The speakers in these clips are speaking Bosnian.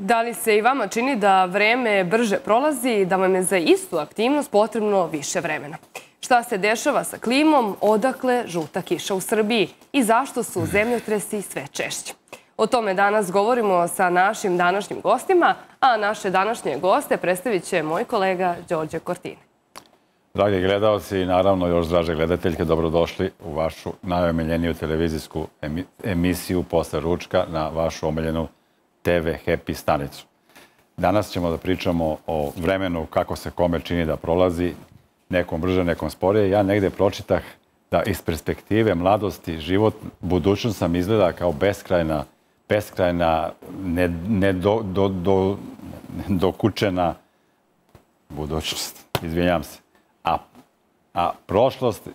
Da li se i vama čini da vreme brže prolazi i da vam je za istu aktivnost potrebno više vremena? Šta se dešava sa klimom, odakle žuta kiša u Srbiji i zašto su zemljotresi sve češće? O tome danas govorimo sa našim današnjim gostima, a naše današnje goste predstavit će moj kolega Đorđe Kortine. Dragi gledalci i naravno još draže gledateljke, dobrodošli u vašu najomiljeniju televizijsku emisiju posle ručka na vašu omiljenu TV Happy stanicu. Danas ćemo da pričamo o vremenu kako se kome čini da prolazi, nekom brže, nekom sporije. Ja negde pročitah da iz perspektive mladosti život, budućnost sam izgleda kao beskrajna, beskrajna, nedokučena budućnost. Izvinjam se. A prošlost,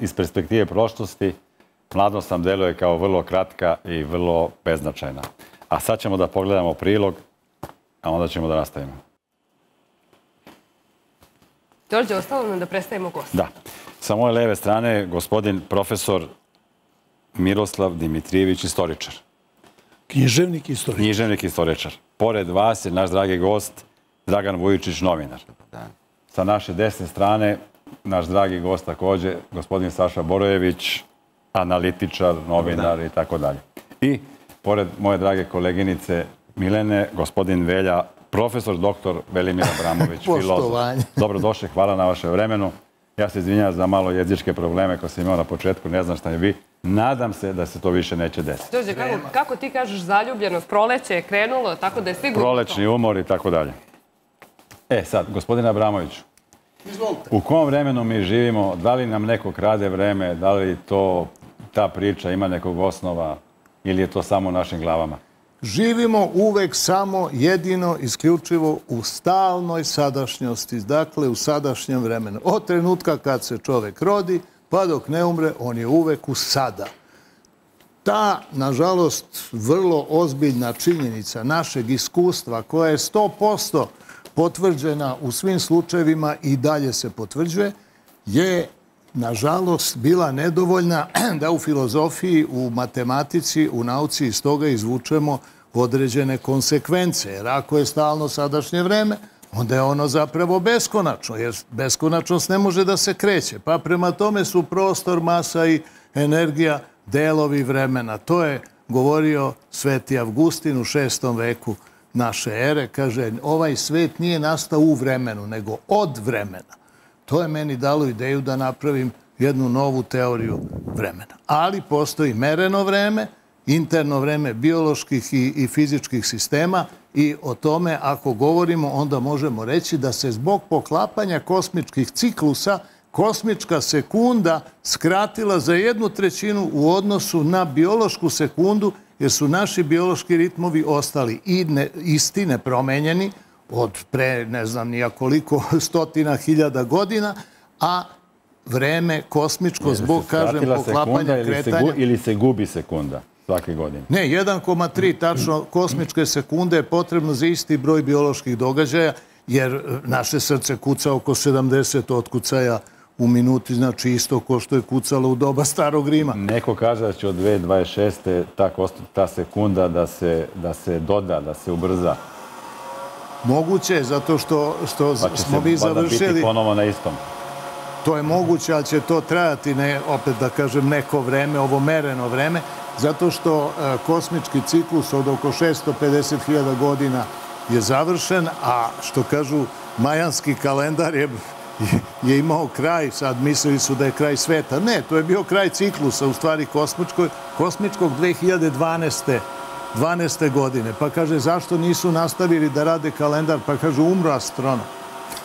iz perspektive prošlosti, mladost sam deluje kao vrlo kratka i vrlo beznačajna. A sad ćemo da pogledamo prilog, a onda ćemo da nastavimo. Đorđe, ostalo nam da predstavimo gost. Da. Sa moje leve strane gospodin profesor Miroslav Dimitrijević, istoričar. Književnik istoričar. Književnik istoričar. Pored vas je naš dragi gost Dragan Vujičić, novinar. Sa naše desne strane, naš dragi gost također, gospodin Saša Borojević, analitičar, novinar i tako dalje. I pored moje drage koleginice Milene, gospodin Velja, profesor doktor Velimir Abramović, filozof. Dobrodošli, hvala na vaše vremenu. Ja se izvinjam za malo jezičke probleme koje sam imao na početku, ne znam šta je vi. Nadam se da se to više neće desiti. Dođe, kako, kako ti kažeš zaljubljenost? Proleće je krenulo, tako da je sigurno Prolečni umor i tako dalje. E sad, gospodine Abramoviću, Izvolite. u kom vremenu mi živimo? Da li nam neko krade vreme? Da li to, ta priča ima nekog osnova? Ili je to samo u našim glavama? Živimo uvek samo jedino, isključivo u stalnoj sadašnjosti, dakle u sadašnjem vremenu. Od trenutka kad se čovek rodi, pa dok ne umre, on je uvek u sada. Ta, nažalost, vrlo ozbiljna činjenica našeg iskustva, koja je 100% potvrđena u svim slučajevima i dalje se potvrđuje, je nažalost, bila nedovoljna da u filozofiji, u matematici, u nauci iz toga izvučemo određene konsekvence. Jer ako je stalno sadašnje vreme, onda je ono zapravo beskonačno, jer beskonačnost ne može da se kreće. Pa prema tome su prostor, masa i energija delovi vremena. To je govorio Sveti Avgustin u šestom veku naše ere. Kaže, ovaj svet nije nastao u vremenu, nego od vremena. To je meni dalo ideju da napravim jednu novu teoriju vremena. Ali postoji mereno vreme, interno vreme bioloških i i fizičkih sistema i o tome, ako govorimo, onda možemo reći da se zbog poklapanja kosmičkih ciklusa kosmička sekunda skratila za jednu trećinu u odnosu na biološku sekundu, jer su naši biološki ritmovi ostali i ne, isti, nepromenjeni, od pre, ne znam nijakoliko, stotina hiljada godina, a vreme kosmičko zbog, kažem, poklapanja kretanja... Ili se gubi sekunda svake godine? Ne, 1,3 tačno kosmičke sekunde je potrebno za isti broj bioloških događaja, jer naše srce kuca oko 70 otkucaja u minuti, znači isto ko što je kucalo u doba starog Rima. Neko kaže da će od 2026. ta sekunda da se doda, da se ubrza. Moguće je, zato što pa smo mi završili... Pa će se biti ponovo na istom. To je moguće, ali će to trajati, opet da kažem, neko vreme, ovo mereno vreme, zato što e, kosmički ciklus od oko 650.000 godina je završen, a što kažu, majanski kalendar je je imao kraj, sad mislili su da je kraj sveta. Ne, to je bio kraj ciklusa, u stvari kosmičkog 2012. 12. godine. Pa kaže, zašto nisu nastavili da rade kalendar? Pa kaže, umro astronom.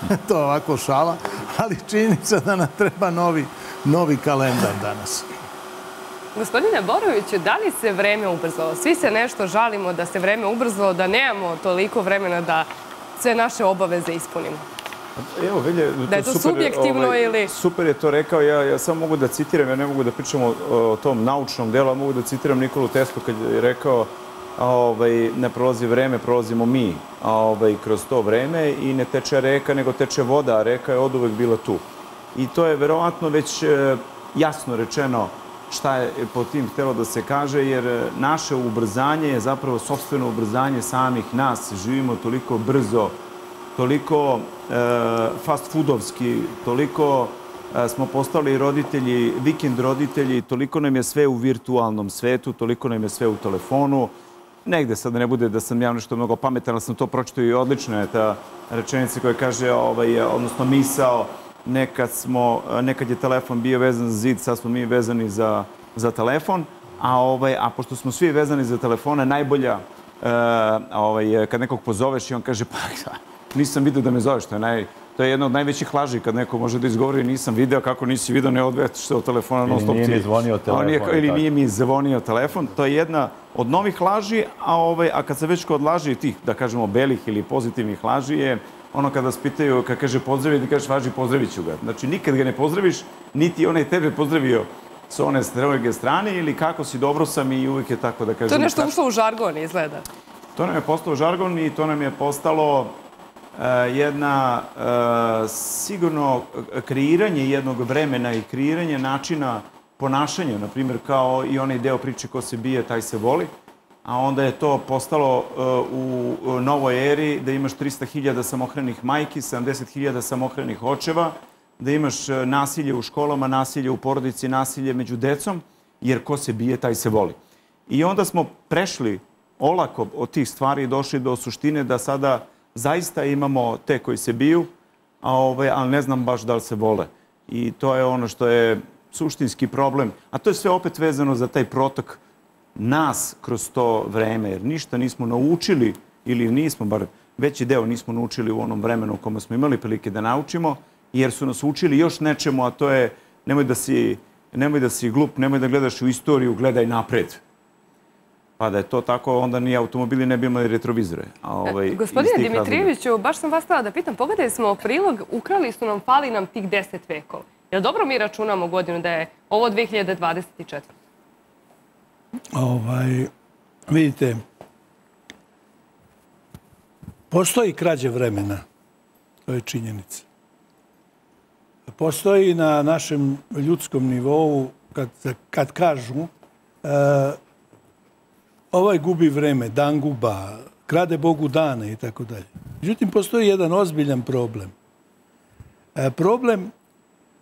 to je ovako šala, ali činjenica da nam treba novi kalendar danas. Gospodine Boroviću, da li se vreme ubrzalo? Svi se nešto žalimo da se vreme ubrzalo, da nemamo toliko vremena da sve naše obaveze ispunimo. Evo, Velje, da je to subjektivno ovaj, ili... Super je to rekao, ja samo mogu da citiram, ja ne mogu da pričam o tom naučnom delu, a mogu da citiram Nikolu Teslu kad je rekao ovaj, ne prolazi vreme, prolazimo mi ovaj, kroz to vreme i ne teče reka, nego teče voda, a reka je od uvek bila tu. I to je verovatno već e, jasno rečeno šta je po tim htelo da se kaže, jer e, naše ubrzanje je zapravo sobstveno ubrzanje samih nas. Živimo toliko brzo, toliko e, fast foodovski, toliko e, smo postali roditelji, vikend roditelji, toliko nam je sve u virtualnom svetu, toliko nam je sve u telefonu. Negde sad ne bude da sam ja nešto mnogo pametan, ali sam to pročito i odlično je ta rečenica koja kaže, ovaj, odnosno misao, nekad, smo, nekad je telefon bio vezan za zid, sad smo mi vezani za, za telefon, a, ovaj, a pošto smo svi vezani za telefone, najbolja uh, ovaj, kad nekog pozoveš i on kaže, pa nisam vidio da me zoveš, to je, naj, to je jedna od najvećih laži kad neko može da izgovori nisam video kako nisi video, ne odvetiš se od telefona. Ili nije mi zvonio telefon. Nije, ili nije mi zvonio telefon. To je jedna od novih laži, a, ovaj, a kad se već kod laži tih, da kažemo, belih ili pozitivnih laži je, ono kada vas pitaju, kad kaže pozdravi, ti kažeš važi, pozdravit ću ga. Znači, nikad ga ne pozdraviš, niti onaj tebe pozdravio sa one druge strane ili kako si, dobro sam i uvijek je tako da kažem. To je nešto ušlo u žargon, izgleda. To nam je postalo žargon i to nam je postalo Eh, jedna eh, sigurno kreiranje jednog vremena i kreiranje načina ponašanja, na primjer kao i onaj deo priče ko se bije, taj se voli a onda je to postalo eh, u novoj eri da imaš 300.000 samohranih majki, 70.000 samohranih očeva, da imaš nasilje u školama, nasilje u porodici, nasilje među decom, jer ko se bije, taj se voli. I onda smo prešli olako od tih stvari i došli do suštine da sada zaista imamo te koji se biju, a ovaj, ali ne znam baš da li se vole. I to je ono što je suštinski problem. A to je sve opet vezano za taj protok nas kroz to vreme, jer ništa nismo naučili ili nismo, bar veći deo nismo naučili u onom vremenu u kome smo imali prilike da naučimo, jer su nas učili još nečemu, a to je nemoj da si, nemoj da si glup, nemoj da gledaš u istoriju, gledaj napred. Pa da je to tako, onda ni automobili ne bi imali retrovizore. A ovaj, Gospodine Dimitrijeviću, baš sam vas tada da pitam, pogledali smo prilog, ukrali su nam, fali nam tih deset vekova. Je dobro mi računamo godinu da je ovo 2024? ovaj, vidite, postoji krađe vremena, to je činjenica. Postoji na našem ljudskom nivou, kad, kad kažu, uh, ovaj gubi vreme, dan guba, krade Bogu dane i tako dalje. Međutim, postoji jedan ozbiljan problem. E, problem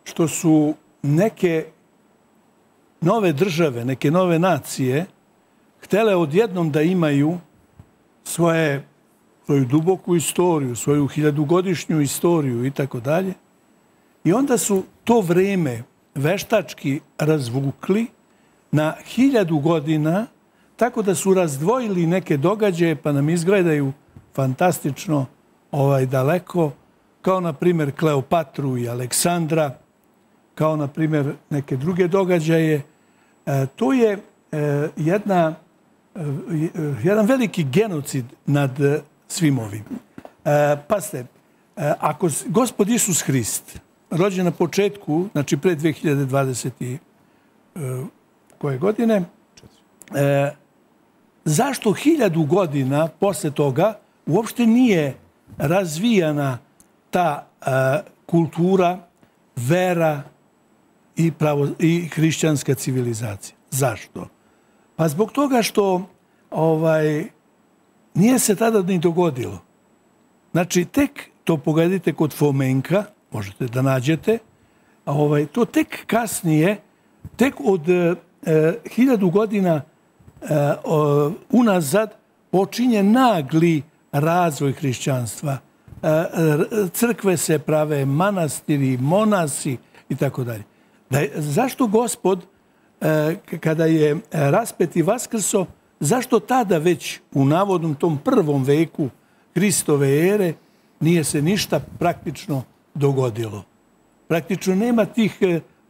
što su neke nove države, neke nove nacije, htele odjednom da imaju svoje, svoju duboku istoriju, svoju hiljadugodišnju istoriju i tako dalje. I onda su to vreme veštački razvukli na hiljadu godina, tako da su razdvojili neke događaje, pa nam izgledaju fantastično ovaj daleko, kao na primjer Kleopatru i Aleksandra, kao na primjer neke druge događaje. E, to je e, jedna, e, jedan veliki genocid nad e, svim ovim. E, pa ste, e, ako gospod Isus Hrist, rođen na početku, znači pre 2020. koje godine, zašto hiljadu godina posle toga uopšte nije razvijana ta e, kultura, vera, i, pravo, i hrišćanska civilizacija. Zašto? Pa zbog toga što ovaj nije se tada ni dogodilo. Znači, tek to pogledajte kod Fomenka, možete da nađete, a ovaj, to tek kasnije, tek od e, hiljadu godina Eh, unazad počinje nagli razvoj hrišćanstva. Eh, crkve se prave manastiri, monasi i tako dalje da je, zašto gospod, eh, kada je raspet i vaskrso, zašto tada već u navodnom tom prvom veku Hristove ere nije se ništa praktično dogodilo? Praktično nema tih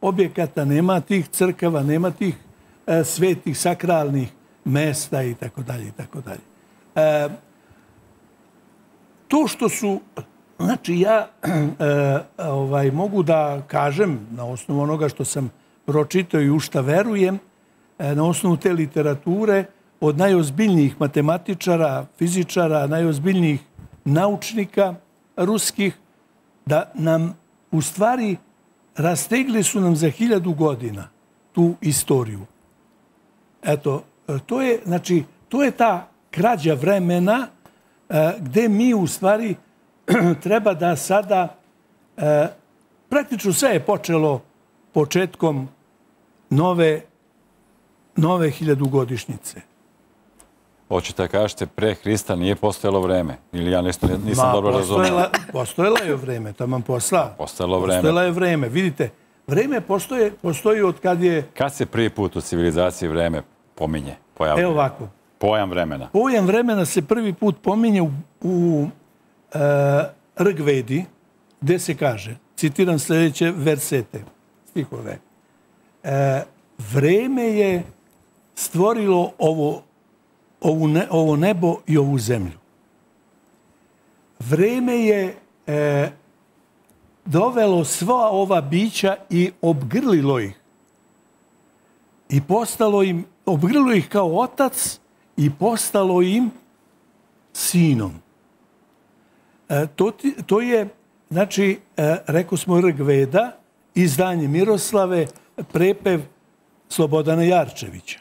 objekata, nema tih crkava, nema tih svetih, sakralnih mesta i tako dalje i tako dalje. E, to što su Znači, ja e, ovaj, mogu da kažem, na osnovu onoga što sam pročitao i u šta verujem, e, na osnovu te literature, od najozbiljnijih matematičara, fizičara, najozbiljnijih naučnika ruskih, da nam u stvari rastegli su nam za hiljadu godina tu istoriju. Eto, to je, znači, to je ta krađa vremena e, gde mi u stvari treba da sada e, praktično sve je počelo početkom nove nove hiljadugodišnjice. Hoćete da kažete, pre Hrista nije postojalo vreme? Ili ja nešto nisam Ma, dobro razumio? postojala je vreme, tamo posla. Postojalo vreme. Postojala je vreme. Vidite, vreme postoje, postoji od kad je... Kad se prvi put u civilizaciji vreme pominje? Pojavljuje? Evo ovako. Pojam vremena. Pojam vremena se prvi put pominje u, u e, Rgvedi, gde se kaže, citiram sljedeće versete, stihove. E, vreme je stvorilo ovo, ovu ne, ovo nebo i ovu zemlju. Vreme je e, dovelo sva ova bića i obgrlilo ih. I postalo im, obgrilo ih kao otac i postalo im sinom. E, to, ti, to je, znači, e, rekao smo Rgveda, izdanje Miroslave, prepev Slobodana Jarčevića.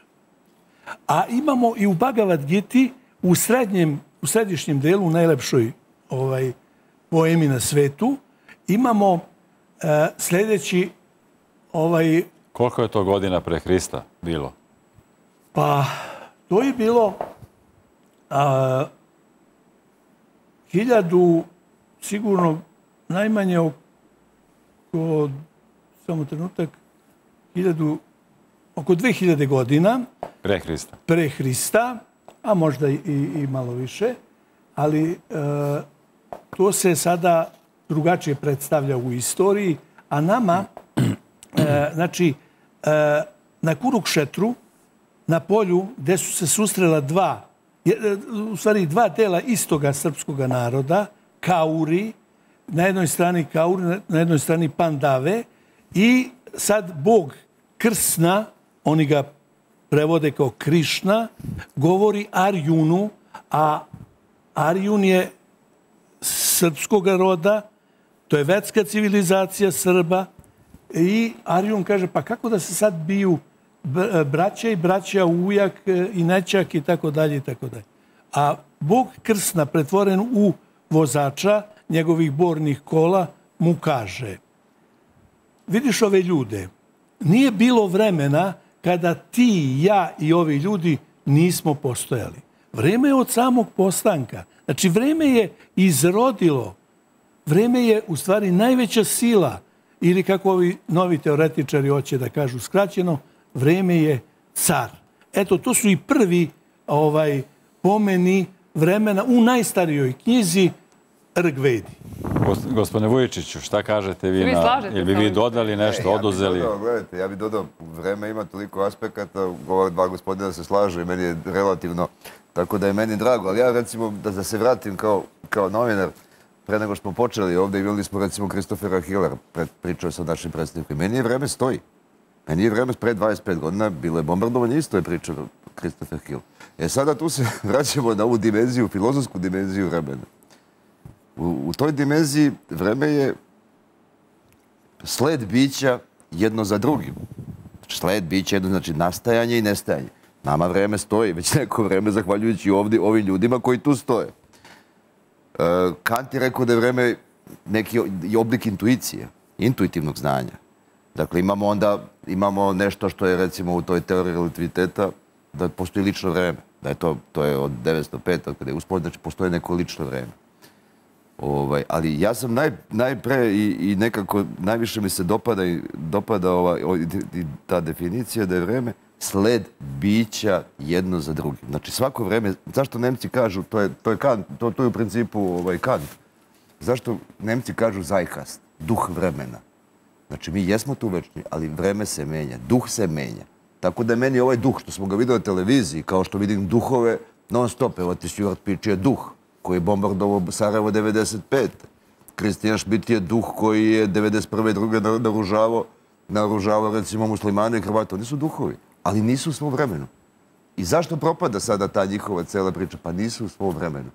A imamo i u Bhagavad Giti, u, srednjem, u središnjem delu, u najlepšoj ovaj, poemi na svetu, imamo e, sljedeći ovaj, Koliko je to godina pre Hrista bilo? Pa, to je bilo a, hiljadu, sigurno najmanje oko, samo trenutak, hiljadu, oko 2000 godina Pre Hrista. pre Hrista, a možda i, i malo više, ali e, to se sada drugačije predstavlja u istoriji, a nama, e, znači, e, na Kurukšetru, na polju gde su se sustrela dva, e, u stvari dva dela istoga srpskog naroda, Kauri, na jednoj strani Kauri, na- jednoj strani Pandave, i sad Bog Krsna, oni ga prevode kao Krišna, govori Arjunu, a Arjun je srpskog roda, to je vetska civilizacija Srba, i Arjun kaže, pa kako da se sad biju E, braća i braća, ujak e, i nećak i tako dalje i tako dalje. A Bog krsna pretvoren u vozača njegovih bornih kola mu kaže, vidiš ove ljude, nije bilo vremena kada ti, ja i ovi ljudi nismo postojali. Vreme je od samog postanka. Znači, vreme je izrodilo. Vreme je, u stvari, najveća sila, ili kako ovi novi teoretičari hoće da kažu skraćeno, vreme je car. Eto, to su i prvi ovaj pomeni vremena u najstarijoj knjizi Rgvedi. Gos- Gospodine Vujičiću, šta kažete vi Vi na... Ili bi vi dodali nešto, oduzeli? Ja bih dodao, gledajte, ja bih dodao, vreme ima toliko aspekata, govore dva gospodina se slažu i meni je relativno, tako da je meni drago. Ali ja recimo, da, da se vratim kao, kao novinar, pre nego što smo počeli ovdje, imali smo recimo Kristofera Hillera, pred, pričao sa našim predstavnikom. Meni je vreme stoji. Meni je vreme pre 25 godina, bilo je bombardovanje, isto je pričao Kristofer Hill. E sada tu se vraćamo na ovu dimenziju, filozofsku dimenziju vremena. U, u toj dimenziji vreme je sled bića jedno za drugim. Znači, sled bića jedno znači nastajanje i nestajanje. Nama vreme stoji, već neko vreme zahvaljujući ovdje ovim ljudima koji tu stoje. E, Kant je rekao da je vreme neki oblik intuicije, intuitivnog znanja. Dakle, imamo onda imamo nešto što je recimo u toj teoriji relativiteta da postoji lično vreme. Da je to, to je od 905. kada je uspod, znači postoji neko lično vreme. Ovaj, ali ja sam naj, najpre i, i nekako najviše mi se dopada, i- dopada ova, o- i- i ta definicija da je vreme sled bića jedno za drugim. Znači svako vreme, zašto Nemci kažu, to je, to je Kant, to, to je u principu ovaj, Kant, zašto Nemci kažu zajkast, duh vremena. Znači, mi jesmo tu večni, ali vreme se menja, duh se menja. Tako da meni ovaj duh, što smo ga videli na televiziji, kao što vidim duhove, non stop, evo ti Stuart Pitch je duh, koji je bombardovao Sarajevo 95. Kristijan Šmit je duh koji je 91. i druge naružavao, naružavao recimo muslimane i Hrvate. Oni su duhovi, ali nisu u svom vremenu. I zašto propada sada ta njihova cela priča? Pa nisu u svom vremenu.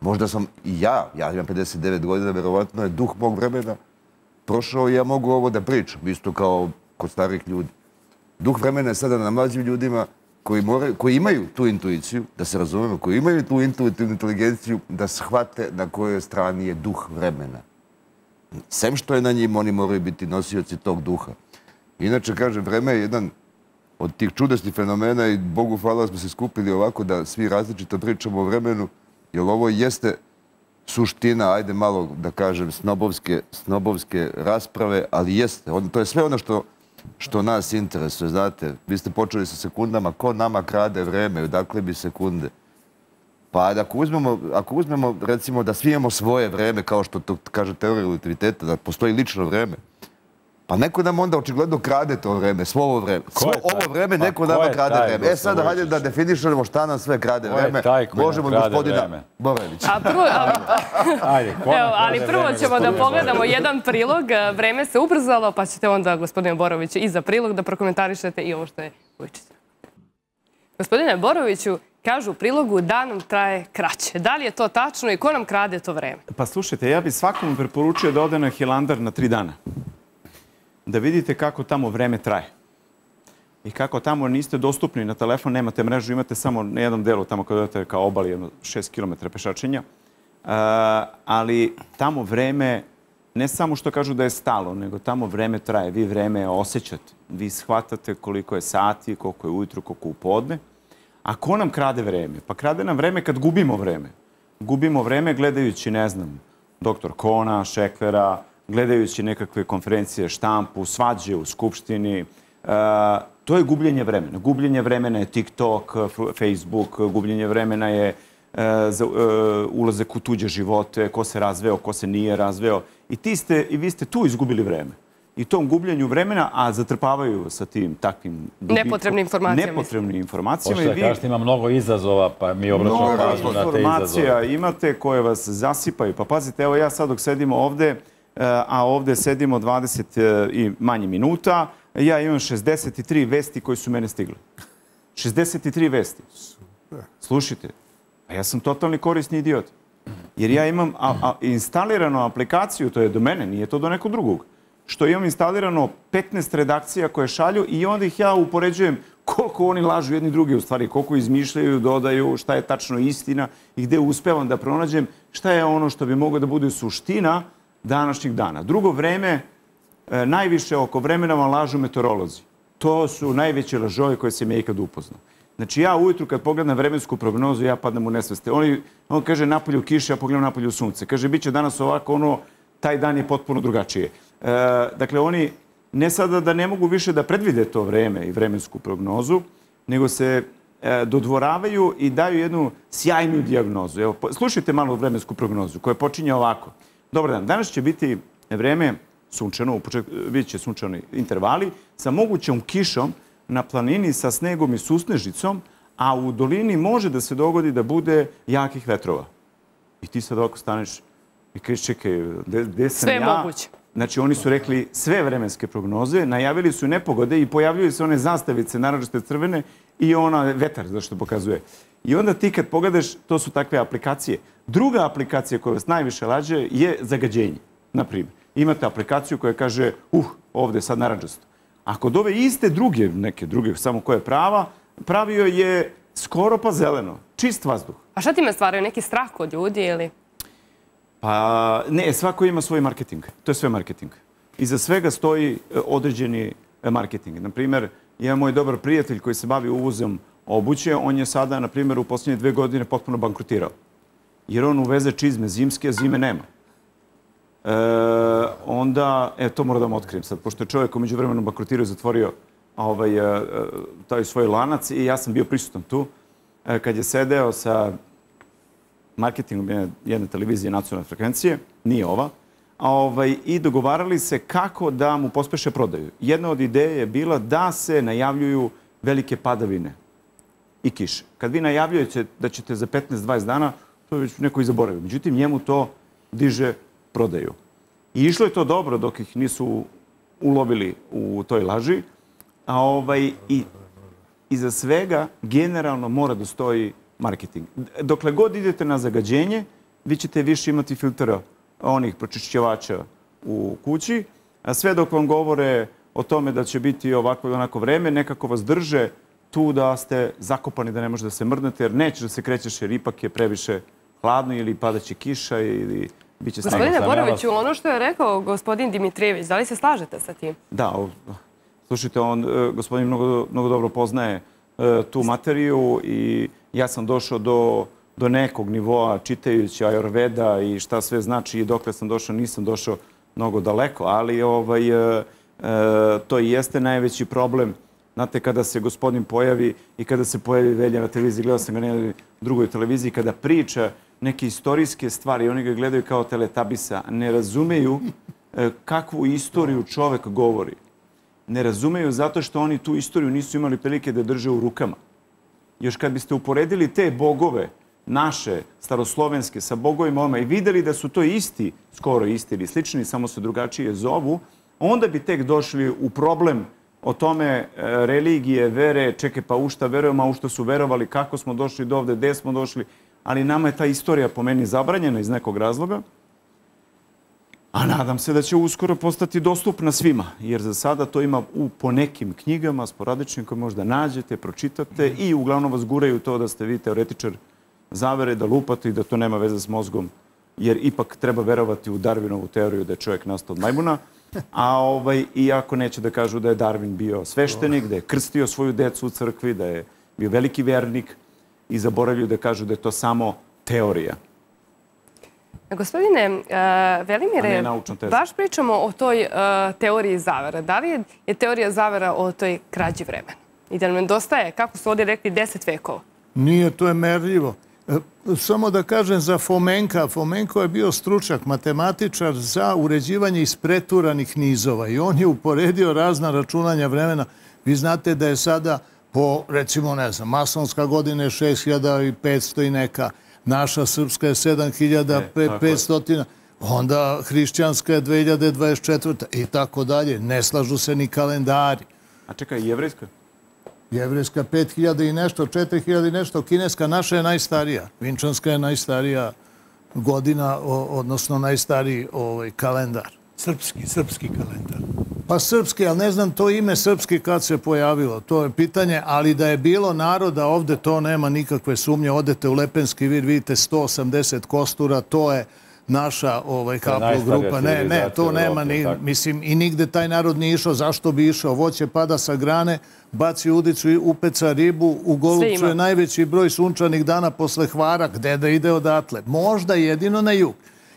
Možda sam i ja, ja imam 59 godina, verovatno je duh mog vremena prošao i ja mogu ovo da pričam, isto kao kod starih ljudi. Duh vremena je sada na mlađim ljudima koji, moraju, koji imaju tu intuiciju, da se razumemo, koji imaju tu intuitivnu inteligenciju, da shvate na kojoj strani je duh vremena. Sem što je na njim, oni moraju biti nosioci tog duha. Inače, kažem, vreme je jedan od tih čudesnih fenomena i Bogu hvala smo se skupili ovako da svi različito pričamo o vremenu, jer ovo jeste suština, ajde malo da kažem, snobovske, snobovske rasprave, ali jeste. On, to je sve ono što, što nas interesuje. Znate, vi ste počeli sa sekundama, ko nama krade vreme, odakle bi sekunde? Pa ako uzmemo, ako uzmemo, recimo, da svi imamo svoje vreme, kao što to kaže teorija relativiteta, da postoji lično vreme, Pa neko nam onda očigledno krade to vreme, svo ovo vreme. Svo ovo vreme pa neko nama krade vreme. E sad, hajde da definišemo šta nam sve krade vreme. Možemo od gospodina Borovića. A prvo, ali, Evo, ali prvo ćemo da pogledamo jedan prilog. Vreme se ubrzalo, pa ćete onda, gospodine Borović, i za prilog da prokomentarišete i ovo što je Vujčić. Gospodine Boroviću, kažu u prilogu da nam traje kraće. Da li je to tačno i ko nam krade to vreme? Pa slušajte, ja bih svakom preporučio da ode na Hilandar na tri dana da vidite kako tamo vreme traje. I kako tamo niste dostupni na telefon, nemate mrežu, imate samo na jednom delu, tamo kada odete kao obali, jedno šest kilometra pešačenja. Uh, ali tamo vreme, ne samo što kažu da je stalo, nego tamo vreme traje. Vi vreme osjećate. Vi shvatate koliko je sati, koliko je ujutru, koliko je u podne. A ko nam krade vreme? Pa krade nam vreme kad gubimo vreme. Gubimo vreme gledajući, ne znam, doktor Kona, Šeklera, gledajući nekakve konferencije, štampu, svađe u Skupštini. E, to je gubljenje vremena. Gubljenje vremena je TikTok, Facebook, gubljenje vremena je e, za e, ulazak u tuđe živote, ko se razveo, ko se nije razveo. I, ti ste, i vi ste tu izgubili vreme. I tom gubljenju vremena, a zatrpavaju sa tim takvim... Nepotrebnim informacijama. Nepotrebnim informacijama. Pošto da kažete, ima mnogo izazova, pa mi obraćamo pažnju na te izazove. Mnogo informacija imate koje vas zasipaju. Pa pazite, evo ja sad dok sedimo ovde, a ovde sedimo 20 e, i manje minuta. Ja imam 63 vesti koji su mene stigli. 63 vesti. Slušajte, a ja sam totalni korisni idiot. Jer ja imam instaliranu aplikaciju, to je do mene, nije to do nekog drugog, što imam instalirano 15 redakcija koje šalju i onda ih ja upoređujem koliko oni lažu jedni drugi, u stvari koliko izmišljaju, dodaju, šta je tačno istina i gde uspevam da pronađem šta je ono što bi moglo da bude suština današnjeg dana. Drugo vreme, e, najviše oko vremena vam lažu meteorolozi. To su najveće lažove koje se mi ikad upoznao. Znači ja ujutru kad pogledam vremensku prognozu, ja padnem u nesveste. Oni, on kaže napolju kiše, ja pogledam napolju sunce. Kaže, bit će danas ovako, ono, taj dan je potpuno drugačije. E, dakle, oni ne sada da ne mogu više da predvide to vreme i vremensku prognozu, nego se e, dodvoravaju i daju jednu sjajnu diagnozu. Evo, slušajte malo vremensku prognozu koja počinje ovako. Dobar dan. Danas će biti vreme sunčano, u početku vidjet će sunčani intervali, sa mogućom kišom na planini sa snegom i susnežicom, a u dolini može da se dogodi da bude jakih vetrova. I ti sad ovako staneš i kažeš, čekaj, gde sam sve ja? Sve je moguće. Znači, oni su rekli sve vremenske prognoze, najavili su nepogode i pojavljuju se one zastavice, naranđaste crvene i ona vetar, zašto pokazuje. I onda ti kad pogledaš, to su takve aplikacije. Druga aplikacija koja vas najviše lađe je zagađenje, na primjer. Imate aplikaciju koja kaže, uh, ovde je sad naranđasto. Ako kod ove iste druge, neke druge, samo koje prava, pravio je skoro pa zeleno, čist vazduh. A šta ti me stvaraju, neki strah kod ljudi ili? Pa ne, svako ima svoj marketing. To je sve marketing. Iza svega stoji e, određeni e, marketing. Naprimjer, jedan moj dobar prijatelj koji se bavi uvozom obuće, on je sada, na primjer, u posljednje dve godine potpuno bankrutirao. Jer on uveze čizme zimske, a zime nema. E, onda, e, to moram da vam otkrijem sad, pošto je čovjek umeđu vremenu bankrutirao i zatvorio ovaj, e, e, taj svoj lanac i ja sam bio prisutan tu, e, kad je sedeo sa marketingom jedne, jedne televizije nacionalne frekvencije, nije ova, a, ovaj, i dogovarali se kako da mu pospeše prodaju. Jedna od ideje je bila da se najavljuju velike padavine i kiše. Kad vi najavljujete da ćete za 15-20 dana, to je već neko i zaboravio. Međutim, njemu to diže prodaju. I išlo je to dobro dok ih nisu ulovili u toj laži. A ovaj, i, iza svega generalno mora da stoji marketing. Dokle god idete na zagađenje, vi ćete više imati filtera onih pročišćevača u kući, a sve dok vam govore o tome da će biti ovako i onako vreme, nekako vas drže tu da ste zakopani, da ne možete da se mrdnete, jer nećeš da se krećeš jer ipak je previše hladno ili padaće kiša ili bit će snega. Gospodine Boroviću, ono što je rekao gospodin Dimitrijević, da li se slažete sa tim? Da, slušajte, on, e, gospodin mnogo, mnogo dobro poznaje e, tu materiju i ja sam došao do, do nekog nivoa čitajući Ayurveda i šta sve znači i dokle sam došao, nisam došao mnogo daleko, ali ovaj, e, to i jeste najveći problem. Znate, kada se gospodin pojavi i kada se pojavi Velja na televiziji, gledao sam ga na drugoj televiziji, kada priča neke istorijske stvari, oni ga gledaju kao teletabisa, ne razumeju e, kakvu istoriju čovek govori ne razumeju zato što oni tu istoriju nisu imali prilike da drže u rukama. Još kad biste uporedili te bogove, naše, staroslovenske, sa bogovima ovima i videli da su to isti, skoro isti ili slični, samo se drugačije zovu, onda bi tek došli u problem o tome e, religije, vere, čeke pa u šta verujemo, a u šta su verovali, kako smo došli do ovde, gde smo došli, ali nama je ta istorija po meni zabranjena iz nekog razloga. A nadam se da će uskoro postati dostupna svima, jer za sada to ima u po nekim knjigama, sporadičnim koje možda nađete, pročitate i uglavnom vas guraju to da ste vi teoretičar zavere, da lupate i da to nema veze s mozgom, jer ipak treba verovati u Darwinovu teoriju da je čovjek nastao od majmuna, a ovaj, iako neće da kažu da je Darwin bio sveštenik, da je krstio svoju decu u crkvi, da je bio veliki vernik i zaboravljaju da kažu da je to samo teorija. Gospodine uh, Velimire, baš pričamo o toj uh, teoriji zavera. Da li je, je teorija zavera o toj krađi vremena? I da nam nedostaje, kako su ovdje rekli, deset vekova? Nije, to je merljivo. E, Samo da kažem za Fomenka. Fomenko je bio stručak, matematičar za uređivanje ispresuranih nizova i on je uporedio razna računanja vremena. Vi znate da je sada po, recimo, ne znam, masonska godina je 6500 i neka, naša srpska je E, tako je. 7500, onda hrišćanska je 2024. i tako dalje. Ne slažu se ni kalendari. A čekaj, jevrejska? Jevrijska 5000 i nešto, 4000 i nešto, kineska naša je najstarija. Vinčanska je najstarija godina, odnosno najstariji ovaj, kalendar. Srpski, srpski kalendar. Pa srpski, ali ne znam to ime srpski kad se pojavilo. To je pitanje, ali da je bilo naroda ovde, to nema nikakve sumnje. Odete u Lepenski vir, vidite 180 kostura, to je naša ovaj, haplogrupa. Ne, ne, to nema, ni, mislim, i nigde taj narod nije išao. Zašto bi išao? Voće pada sa grane, baci udicu i upeca ribu. U Golubcu je najveći broj sunčanih dana posle Hvara. Gde da ide odatle? Možda jedino na jug.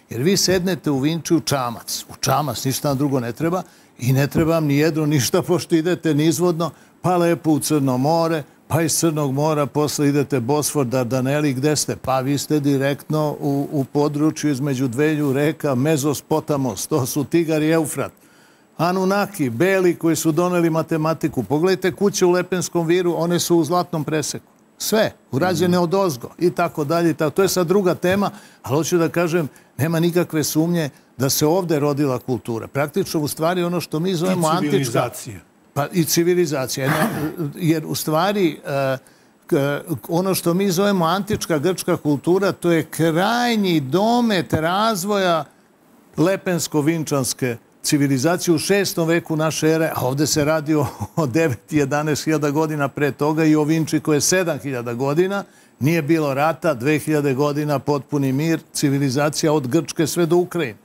Jer vi sednete u Vinči u Čamac. U Čamac, ništa vam drugo ne treba. I ne treba vam ni jedno ništa, pošto idete nizvodno, pa lepo u Crno more, pa iz Crnog mora posle idete Bosfor, Dardaneli, gde ste? Pa vi ste direktno u, u području između dvelju reka Mezospotamos, to su Tigar i Eufrat. Anunnaki, beli koji su doneli matematiku. Pogledajte kuće u Lepenskom viru, one su u zlatnom preseku. Sve, urađene od ozgo i tako dalje. i. To je sad druga tema, ali hoću da kažem, nema nikakve sumnje da se ovde rodila kultura. Praktično, u stvari, ono što mi I zovemo antička... civilizacija. Pa i civilizacija. Jer u stvari e, k- ono što mi zovemo antička grčka kultura, to je krajnji domet razvoja lepensko-vinčanske civilizacije u šestom veku naše ere, a ovde se radi o, o 9 i 11 hiljada godina pre toga i o Vinči koje je 7 hiljada godina. Nije bilo rata, 2000 godina potpuni mir, civilizacija od Grčke sve do Ukrajine.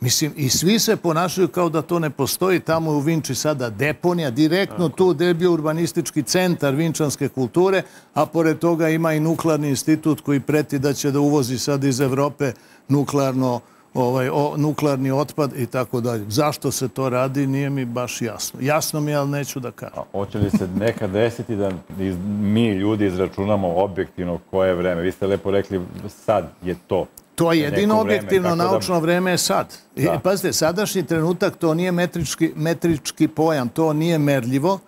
Mislim, i svi se ponašaju kao da to ne postoji. Tamo je u Vinči sada deponija, direktno tu gde je bio urbanistički centar vinčanske kulture, a pored toga ima i nuklearni institut koji preti da će da uvozi sad iz Evrope nuklearno ovaj, o, nuklearni otpad i tako dalje. Zašto se to radi, nije mi baš jasno. Jasno mi je, ali neću da kažem. A Hoće li se nekad desiti da iz- mi ljudi izračunamo objektivno koje je vreme? Vi ste lepo rekli sad je to. To je jedino vreme, objektivno da- naučno vreme je sad. I, Da. pazite, sadašnji trenutak to nije metrički, metrički pojam, to nije merljivo.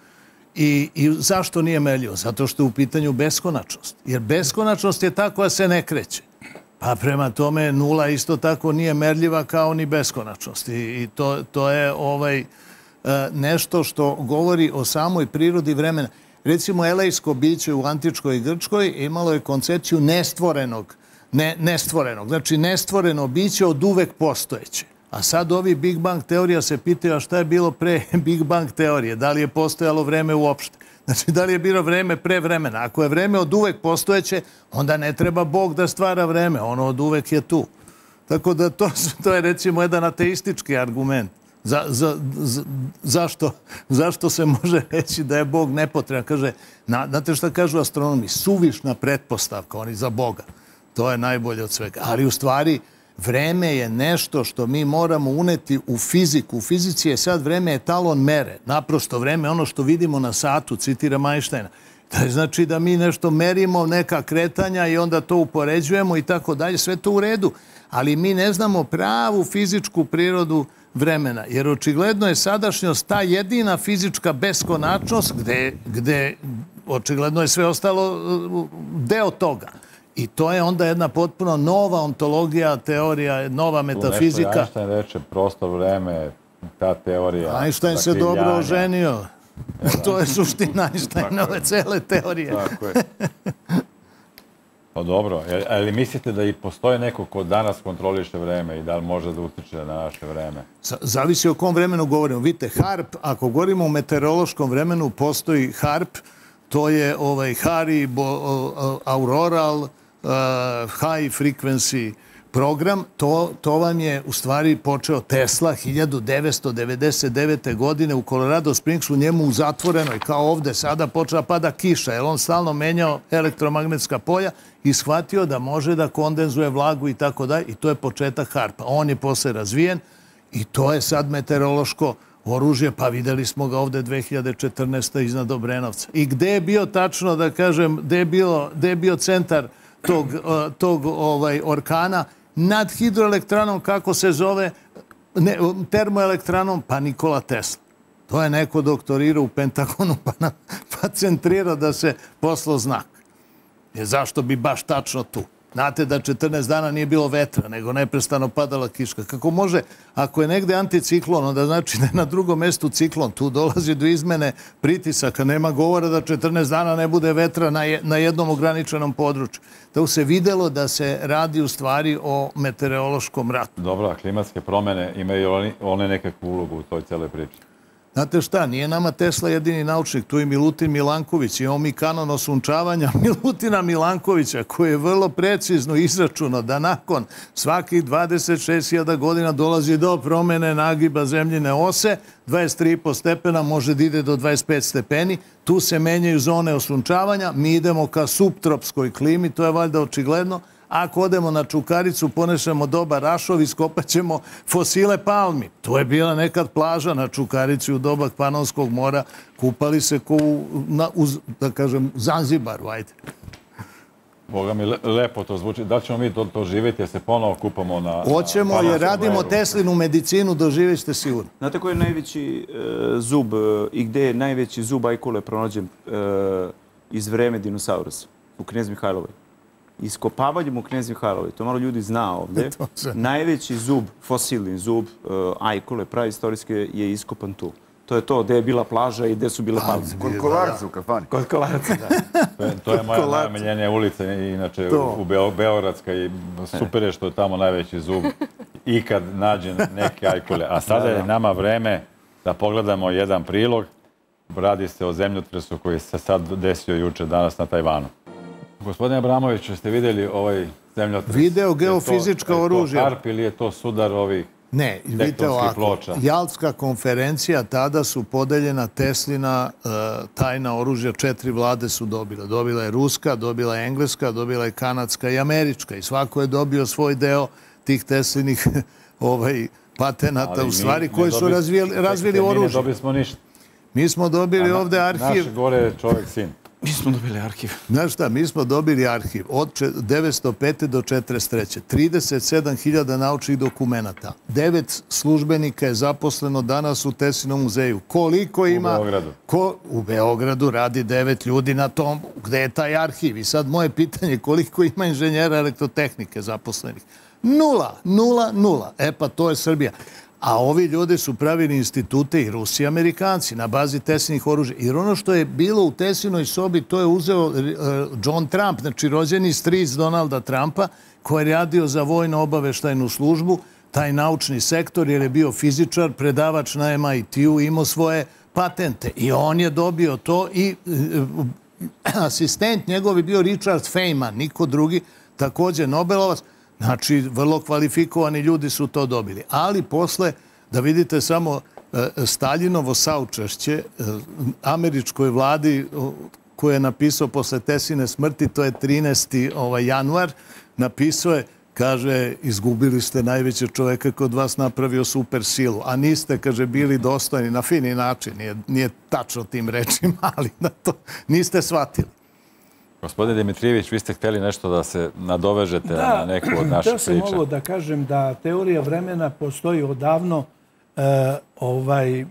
I, I zašto nije merljivo? Zato što je u pitanju beskonačnost. Jer beskonačnost je ta koja se ne kreće. Pa prema tome nula isto tako nije merljiva kao ni beskonačnost. I, i to, to je ovaj e, nešto što govori o samoj prirodi vremena. Recimo, elejsko biće u antičkoj Grčkoj imalo je koncepciju nestvorenog, ne, nestvorenog. Znači, nestvoreno biće od uvek postojeće. A sad ovi Big Bang teorija se pitaju a šta je bilo pre Big Bang teorije? Da li je postojalo vreme uopšte? Znači, da li je bilo vreme pre vremena? Ako je vreme od uvek postojeće, onda ne treba Bog da stvara vreme. Ono od uvek je tu. Tako da to, to je recimo jedan ateistički argument. Za, za, za, zašto, zašto se može reći da je Bog nepotreban? Kaže, na, znate šta kažu astronomi? Suvišna pretpostavka, oni za Boga. To je najbolje od svega. Ali u stvari, vreme je nešto što mi moramo uneti u fiziku. U fizici je sad vreme etalon mere. Naprosto vreme ono što vidimo na satu, citira Majštajna. Da znači da mi nešto merimo, neka kretanja i onda to upoređujemo i tako dalje. Sve to u redu. Ali mi ne znamo pravu fizičku prirodu vremena. Jer očigledno je sadašnjost ta jedina fizička beskonačnost gde, gde očigledno je sve ostalo uh, deo toga. I to je onda jedna potpuno nova ontologija, teorija, nova metafizika. Tu nešto Einstein reče, prostor vreme, ta teorija. Einstein se dobro oženio. To je suština Einsteinove cele teorije. Tako je. Pa dobro, ali mislite da i postoje neko ko danas kontroliše vreme i da li može da utiče na naše vreme? Zavisi o kom vremenu govorimo. Vidite, HARP, ako govorimo o meteorološkom vremenu, postoji HARP, to je ovaj Haribo Auroral, Eh, high frequency program, to, to vam je u stvari počeo Tesla 1999. godine u Colorado Springs u njemu u zatvorenoj, kao ovde sada počela pada kiša, jer on stalno menjao elektromagnetska polja i shvatio da može da kondenzuje vlagu i tako dalje i to je početak harpa. On je posle razvijen i to je sad meteorološko oružje, pa videli smo ga ovde 2014. iznad Obrenovca. I gde je bio tačno, da kažem, gde je, bilo, gde je bio centar uh, tog e, tog ovaj, orkana nad hidroelektranom, kako se zove, ne, termoelektranom, pa Nikola Tesla. To je neko doktorira u Pentagonu, pa, na, pa centrira da se poslo znak. Je zašto bi baš tačno tu? Znate da 14 dana nije bilo vetra, nego neprestano padala kiška. Kako može, ako je negde anticiklon, onda znači da je na drugom mestu ciklon. Tu dolazi do izmene pritisaka. Nema govora da 14 dana ne bude vetra na jednom ograničenom području. Da se videlo da se radi u stvari o meteorološkom ratu. Dobro, a klimatske promene imaju one nekakvu ulogu u toj celoj priči? Znate šta, nije nama Tesla jedini naučnik, tu je Milutin Milanković. Imamo mi kanon osunčavanja Milutina Milankovića, koji je vrlo precizno izračunao da nakon svakih 26.000 godina dolazi do promene nagiba zemljine ose, 23,5 stepena može da ide do 25 stepeni, tu se menjaju zone osunčavanja, mi idemo ka subtropskoj klimi, to je valjda očigledno, ako odemo na Čukaricu, ponešemo doba rašov, iskopat ćemo fosile palmi. To je bila nekad plaža na Čukarici u doba Panonskog mora. Kupali se ko u, na, uz, da kažem, Zanzibaru, ajde. Boga mi lepo to zvuči. Da ćemo mi to, to živjeti, jer se ponovo kupamo na... Hoćemo, jer radimo moru. Teslinu medicinu, doživjet ćete sigurno. Znate koji je najveći e, zub e, i gde je najveći zub ajkule pronađen e, iz vreme dinosaurusa? U Knjez Mihajlovoj iskopavanjem u Knjez Mihajlovi, to malo ljudi zna ovde, najveći zub, fosilni zub uh, ajkule praistorijske je iskopan tu. To je to gde je bila plaža i gde su bile palce. Kod kolarca u kafani. Kod kolarca, da. to je moja najmenjenija ulica, inače u Beogradska i super je što je tamo najveći zub i kad nađe neke ajkule. A sada je nama vreme da pogledamo jedan prilog. Radi se o zemljotresu koji se sad desio juče danas na Tajvanu. Gospodine Abramović, ste vidjeli ovaj zemljotres? Video geofizička oružja. Je to harp ili je to sudar ovih Ne, vidite ovako, Jaltska konferencija, tada su podeljena Teslina uh, tajna oružja, četiri vlade su dobila. Dobila je Ruska, dobila je Engleska, dobila je Kanadska i Američka. I svako je dobio svoj deo tih Teslinih ovaj, patenata, u stvari, koji su razvijeli, razvili oružje. Mi ne dobili smo ništa. Mi smo dobili ovde arhiv... Naš gore čovjek sin. Mi smo dobili arhiv. Znaš šta, mi smo dobili arhiv od 905. do 43. 37.000 naučnih dokumenta. Devet službenika je zaposleno danas u Tesinom muzeju. Koliko ima... U Beogradu. Ko, u Beogradu radi devet ljudi na tom. Gde je taj arhiv? I sad moje pitanje, koliko ima inženjera elektrotehnike zaposlenih? Nula, nula, nula. E pa to je Srbija. A ovi ljudi su pravili institute i Rusi i Amerikanci na bazi Tesinih oružja. Jer ono što je bilo u tesinoj sobi, to je uzeo e, John Trump, znači rođeni stric Donalda Trumpa, koji je radio za vojno obaveštajnu službu. taj naučni sektor jer je bio fizičar, predavač na MIT-u, imao svoje patente. I on je dobio to i e, e, asistent njegov je bio Richard Feynman, niko drugi, također Nobelovac. Znači, vrlo kvalifikovani ljudi su to dobili. Ali posle, da vidite samo e, Staljinovo saučešće e, američkoj vladi koje je napisao posle Tesine smrti, to je 13. Ovaj, januar, napisao je kaže, izgubili ste najveće čoveka kod vas napravio super silu, a niste, kaže, bili dostojni na fini način, nije, nije tačno tim rečima, ali na to niste shvatili. Gospodine Dimitrijević, vi ste hteli nešto da se nadovežete da, na neku od naših priča. Da, sam ovo da kažem da teorija vremena postoji odavno e, ovaj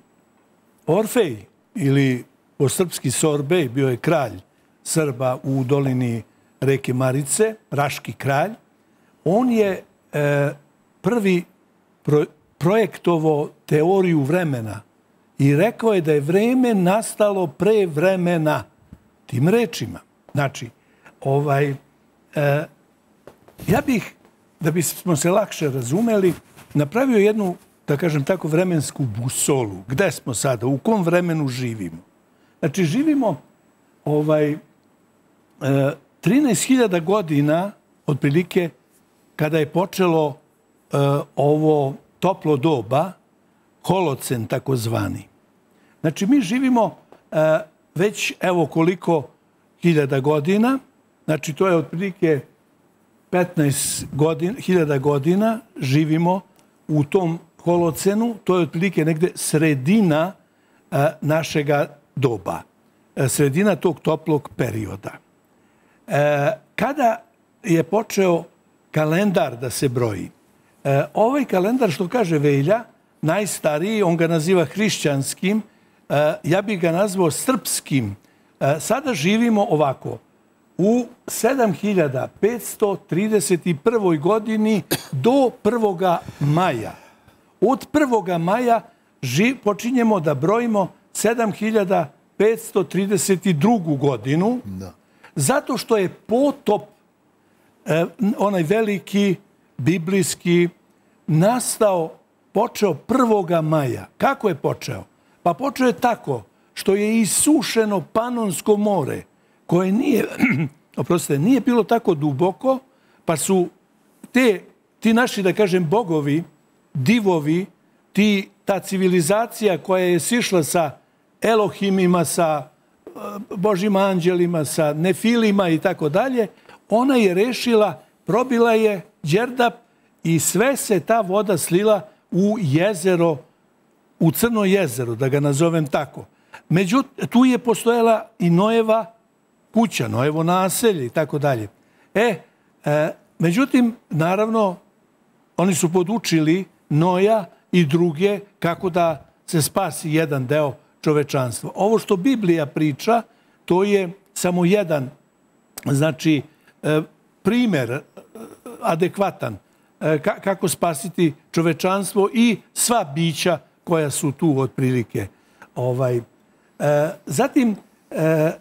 Orfej ili po srpski Sorbej bio je kralj Srba u dolini reke Marice, Raški kralj, on je e, prvi pro, projektovo teoriju vremena i rekao je da je vreme nastalo pre vremena tim rečima. Znači, ovaj, e, ja bih, da bismo se lakše razumeli, napravio jednu, da kažem tako, vremensku busolu. Gde smo sada? U kom vremenu živimo? Znači, živimo ovaj, e, 13.000 godina, otprilike, kada je počelo e, ovo toplo doba, holocen takozvani. Znači, mi živimo e, već evo koliko hiljada godina, znači to je otprilike 15 godina, hiljada godina živimo u tom holocenu, to je otprilike negde sredina uh, našega doba, e, sredina tog toplog perioda. Uh, kada je počeo kalendar da se broji. E, ovaj kalendar, što kaže Velja, najstariji, on ga naziva hrišćanskim, e, ja bih ga nazvao srpskim. E, sada živimo ovako. U 7531. godini do 1. maja. Od 1. maja počinjemo da brojimo 7532. godinu. Da. Zato što je potop E, onaj veliki biblijski nastao, počeo 1. maja. Kako je počeo? Pa počeo je tako što je isušeno Panonsko more, koje nije, oprostite, nije bilo tako duboko, pa su te, ti naši, da kažem, bogovi, divovi, ti, ta civilizacija koja je sišla sa Elohimima, sa Božjim Božim anđelima, sa Nefilima i tako dalje, ona je rešila, probila je Đerdap i sve se ta voda slila u jezero, u Crno jezero, da ga nazovem tako. Međutim, tu je postojala i Nojeva kuća, Nojevo naselje i tako dalje. E, e, međutim, naravno, oni su podučili Noja i druge kako da se spasi jedan deo čovečanstva. Ovo što Biblija priča, to je samo jedan, znači, E, primer e, adekvatan e, kako spasiti čovečanstvo i sva bića koja su tu otprilike. Ovaj. E, zatim, e,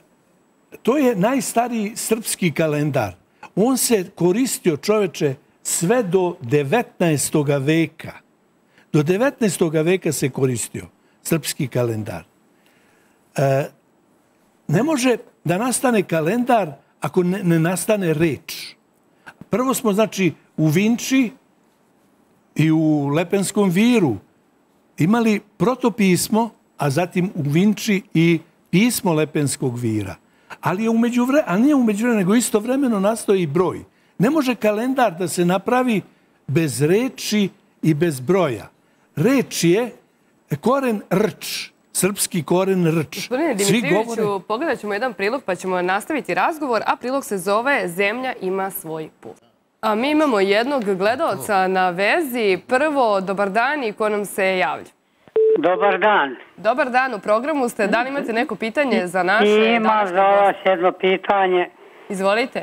to je najstariji srpski kalendar. On se koristio čoveče sve do 19. veka. Do 19. veka se koristio srpski kalendar. E, ne može da nastane kalendar ako ne, ne nastane reč. Prvo smo, znači, u Vinči i u Lepenskom viru imali protopismo, a zatim u Vinči i pismo Lepenskog vira. Ali je umeđu vre, a nije umeđu vre, nego isto vremeno nastoji i broj. Ne može kalendar da se napravi bez reči i bez broja. Reč je koren rč srpski koren rč. Gospodine Dimitrijeviću, govore... pogledat ćemo jedan prilog pa ćemo nastaviti razgovor, a prilog se zove Zemlja ima svoj put. A mi imamo jednog gledalca na vezi. Prvo, dobar dan i ko nam se javlja? Dobar dan. Dobar dan, u programu ste. Da li imate neko pitanje za naše? Ima za vas jedno pitanje. Izvolite.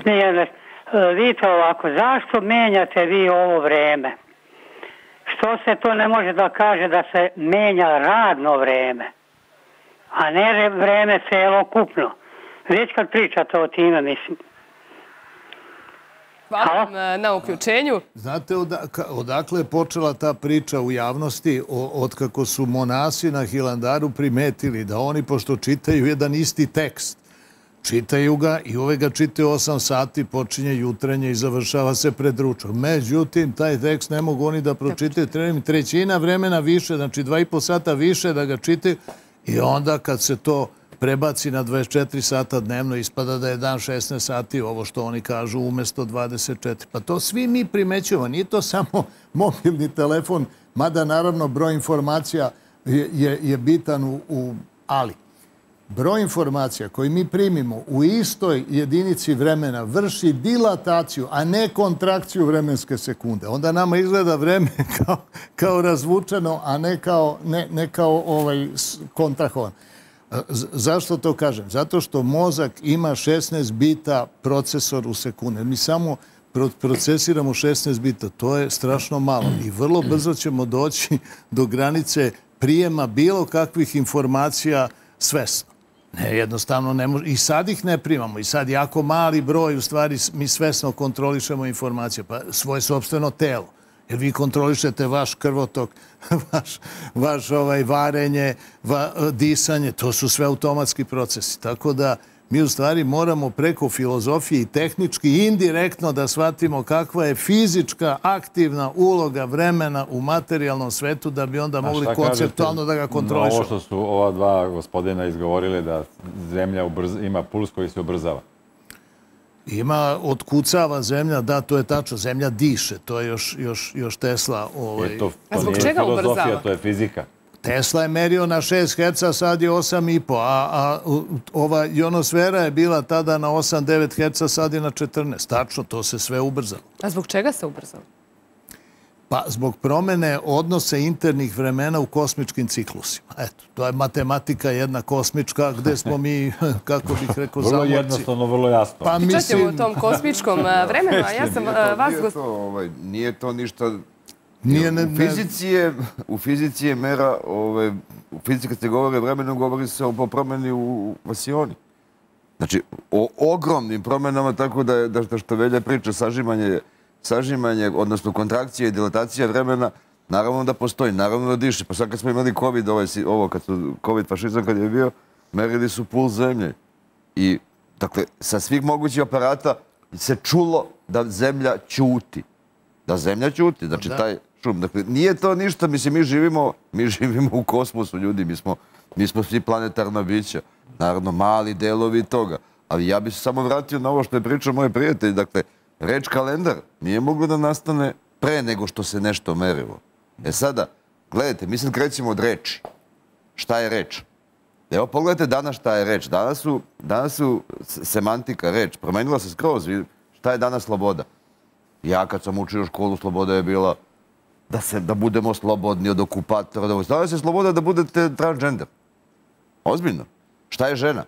Vidite ovako, zašto menjate vi ovo vreme? Što se to ne može da kaže da se menja radno vreme? a ne vreme celokupno. Već kad pričate o time, mislim. Hvala vam na uključenju. Znate odakle je počela ta priča u javnosti o- od kako su monasi na Hilandaru primetili da oni, pošto čitaju jedan isti tekst, čitaju ga i uvek ga čitaju 8 sati, počinje jutrenje i završava se pred ručom. Međutim, taj tekst ne mogu oni da pročitaju, treba im trećina vremena više, znači dva i po sata više da ga čitaju i onda kad se to prebaci na 24 sata dnevno, ispada da je dan 16 sati, ovo što oni kažu, umjesto 24. Pa to svi mi primećujemo, nije to samo mobilni telefon, mada naravno broj informacija je, je, je bitan u, u ali broj informacija koji mi primimo u istoj jedinici vremena vrši dilataciju, a ne kontrakciju vremenske sekunde. Onda nama izgleda vreme kao, kao razvučeno, a ne kao, ne, ne kao ovaj, s- Zašto to kažem? Zato što mozak ima 16 bita procesor u sekunde. Mi samo procesiramo 16 bita. To je strašno malo. I vrlo brzo ćemo doći do granice prijema bilo kakvih informacija svesno. Ne, jednostavno ne možemo. I sad ih ne primamo. I sad jako mali broj, u stvari, mi svesno kontrolišemo informacije. Pa svoje sobstveno telo. Jer vi kontrolišete vaš krvotok, vaš, vaš ovaj varenje, va, disanje, to su sve automatski procesi. Tako da mi u stvari moramo preko filozofije i tehnički indirektno da shvatimo kakva je fizička aktivna uloga vremena u materijalnom svetu da bi onda mogli konceptualno da ga kontrolišemo. Ovo što su ova dva gospodina izgovorili da zemlja ubrz- ima puls koji se ubrzava. Ima, otkucava zemlja, da, to je tačno, zemlja diše, to je još, još, još Tesla. Ovaj, Je to, A to zbog nije čega ubrzava? to je fizika. Tesla je merio na 6 Hz, sad je 8,5, a, a ova ionosfera je bila tada na 8-9 Hz, sad je na 14. Tačno, to se sve ubrzalo. A zbog čega se ubrzao? Pa zbog promene odnose internih vremena u kosmičkim ciklusima. Eto, to je matematika jedna kosmička gde smo mi, kako bih rekao, Vrlo zamorci. jednostavno, vrlo jasno. Pa Pričat ćemo o mislim, tom kosmičkom e, vremenu, a ja sam Nije e, to- vas... nije to, ovaj, nije to ništa... nije, ne, u, fizici je, u fizici je mera, ovaj, u fizici kad se govori o vremenu, govori se o promjeni u vasioni. Znači, o ogromnim promjenama, tako da, je, da, da što velja priča, sažimanje, sažimanje, odnosno kontrakcija i dilatacija vremena, naravno da postoji, naravno da diše. Pa sad kad smo imali COVID, ovaj, ovo, kad su COVID fašizam kad je bio, merili su puls zemlje. I, dakle, sa svih mogućih aparata se čulo da zemlja ćuti. Da zemlja ćuti, znači taj šum. Dakle, nije to ništa, mislim, mi živimo, mi živimo u kosmosu, ljudi, mi smo, mi smo svi planetarna bića. Naravno, mali delovi toga. Ali ja bih se samo vratio na ovo što je pričao moj prijatelj. Dakle, reč kalendar nije moglo da nastane pre nego što se nešto merilo. E sada, gledajte, mi sad krećemo od reči. Šta je reč? Evo pogledajte danas šta je reč. Danas su, danas su semantika, reč. Promenila se skroz. Šta je danas sloboda? Ja kad sam učio školu, sloboda je bila da, se, da budemo slobodni od okupatora. Da... Danas je sloboda da budete transgender. Ozbiljno. Šta je žena?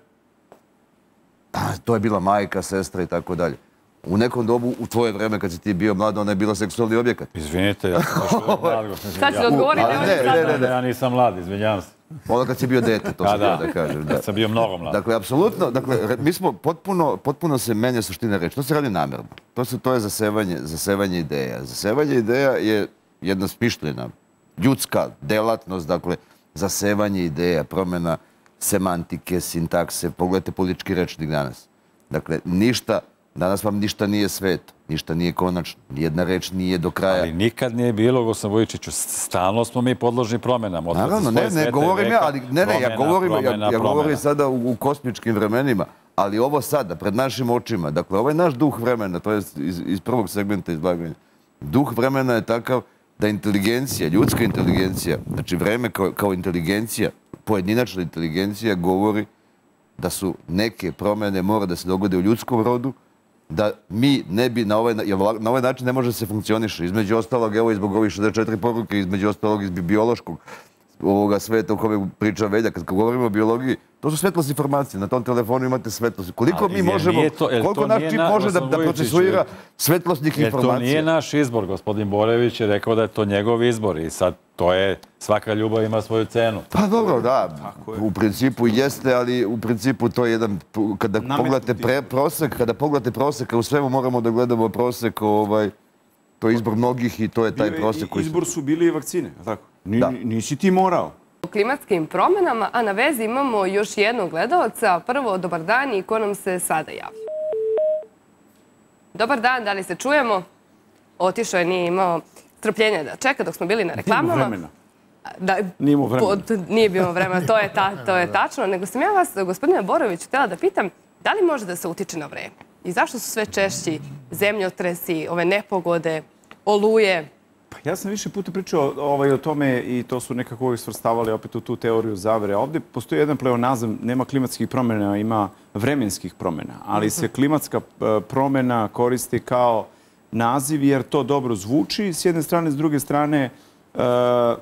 Pa, to je bila majka, sestra i tako dalje. U nekom dobu, u tvoje vreme, kad si ti bio mlad, ona je bila seksualni objekat. Izvinite, ja sam uvijek mlad. Sad ću nemojte ne, ne, ne. Ja nisam mlad, izvinjavam se. Onda kad si bio dete, to sam da. da kažem. Da. Ja sam bio mnogo mlad. Dakle, apsolutno, dakle, mi smo potpuno, potpuno se menja suština reči. To se radi namjerno. To, se, to je zasevanje, zasevanje ideja. Zasevanje ideja je jedna smišljena, ljudska delatnost, dakle, zasevanje ideja, promjena semantike, sintakse. Pogledajte politički rečnik danas. Dakle, ništa, danas vam ništa nije svet, ništa nije konačno, nijedna reč nije do kraja. Ali nikad nije bilo, gospodin Vujičiću, stalno smo mi podložni promjenama. Naravno, ne, ne govorim ja, ali ne, ne, ja govorim, ja, promjena, ja govorim promjena. sada u, u kosmičkim vremenima, ali ovo sada, pred našim očima, dakle, ovaj naš duh vremena, to je iz, iz prvog segmenta izlaganja, duh vremena je takav da inteligencija, ljudska inteligencija, znači vreme kao, kao inteligencija, pojedinačna inteligencija govori da su neke promjene mora da se dogode u ljudskom rodu, da mi ne bi na ovaj, na, jer na ovaj način ne može se funkcioniše. Između ostalog, evo i zbog ovih 64 poruke, između ostalog iz biološkog ovoga sveta o kome priča Velja. Kad govorimo o biologiji, to su svetlost informacije. Na tom telefonu imate svetlost. Koliko Ali mi možemo, to- koliko naš čip na- može da, da procesuira svetlosnih Jer to informacija? nije naš izbor. Gospodin Borević je rekao da je to njegov izbor i sad to je, svaka ljubav ima svoju cenu. Pa dobro, da, u principu jeste, ali u principu to je jedan, kada pogledate pre, prosek, kada pogledate prosek, a u svemu moramo da gledamo prosek, ovaj, to je izbor mnogih i to je taj prosek koji... Izbor su bili i vakcine, tako? Ni, Da. Nisi ti morao. O klimatskim promjenama, a na vezi imamo još jednog gledalca. Prvo, dobar dan i ko nam se sada javlja. Dobar dan, da li se čujemo? Otišao je, nije imao strpljenja da čeka dok smo bili na reklamama. vremena. Da, Nije imao vremena. pod- nije bilo vremena, to je, ta, to je tačno. Nego sam ja vas, gospodine Borović, htjela da pitam da li može da se utiče na vreme? I zašto su sve češći zemljotresi, ove nepogode, oluje? Pa ja sam više puta pričao ovaj, o tome i to su nekako uvijek svrstavali opet u tu teoriju zavere. Ovdje postoji jedan pleonazam, nema klimatskih promjena, ima vremenskih promjena, ali se klimatska e, promjena koristi kao naziv jer to dobro zvuči s jedne strane, s druge strane e,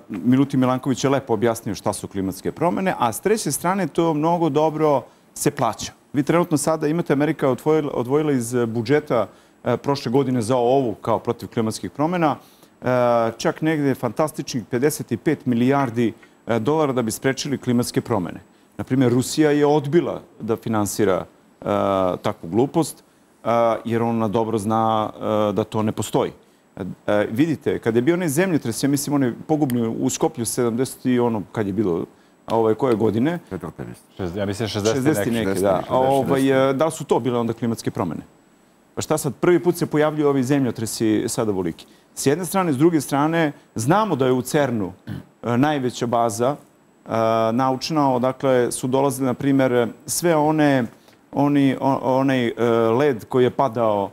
Milutin Milanković je lepo objasnio šta su klimatske promjene, a s treće strane to mnogo dobro se plaća. Vi trenutno sada imate Amerika odvojila, iz budžeta e, prošle godine za ovu kao protiv klimatskih promjena čak negdje fantastičnih 55 milijardi e, dolara da bi sprečili klimatske promjene. Naprimjer, Rusija je odbila da finansira e, takvu glupost e, jer ona dobro zna e, da to ne postoji. E, vidite, kad je bio onaj zemljotres, ja mislim, on je u Skoplju 70 i ono, kad je bilo ovaj, koje godine, Ja mislim 60, 60 neki. neke, 60, da. 60, A ovaj, e, da li su to bile onda klimatske promjene? Pa šta sad, prvi put se pojavljuju ovi zemljotresi sada voliki. S jedne strane, s druge strane, znamo da je u CERN-u e, najveća baza e, naučna, odakle su dolazili, na primjer, sve one, oni, onaj e, led koji je padao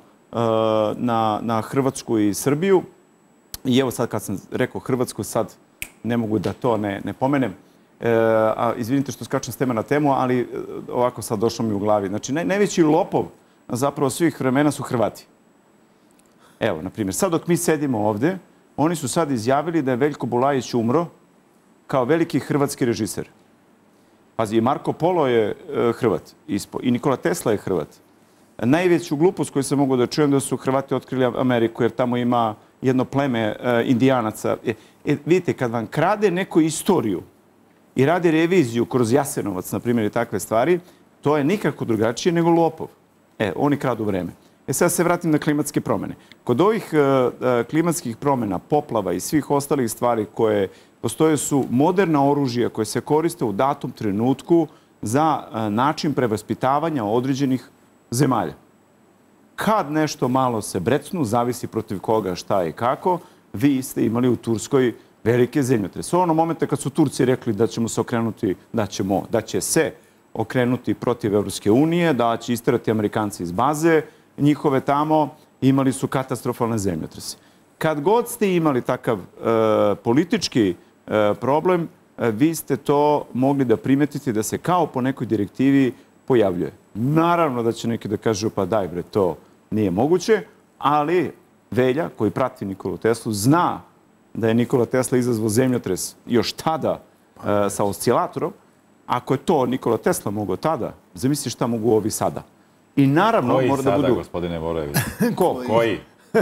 na, na Hrvatsku i Srbiju. I evo sad kad sam rekao Hrvatsku, sad ne mogu da to ne, ne pomenem. E, a, izvinite što skačem s tema na temu, ali ovako sad došlo mi u glavi. Znači, naj, najveći lopov zapravo svih vremena su Hrvati. Evo, na primjer, sad dok mi sedimo ovde, oni su sad izjavili da je Veljko Bulajić umro kao veliki hrvatski režiser. Pazi, i Marko Polo je e, Hrvat ispo, i Nikola Tesla je Hrvat. Najveću glupost koju sam mogu da čujem da su Hrvati otkrili Ameriku, jer tamo ima jedno pleme e, indijanaca. E, e, vidite, kad vam krade neku istoriju i radi reviziju kroz Jasenovac, na primjer, i takve stvari, to je nikako drugačije nego lopov. E, oni kradu vreme. E sad se vratim na klimatske promjene. Kod ovih e, e, klimatskih promjena, poplava i svih ostalih stvari koje postoje su moderna oružja koje se koriste u datom trenutku za e, način prevaspitavanja određenih zemalja. Kad nešto malo se brecnu, zavisi protiv koga, šta i kako, vi ste imali u Turskoj velike zemljotrese. U onom momenta kad su Turci rekli da ćemo se okrenuti, da, ćemo, da će se okrenuti protiv Evropske unije, da će istirati Amerikanci iz baze, njihove tamo imali su katastrofalne zemljotrese. Kad god ste imali takav e, politički e, problem, e, vi ste to mogli da primetite da se kao po nekoj direktivi pojavljuje. Naravno da će neki da kažu pa daj bre, to nije moguće, ali Velja, koji prati Nikolu Teslu, zna da je Nikola Tesla izazvao zemljotres još tada e, sa oscilatorom. Ako je to Nikola Tesla mogao tada, zamisli šta mogu ovi sada. I naravno Koji mora sada, da budu... gospodine Borojević? Ko? Koji?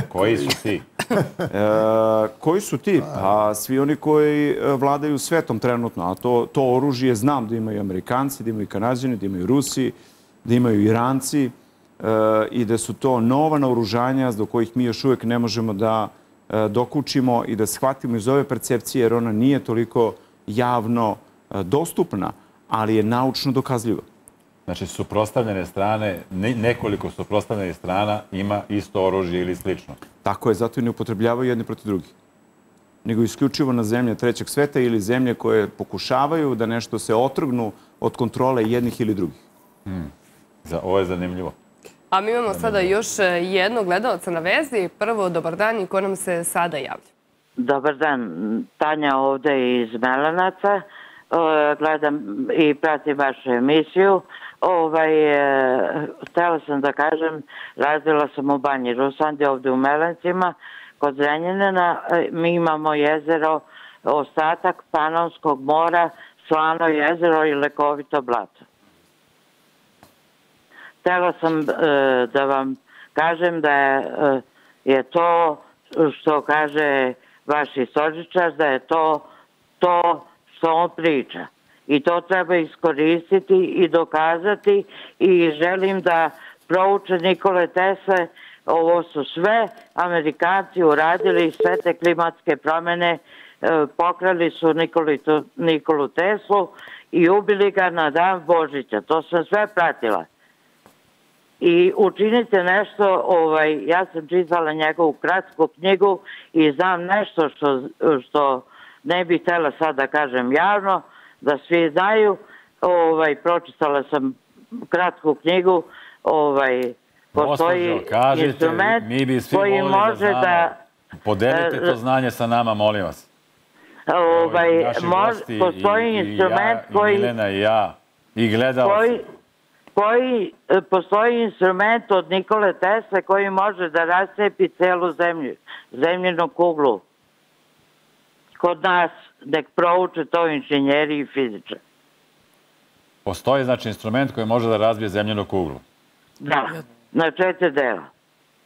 Koji su ti? E, koji su ti? Pa svi oni koji e, vladaju svetom trenutno, a to, to oružje znam da imaju Amerikanci, da imaju Kanadžani, da imaju Rusi, da imaju Iranci e, i da su to nova naoružanja do kojih mi još uvijek ne možemo da e, dokučimo i da shvatimo iz ove percepcije jer ona nije toliko javno e, dostupna, ali je naučno dokazljiva. Znači, suprostavljene strane, ne- nekoliko suprostavljenih strana ima isto oružje ili slično. Tako je, zato i ne upotrebljavaju jedni proti drugih. Nego isključivo na zemlje trećeg sveta ili zemlje koje pokušavaju da nešto se otrgnu od kontrole jednih ili drugih. Za, ovo je zanimljivo. A mi imamo sada još e, jednog gledalca na vezi. Prvo, dobar dan i ko nam se sada javlja. Dobar dan, Tanja ovde iz Melanaca. E, Gledam i pratim vašu emisiju. Ovaj, e, htela sam da kažem, razvila sam u banji Rusandi ovde u Melencima, kod Zrenjanina. E, mi imamo jezero ostatak Panonskog mora, Slano jezero i Lekovito blato. Htela sam e, da vam kažem da je, e, je to što kaže vaš istoričar, da je to to što on priča. I to treba iskoristiti i dokazati i želim da prouče Nikole Tesle. Ovo su sve Amerikanci uradili, sve te klimatske promene, e, pokrali su Nikolitu, Nikolu Teslu i ubili ga na dan Božića. To sam sve pratila. I učinite nešto, ovaj, ja sam čitala njegovu kratku knjigu i znam nešto što, što ne bih htjela sad da kažem javno, da svi znaju. Ovaj, pročitala sam kratku knjigu, ovaj, postoji kažite, instrument mi bi svi koji da može znamo. da... Podelite to znanje sa nama, molim vas. Ovaj, mož, postoji i, i instrument ja, koji... I Milena i ja, i gledalci. koji, koji e, postoji instrument od Nikole Tesle koji može da rastepi celu zemlju, zemljenu kuglu. Kod nas nek prouče to inženjeri i fizičari. Postoji, znači, instrument koji može da razbije zemljenu kuglu. Da, na četiri dela.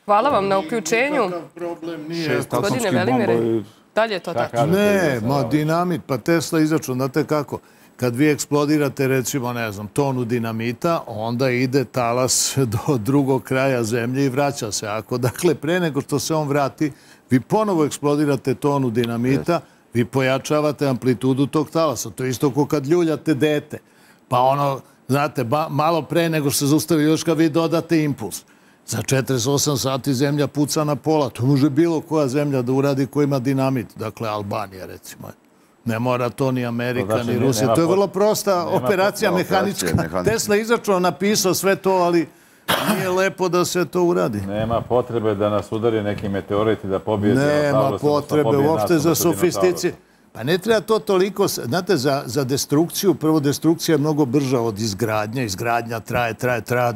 Hvala vam na uključenju. Nikakav problem nije. Šest Velimire, bomba. dalje je to tako. Ne, ma dinamit, pa Tesla izračun, znate kako? Kad vi eksplodirate, recimo, ne znam, tonu dinamita, onda ide talas do drugog kraja zemlje i vraća se. Ako, dakle, pre nego što se on vrati, vi ponovo eksplodirate tonu dinamita, vi pojačavate amplitudu tog talasa. To je isto kao kad ljuljate dete. Pa ono, znate, ba, malo pre nego što se zaustavi ljuška, vi dodate impuls. Za 48 sati zemlja puca na pola. To može bilo koja zemlja da uradi koja ima dinamit. Dakle, Albanija, recimo. Ne mora to ni Amerika, To znači, ni Rusija. To je vrlo prosta operacija pot- mehanička. operacija mehanička. Tesla je izračunao, napisao sve to, ali nije lepo da se to uradi. Nema potrebe da nas udari neki meteoriti da pobije Nema Dinosaurus, odnosno potrebe uopšte za sofistici. Pa ne treba to toliko, znate, za, za destrukciju, prvo destrukcija je mnogo brža od izgradnja, izgradnja traje, traje, traje,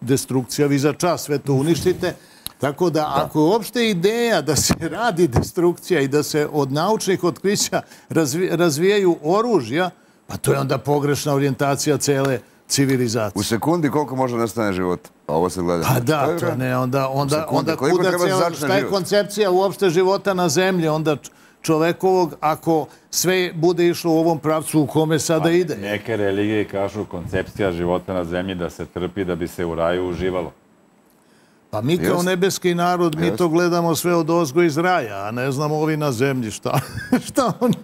destrukcija, vi za čas sve to uništite. Tako da, ako je uopšte ideja da se radi destrukcija i da se od naučnih otkrića razvi, razvijaju oružja, pa to je onda pogrešna orijentacija cele civilizacije. U sekundi koliko može nestane život? A ovo se gleda. Pa da, to ne, onda, onda, sekundi, onda kuda cijela, šta je život? koncepcija uopšte života na zemlji, onda čovekovog, ako sve bude išlo u ovom pravcu u kome sada ide. Neke religije kažu koncepcija života na zemlji da se trpi da bi se u raju uživalo. Pa mi kao Jest. nebeski narod, mi Jest. to gledamo sve od ozgo iz raja, a ne znamo ovi na zemlji šta, šta oni,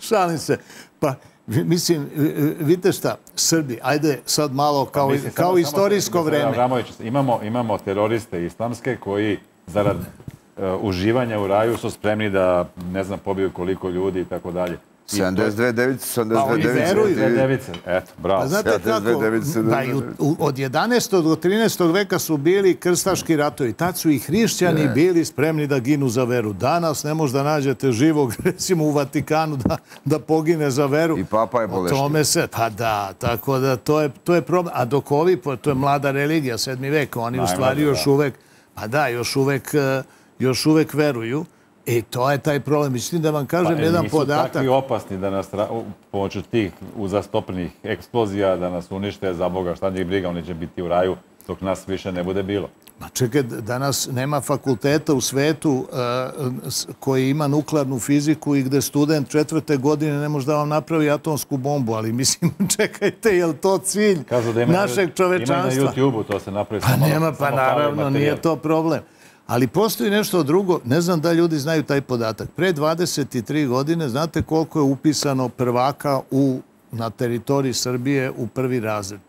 šalim se. Pa, mislim, vi- vi- vidite šta, Srbi, ajde sad malo kao, Pa Mislim, kao samo- istorijsko samo- vreme. Avramović, imamo, imamo teroriste islamske koji zarad uh, uživanja u raju su spremni da, ne znam, pobiju koliko ljudi i tako dalje. I to je- 72 device, 72 Pa oni device. veruju. Sve device, eto, bravo. Pa znate kako, device, da, i u, od 11. do 13. veka su bili krstaški ratovi. Tad su i hrišćani bili spremni da ginu za veru. Danas ne možda nađete živog, recimo u Vatikanu, da, da pogine za veru. I papa je O bolešnik. tome se, pa da, tako da to je, to je problem. A dok ovi, to je mlada religija, sedmi vek, oni u stvari još da. uvek, pa da, još uvek, eh, još uvek veruju. I to je taj problem. Mislim da vam kažem Pa, jedan nisu podatak. takvi opasni da nas, pomoću tih uzastopljenih eksplozija, da nas unište za Boga, šta njih briga, oni će biti u raju dok nas više ne bude bilo. Ma čekaj, danas nema fakulteta u svetu uh, koji ima nuklearnu fiziku i gde student četvrte godine ne može da vam napravi atomsku bombu, ali mislim, čekajte, je li to cilj Kažu da ima, našeg ima čovečanstva? na YouTube-u, to se napravi Pa samo- nema, pa naravno, nije to problem. Ali postoji nešto drugo, ne znam da ljudi znaju taj podatak. Pre 23 godine, znate koliko je upisano prvaka u, na teritoriji Srbije u prvi razred?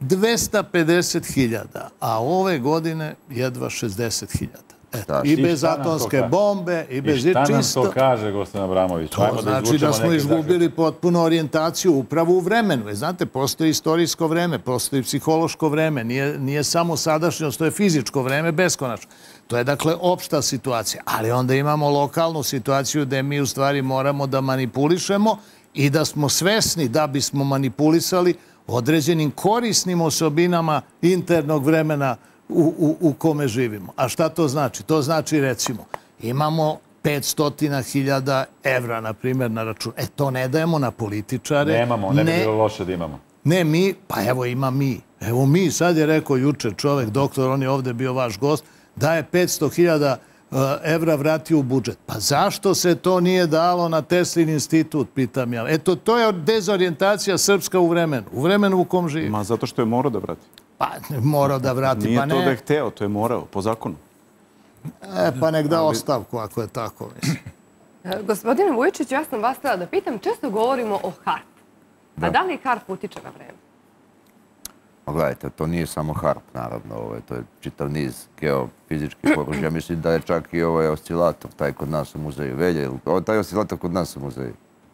250.000, a ove godine jedva 60.000. Eto, Da, I i bez atomske bombe, i I bez šta nam čisto... to kaže, gospodin Abramović? To Ajmo znači izvučemo da smo izgubili potpuno orijentaciju upravo u vremenu. E, Znate, postoji istorijsko vreme, postoji psihološko vreme, nije, nije samo sadašnjost, to je fizičko vreme, beskonačno. To je dakle opšta situacija. Ali onda imamo lokalnu situaciju gde mi u stvari moramo da manipulišemo i da smo svesni da bismo manipulisali određenim korisnim osobinama internog vremena u, u, u kome živimo. A šta to znači? To znači recimo, imamo 500.000 evra, na primjer, na račun. E, to ne dajemo na političare. Nemamo, ne bi bilo loše da imamo. Ne mi, pa evo ima mi. Evo mi, sad je rekao juče čovek, doktor, on je ovde bio vaš gost, da je 500.000 evra vratio u budžet. Pa zašto se to nije dalo na Teslin institut, pitam ja. Eto, to je dezorientacija srpska u vremenu, u vremenu u kom živi. Ma zato što je morao da vrati. Pa morao da vrati, Nije pa ne. to da je hteo, to je morao, po zakonu. E, pa nek da ostavku ako je tako, mislim. E, Gospodine Vujičić, ja sam vas htjela da pitam, često govorimo o harp. A da li harp utiče na vreme? Gledajte, to nije samo harp, naravno, ovaj, to je čitav niz geofizičkih oružja. Mislim da je čak i ovaj oscilator, taj kod nas u muzeju. Velje, ovaj, taj oscilator kod nas u muzeju.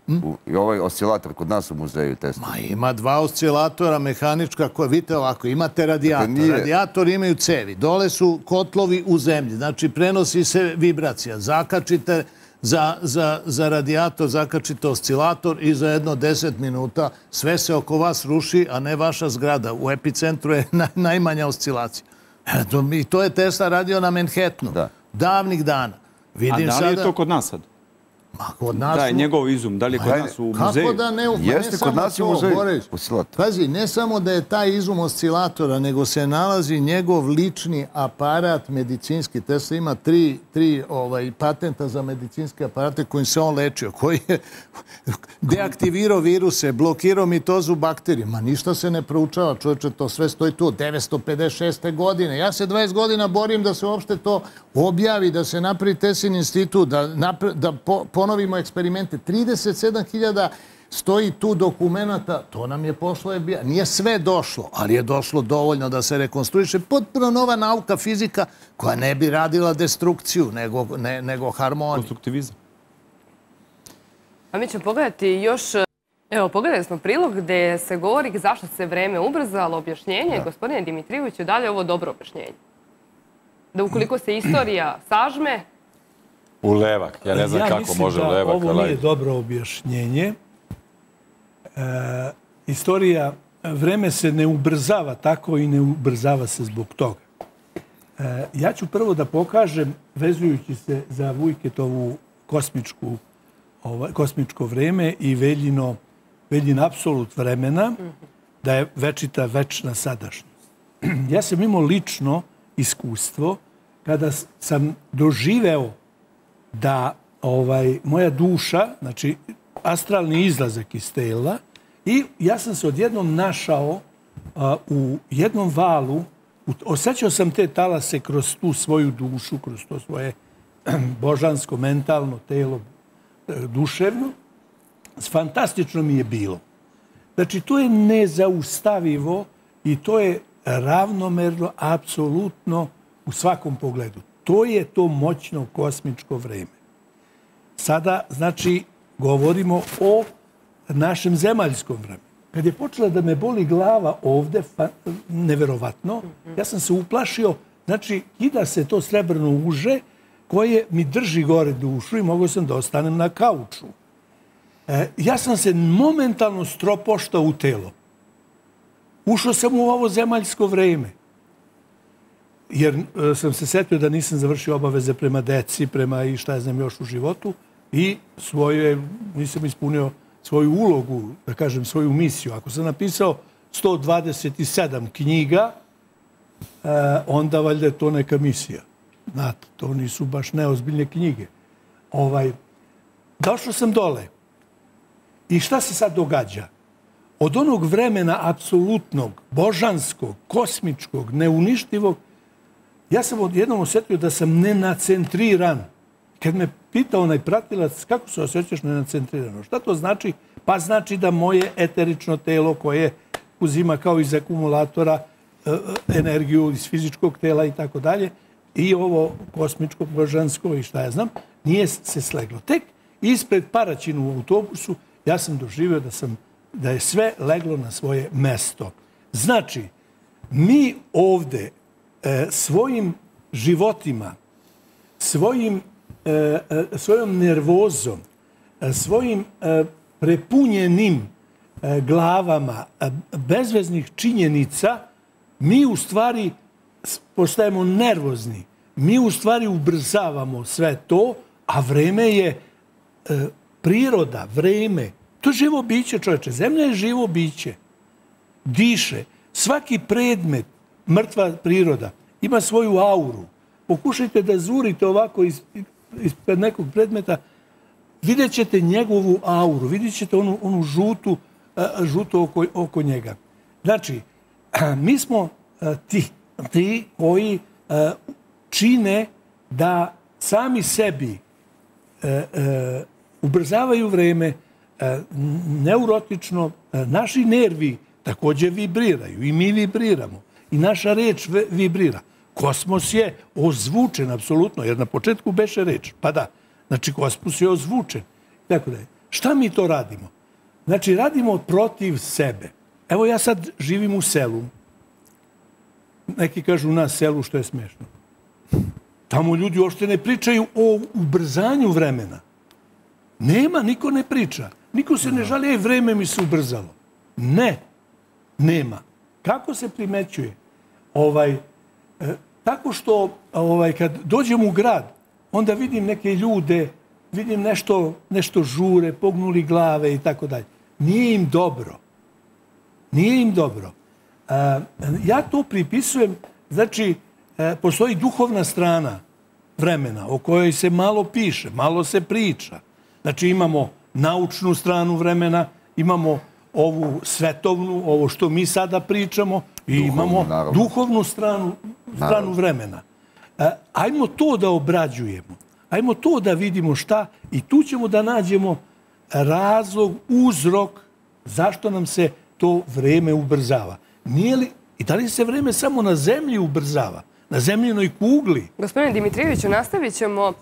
U- I ovaj oscilator kod nas u muzeju Tesla. Ma ima dva oscilatora mehanička koja, vidite ovako, imate radijator. Dakle, nije- Radijatori imaju cevi. Dole su kotlovi u zemlji. Znači, prenosi se vibracija. Zakačite za, za, za radijator, zakačite oscilator i za jedno 10 minuta sve se oko vas ruši, a ne vaša zgrada. U epicentru je naj, najmanja oscilacija. Eto, I to je Tesla radio na Manhattanu. Da. Davnih dana. A Vidim da li je sada... to kod nas sad? Ma, kod nas Da, je u- njegov izum, da li je kod nas u Kako muzeju? da ne, ne Jeste, samo kod nas je u to, muzeju Boris. oscilator. Pazi, ne samo da je taj izum oscilatora, nego se nalazi njegov lični aparat medicinski. Tesla ima tri, tri ovaj, patenta za medicinske aparate kojim se on lečio, koji je deaktivirao viruse, blokirao mitozu bakterije. Ma ništa se ne proučava, čovječe, to sve stoji tu od 956. godine. Ja se 20 godina borim da se uopšte to objavi, da se napravi Tesin institut, da, napra- da po, ponovimo eksperimente. 37.000 stoji tu dokumenta, to nam je pošlo. Nije sve došlo, ali je došlo dovoljno da se rekonstruiše potpuno nova nauka fizika koja ne bi radila destrukciju, nego, ne, nego harmoniju. Konstruktivizam. A mi ćemo pogledati još... Evo, pogledali smo prilog gdje se govori zašto se vreme ubrzalo objašnjenje. Gospodine Dimitrijeviću, da li je ovo dobro objašnjenje? Da ukoliko se istorija sažme, U levak. Ja ne znam ja kako može da levak. ovo nije dobro objašnjenje. E, istorija, vreme se ne ubrzava tako i ne ubrzava se zbog toga. E, ja ću prvo da pokažem, vezujući se za Vujketovu kosmičku, ovaj, kosmičko vreme i veljino, veljin apsolut vremena, da je večita večna sadašnjost. ja sam imao lično iskustvo kada sam doživeo da ovaj moja duša, znači astralni izlazak iz tela i ja sam se odjednom našao a, u jednom valu, u, osjećao sam te talase kroz tu svoju dušu, kroz to svoje božansko, mentalno telo, uh, duševno. Fantastično mi je bilo. Znači, to je nezaustavivo i to je ravnomerno, apsolutno u svakom pogledu. To je to moćno kosmičko vreme. Sada, znači, govorimo o našem zemaljskom vremenu. Kad je počela da me boli glava ovde, neverovatno, ja sam se uplašio, znači, kida se to srebrno uže koje mi drži gore dušu i mogao sam da ostanem na kauču. E, ja sam se momentalno stropoštao u telo. Ušao sam u ovo zemaljsko vreme. Jer e, sam se setio da nisam završio obaveze prema deci, prema i šta ja znam još u životu i svoje, nisam ispunio svoju ulogu, da kažem, svoju misiju. Ako sam napisao 127 knjiga, e, onda valjda je to neka misija. Znate, to nisu baš neozbiljne knjige. Ovaj, došao sam dole. I šta se sad događa? Od onog vremena apsolutnog, božanskog, kosmičkog, neuništivog, ja sam odjednom osjetio da sam nenacentriran. Kad me pitao onaj pratilac kako se osjećaš nenacentrirano, šta to znači? Pa znači da moje eterično telo koje uzima kao iz akumulatora e, e, energiju iz fizičkog tela i tako dalje, i ovo kosmičko, božansko i šta ja znam, nije se sleglo. Tek ispred paraćinu u autobusu ja sam doživio da, sam, da je sve leglo na svoje mesto. Znači, mi ovde e, svojim životima, svojim, e, e, svojom nervozom, e, svojim e, prepunjenim e, glavama e, bezveznih činjenica, mi u stvari postajemo nervozni. Mi u stvari ubrzavamo sve to, A vreme je e, priroda, vreme. To je živo biće, čovječe. Zemlja je živo biće. Diše. Svaki predmet, mrtva priroda, ima svoju auru. Pokušajte da zurite ovako iz, ispred nekog predmeta, vidjet ćete njegovu auru, vidjet ćete onu, onu žutu, žutu oko, oko njega. Znači, mi smo ti, ti koji čine da sami sebi e, e, ubrzavaju vreme, e, neurotično, naši nervi također vibriraju i mi vibriramo i naša reč vibrira. Kosmos je ozvučen, apsolutno, jer na početku beše reč. Pa da, znači kosmos je ozvučen. Tako da je. Šta mi to radimo? Znači, radimo protiv sebe. Evo ja sad živim u selu. Neki kažu na selu što je smešno. Tamo ljudi uopšte ne pričaju o ubrzanju vremena. Nema, niko ne priča. Niko se ne žali, ej, vreme mi se ubrzalo. Ne, nema. Kako se primećuje? Ovaj, e, tako što ovaj, kad dođem u grad, onda vidim neke ljude, vidim nešto, nešto žure, pognuli glave i tako dalje. Nije im dobro. Nije im dobro. A, ja to pripisujem, znači, e, postoji duhovna strana vremena o kojoj se malo piše, malo se priča. Znači, imamo naučnu stranu vremena, imamo ovu svetovnu, ovo što mi sada pričamo, i duhovnu, imamo naravno. duhovnu stranu, stranu naravno. vremena. E, ajmo to da obrađujemo. Ajmo to da vidimo šta i tu ćemo da nađemo razlog, uzrok zašto nam se to vreme ubrzava. Nije li, I da li se vreme samo na zemlji ubrzava? Na zemljinoj kugli? Gospodine Dimitrijeviću, nastavit ćemo.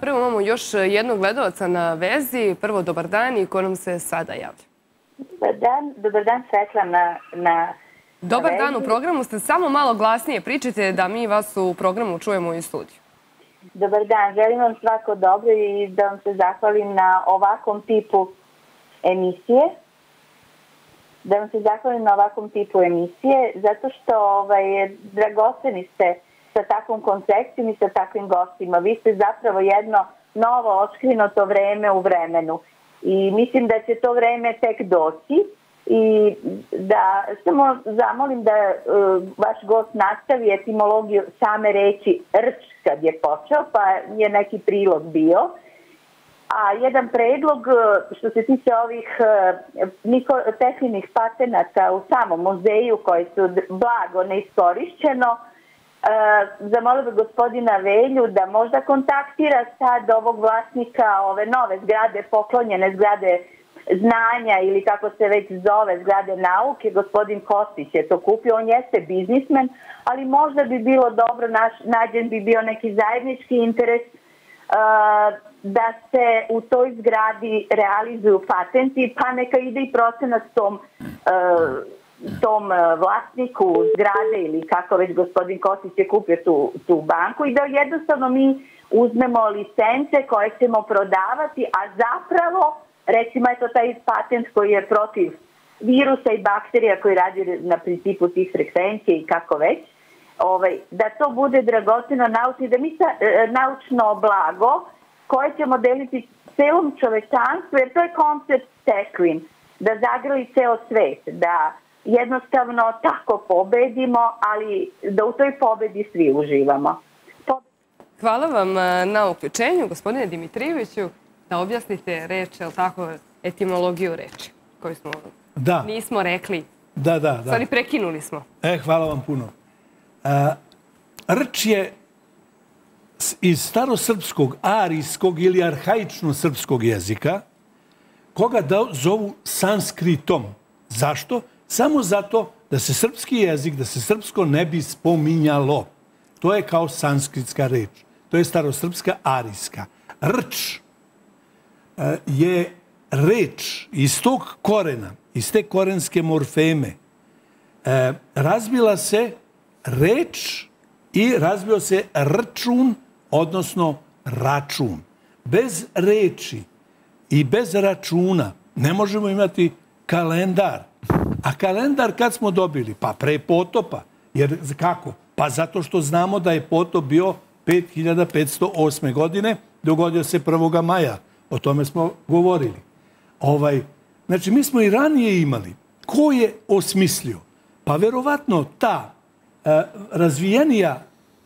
Prvo imamo još jednog gledalca na vezi. Prvo, dobar dan i ko nam se sada javlja? Dobar dan, dobar dan Svetlana na Dobar dan u programu. Ste samo malo glasnije pričajte da mi vas u programu čujemo i studiju. Dobar dan, želim vam svako dobro i da vam se zahvalim na ovakvom tipu emisije. Da vam se zahvalim na ovakvom tipu emisije, zato što ovaj, dragoceni ste sa takvom koncepcijom i sa takvim gostima. Vi ste zapravo jedno novo očkrinoto vreme u vremenu. I mislim da će to vreme tek doći i da samo zamolim da uh, vaš gost nastavi etimologiju same reći rč kad je počeo, pa je neki prilog bio. A jedan predlog e, što se tiče ovih e, uh, tehninih patenata u samom muzeju koji su blago neiskorišćeno, uh, zamolio bi gospodina Velju da možda kontaktira sad ovog vlasnika ove nove zgrade, poklonjene zgrade znanja ili kako se već zove zgrade nauke, gospodin Kostić je to kupio, on jeste biznismen, ali možda bi bilo dobro, naš, nađen bi bio neki zajednički interes uh, da se u toj zgradi realizuju patenti, pa neka ide i procenat tom, uh, tom uh, vlasniku zgrade ili kako već gospodin Kostić je kupio tu, tu banku i da jednostavno mi uzmemo licence koje ćemo prodavati, a zapravo recimo je to taj patent koji je protiv virusa i bakterija koji radi na principu tih frekvencije i kako već, ovaj, da to bude dragoceno naučno da mi sa, e, naučno blago koje ćemo deliti celom čovečanstvu, jer to je koncept tekvin, da zagrali ceo svet, da jednostavno tako pobedimo, ali da u toj pobedi svi uživamo. Hvala vam eh, na uključenju, gospodine Dimitrijeviću da objasnite reč, je tako, etimologiju reči koju smo da. nismo rekli. Da, da, da. Stvari prekinuli smo. E, hvala vam puno. A, rč je iz starosrpskog, arijskog ili arhaično-srpskog jezika, koga da zovu sanskritom. Zašto? Samo zato da se srpski jezik, da se srpsko ne bi spominjalo. To je kao sanskritska reč. To je starosrpska arijska. Rč E, Eh, je reč iz tog korena, iz te korenske morfeme, eh, razbila se reč i razbio se račun, odnosno račun. Bez reči i bez računa ne možemo imati kalendar. A kalendar kad smo dobili? Pa pre potopa. Jer kako? Pa zato što znamo da je potop bio 5508. godine, dogodio se 1. maja. O tome smo govorili. Ovaj, znači, mi smo i ranije imali. Ko je osmislio? Pa verovatno ta e, razvijenija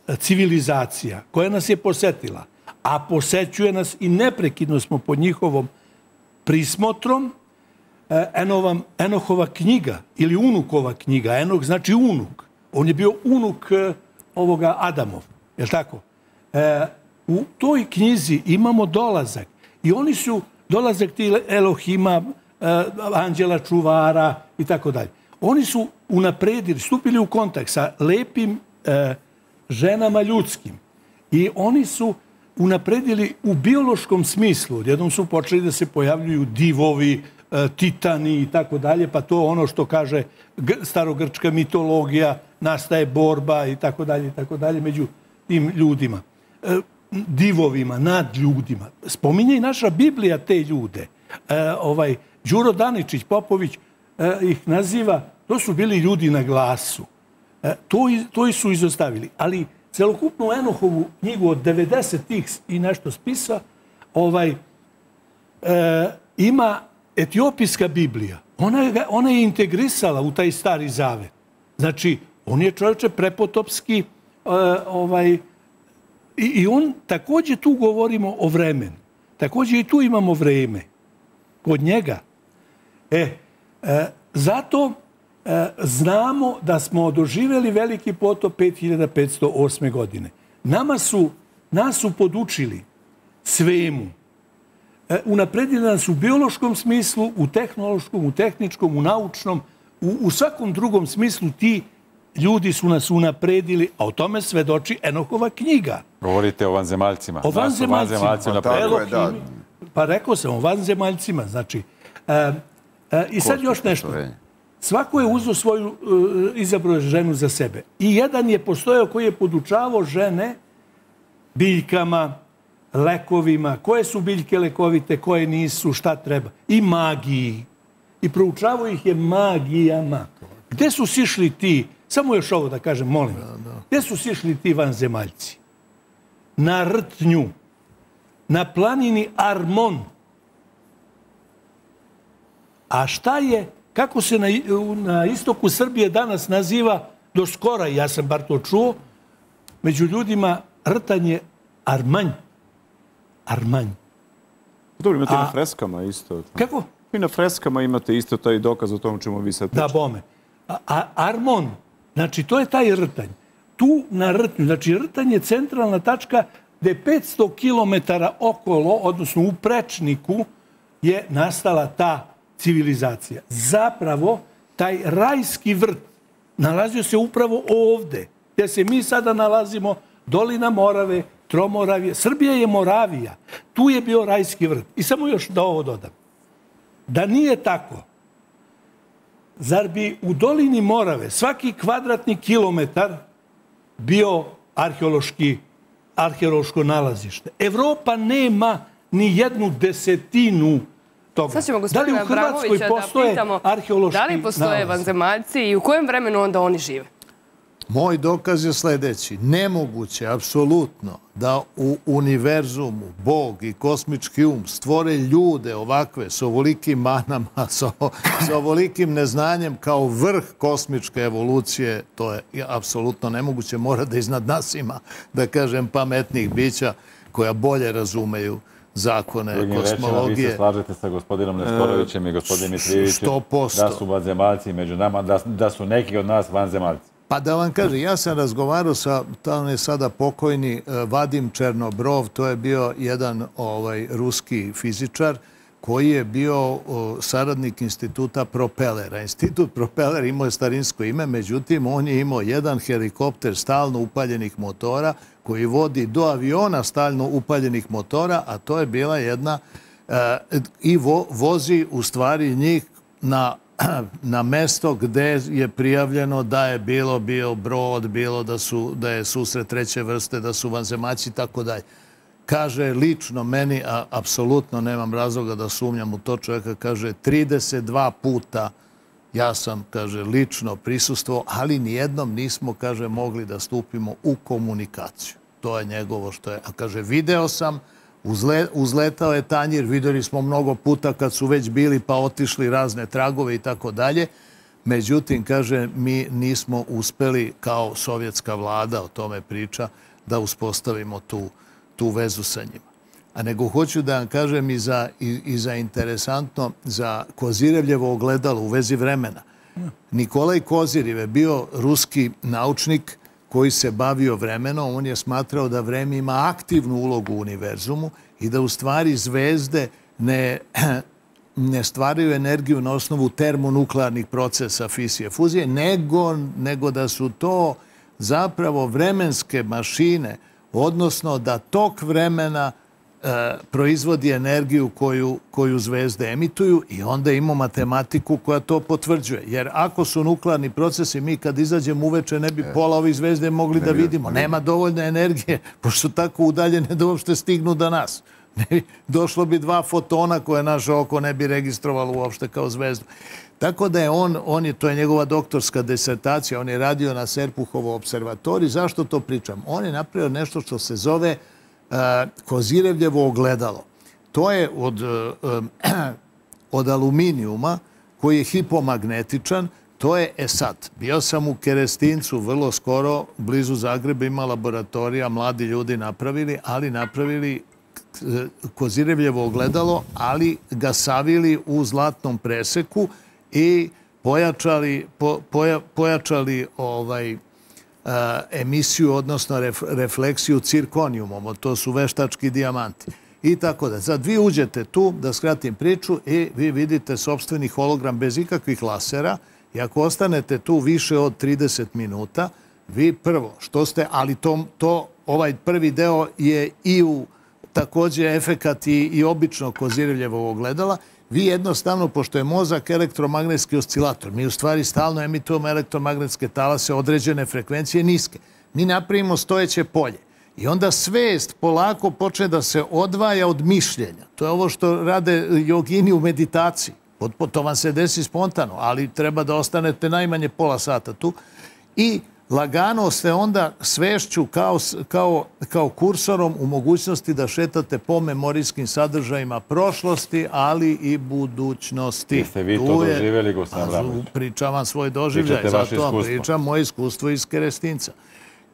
e, civilizacija koja nas je posetila, a posećuje nas i neprekidno smo pod njihovom prismotrom, e, Enovam, Enohova knjiga ili Unukova knjiga, Enoh znači unuk. On je bio unuk e, ovoga Adamov, je tako? E, u toj knjizi imamo dolazak i oni su dolazak ti Elohima, eh, anđela čuvara i tako dalje. Oni su unapredili, stupili u kontakt sa lepim e, ženama ljudskim i oni su unapredili u biološkom smislu. Jednom su počeli da se pojavljuju divovi, e, titani i tako dalje, pa to ono što kaže starogrčka mitologija, nastaje borba i tako dalje i tako dalje među tim ljudima. E, divovima, nad ljudima. Spominje i naša Biblija te ljude. E, ovaj, Đuro Daničić, Popović e, ih naziva, to su bili ljudi na glasu. E, to, to su izostavili. Ali celokupnu Enohovu knjigu od 90 tih i nešto spisa, ovaj, e, ima etiopijska Biblija. Ona je, ona je integrisala u taj stari zavet. Znači, on je čovječe prepotopski, e, ovaj, i, i on također tu govorimo o vremenu. Također i tu imamo vreme. Kod njega. E, e zato E, znamo da smo doživjeli veliki potop 5508. godine. Nama su, nas su podučili svemu. E, unapredili nas u biološkom smislu, u tehnološkom, u tehničkom, u naučnom, u, u svakom drugom smislu ti ljudi su nas unapredili, a o tome svedoči Enohova knjiga. Govorite o vanzemaljcima. O vanzemaljcima. Pa, je, pa rekao sam o vanzemaljcima. Znači, e, e, I sad još nešto. Svako je uzo svoju, uh, izabrao ženu za sebe. I jedan je postojao koji je podučavao žene biljkama, lekovima, koje su biljke lekovite, koje nisu, šta treba. I magiji. I proučavao ih je magijama. Gde su sišli ti, samo još ovo da kažem, molim, gde su sišli ti vanzemaljci? Na rtnju, na planini Armon. A šta je kako se na, na istoku Srbije danas naziva, do skora, ja sam bar to čuo, među ljudima rtanje Armanj. Armanj. Dobro, imate A, na freskama isto. Kako? I na freskama imate isto taj dokaz o tom čemu vi sad pričate. Da, bome. A, Armon, znači to je taj rtanj. Tu na rtnju, znači rtanj je centralna tačka gde 500 km okolo, odnosno u prečniku, je nastala ta civilizacija. Zapravo, taj rajski vrt nalazio se upravo ovde, gdje se mi sada nalazimo, dolina Morave, Tromoravije. Srbija je Moravija. Tu je bio rajski vrt. I samo još da ovo dodam. Da nije tako, zar bi u dolini Morave svaki kvadratni kilometar bio arheološki, arheološko nalazište? Evropa nema ni jednu desetinu toga. Sad ćemo gospodina Abramovića da pitamo da li postoje vanzemaljci i u kojem vremenu onda oni žive? Moj dokaz je sljedeći. Nemoguće, apsolutno, da u univerzumu Bog i kosmički um stvore ljude ovakve s ovolikim manama, s ovolikim neznanjem kao vrh kosmičke evolucije. To je apsolutno nemoguće. Mora da iznad nas ima, da kažem, pametnih bića koja bolje razumeju zakone, Drugim kosmologije. vi se slažete sa gospodinom Nestorovićem i gospodinom Mitrijevićem da su vanzemaljci među nama, da, da su neki od nas vanzemaljci. Pa da vam kažem, ja sam razgovarao sa tamo je sada pokojni e, Vadim Černobrov, to je bio jedan ovaj ruski fizičar koji je bio saradnik instituta Propelera. Institut Propeler imao je starinsko ime, međutim, on je imao jedan helikopter stalno upaljenih motora koji vodi do aviona stalno upaljenih motora, a to je bila jedna e, i vozi u stvari njih na na mesto gde je prijavljeno da je bilo bio brod, bilo da su da je susret treće vrste, da su vanzemaći i tako dalje. Kaže lično meni, a apsolutno nemam razloga da sumnjam u to čovjeka, kaže 32 puta ja sam, kaže, lično prisustvo, ali nijednom nismo, kaže, mogli da stupimo u komunikaciju. to je njegovo što je. A kaže, video sam, uzle, uzletao je tanjir, videli smo mnogo puta kad su već bili pa otišli razne tragove i tako dalje. Međutim, kaže, mi nismo uspeli kao sovjetska vlada, o tome priča, da uspostavimo tu, tu vezu sa njima. A nego hoću da vam kažem i za, i, i za interesantno, za Kozirevljevo ogledalo u vezi vremena. Nikolaj Koziriv je bio ruski naučnik koji se bavio vremenom. On je smatrao da vreme ima aktivnu ulogu u univerzumu i da u stvari zvezde ne, ne stvaraju energiju na osnovu termonuklearnih procesa fisije fuzije, nego, nego da su to zapravo vremenske mašine, odnosno da tok vremena proizvodi energiju koju, koju zvezde emituju i onda imamo matematiku koja to potvrđuje. Jer ako su nuklearni procesi, mi kad izađemo uveče ne bi pola ovih zvezde mogli da vidimo. Nema dovoljne energije, pošto tako udaljene da uopšte stignu do nas. Došlo bi dva fotona koje naše oko ne bi registrovalo uopšte kao zvezdu. Tako da je on, on je, to je njegova doktorska desertacija, on je radio na Serpuhovo observatoriji. Zašto to pričam? On je napravio nešto što se zove uh, E, E, Kozirevljevo ogledalo. To je od, e, e, od aluminijuma koji je hipomagnetičan. To je, e sad, bio sam u Kerestincu vrlo skoro, blizu Zagreba ima laboratorija, mladi ljudi napravili, ali napravili Kozirevljevo ogledalo, ali ga savili u zlatnom preseku i pojačali, po, poja, pojačali ovaj, Eh, emisiju, odnosno refleksiju cirkonijumom. To su veštački dijamanti. I tako da. Sad vi uđete tu, da skratim priču, i vi vidite sobstveni hologram bez ikakvih lasera. I ako ostanete tu više od 30 minuta, vi prvo, što ste, ali to, to ovaj prvi deo je i u također efekat i, i obično kozirevljevog ogledala, vi jednostavno, pošto je mozak elektromagnetski oscilator, mi u stvari stalno emitujemo elektromagnetske talase određene frekvencije niske. Mi napravimo stojeće polje. I onda svest polako počne da se odvaja od mišljenja. To je ovo što rade jogini u meditaciji. To vam se desi spontano, ali treba da ostanete najmanje pola sata tu. I lagano ste onda svešću kao, kao, kao kursorom u mogućnosti da šetate po memorijskim sadržajima prošlosti, ali i budućnosti. Jeste vi to doživjeli, Gustav Ramović? Pričam vam svoj doživljaj, zato vam pričam moje iskustvo iz Kerestinca.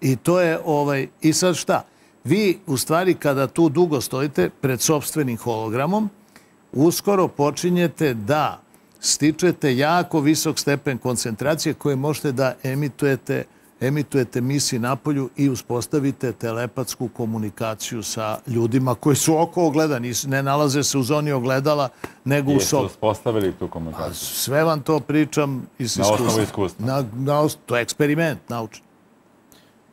I to je, ovaj, i sad šta? Vi, u stvari, kada tu dugo stojite pred sobstvenim hologramom, uskoro počinjete da stičete jako visok stepen koncentracije koje možete da emitujete emitujete misiji napolju i uspostavite telepatsku komunikaciju sa ljudima koji su oko ogleda, ne nalaze se u zoni ogledala, nego u sobi. Jesu uspostavili tu komunikaciju? Sve vam to pričam iz iskustva. Na osnovu iskustva? Na, na, to je eksperiment, naučni.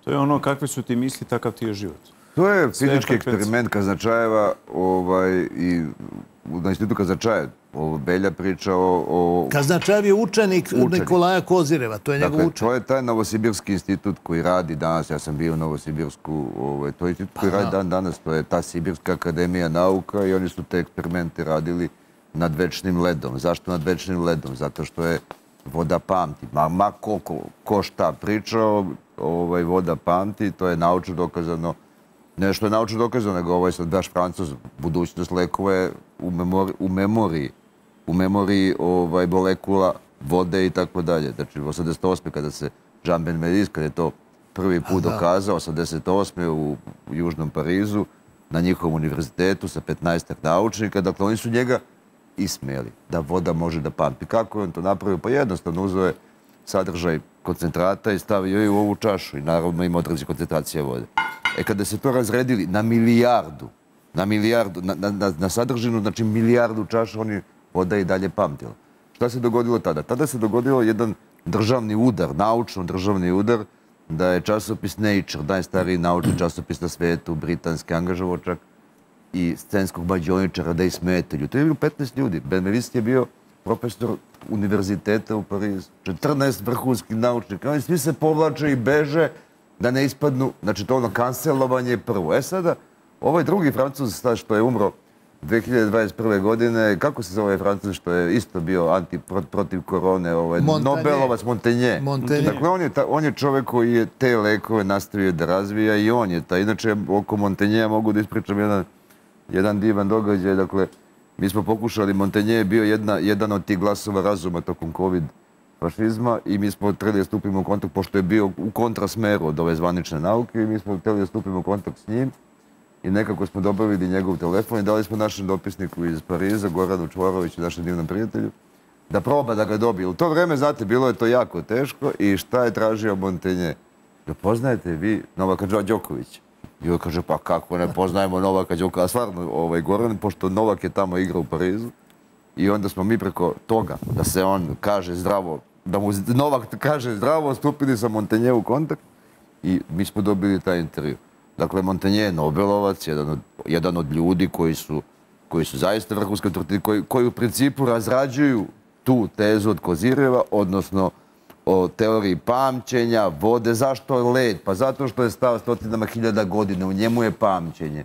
To je ono kakve su ti misli, takav ti je život. To je fizički eksperiment Kaznačajeva ovaj, i na institutu Kaznačajev. Belja priča o... o... Kaznačajev je učenik, učenik Nikolaja Kozireva, to je njegov dakle, učenik. To je taj Novosibirski institut koji radi danas, ja sam bio u Novosibirsku, ovaj, to je institut koji pa, radi dan danas, to je ta Sibirska akademija nauka i oni su te eksperimente radili nad večnim ledom. Zašto nad večnim ledom? Zato što je voda pamti. Ma, ma koliko, ko šta pričao, ovaj, voda pamti, to je naučno dokazano nešto je naučno dokazano, nego ovo je sad baš francuz, budućnost lekova je u, memori, u memoriji, u memoriji ovaj, molekula, vode i tako dalje. Znači, u 88. kada se Jean Ben Medis, kada je to prvi put dokazao, 88. u, Južnom Parizu, na njihovom univerzitetu sa 15 naučnika, dakle, oni su njega ismijeli da voda može da pamti. Kako je on to napravio? Pa jednostavno uzeo je sadržaj koncentrata i stavio je u ovu čašu i naravno ima određe koncentracije vode. E kada se to razredili na milijardu, na milijardu, na, na, na sadržinu, znači milijardu čaša, oni voda i dalje pamtila. Šta se dogodilo tada? Tada se dogodilo jedan državni udar, naučno državni udar, da je časopis Nature, najstariji naučni časopis na svijetu, britanski angažavo čak, i scenskog bađoničara da Smetelju. To je bilo 15 ljudi. Ben Mevis je bio profesor univerziteta u Parizu. 14 vrhunskih naučnika. Oni svi se povlače i beže da ne ispadnu. Znači, to ono kancelovanje je prvo. E sada, ovaj drugi francuz, što je umro 2021. godine, kako se zove Francuz što je isto bio anti protiv korone, ovaj, Nobelovac Montaigne. Dakle, on je, on je čovjek koji je te lekove nastavio da razvija i on je ta. Inače, oko Montaigne mogu da ispričam jedan, jedan divan događaj. Dakle, mi smo pokušali, Montaigne je bio jedna, jedan od tih glasova razuma tokom COVID fašizma i mi smo trebali da stupimo u kontakt, pošto je bio u kontrasmeru od ove zvanične nauke i mi smo trebali da stupimo u kontakt s njim i nekako smo dobavili njegov telefon i dali smo našem dopisniku iz Pariza, Goranu Čvoroviću, našem divnom prijatelju, da proba da ga dobije. U to vreme, znate, bilo je to jako teško i šta je tražio Montenje? Da poznajete vi Novaka Đokovića? I on kaže, pa kako ne poznajemo Novaka Đoka, A stvarno, ovaj, Goran, pošto Novak je tamo igrao u Parizu, i onda smo mi preko toga, da se on kaže zdravo, da mu Novak kaže zdravo, stupili sa Montenje u kontakt i mi smo dobili taj intervju. Dakle, Montenje je Nobelovac, jedan od, jedan od ljudi koji su, koji su zaista vrhunski autoritet, koji, koji u principu razrađuju tu tezu od Kozireva, odnosno o teoriji pamćenja, vode. Zašto je led? Pa zato što je stav stotinama hiljada godina, u njemu je pamćenje.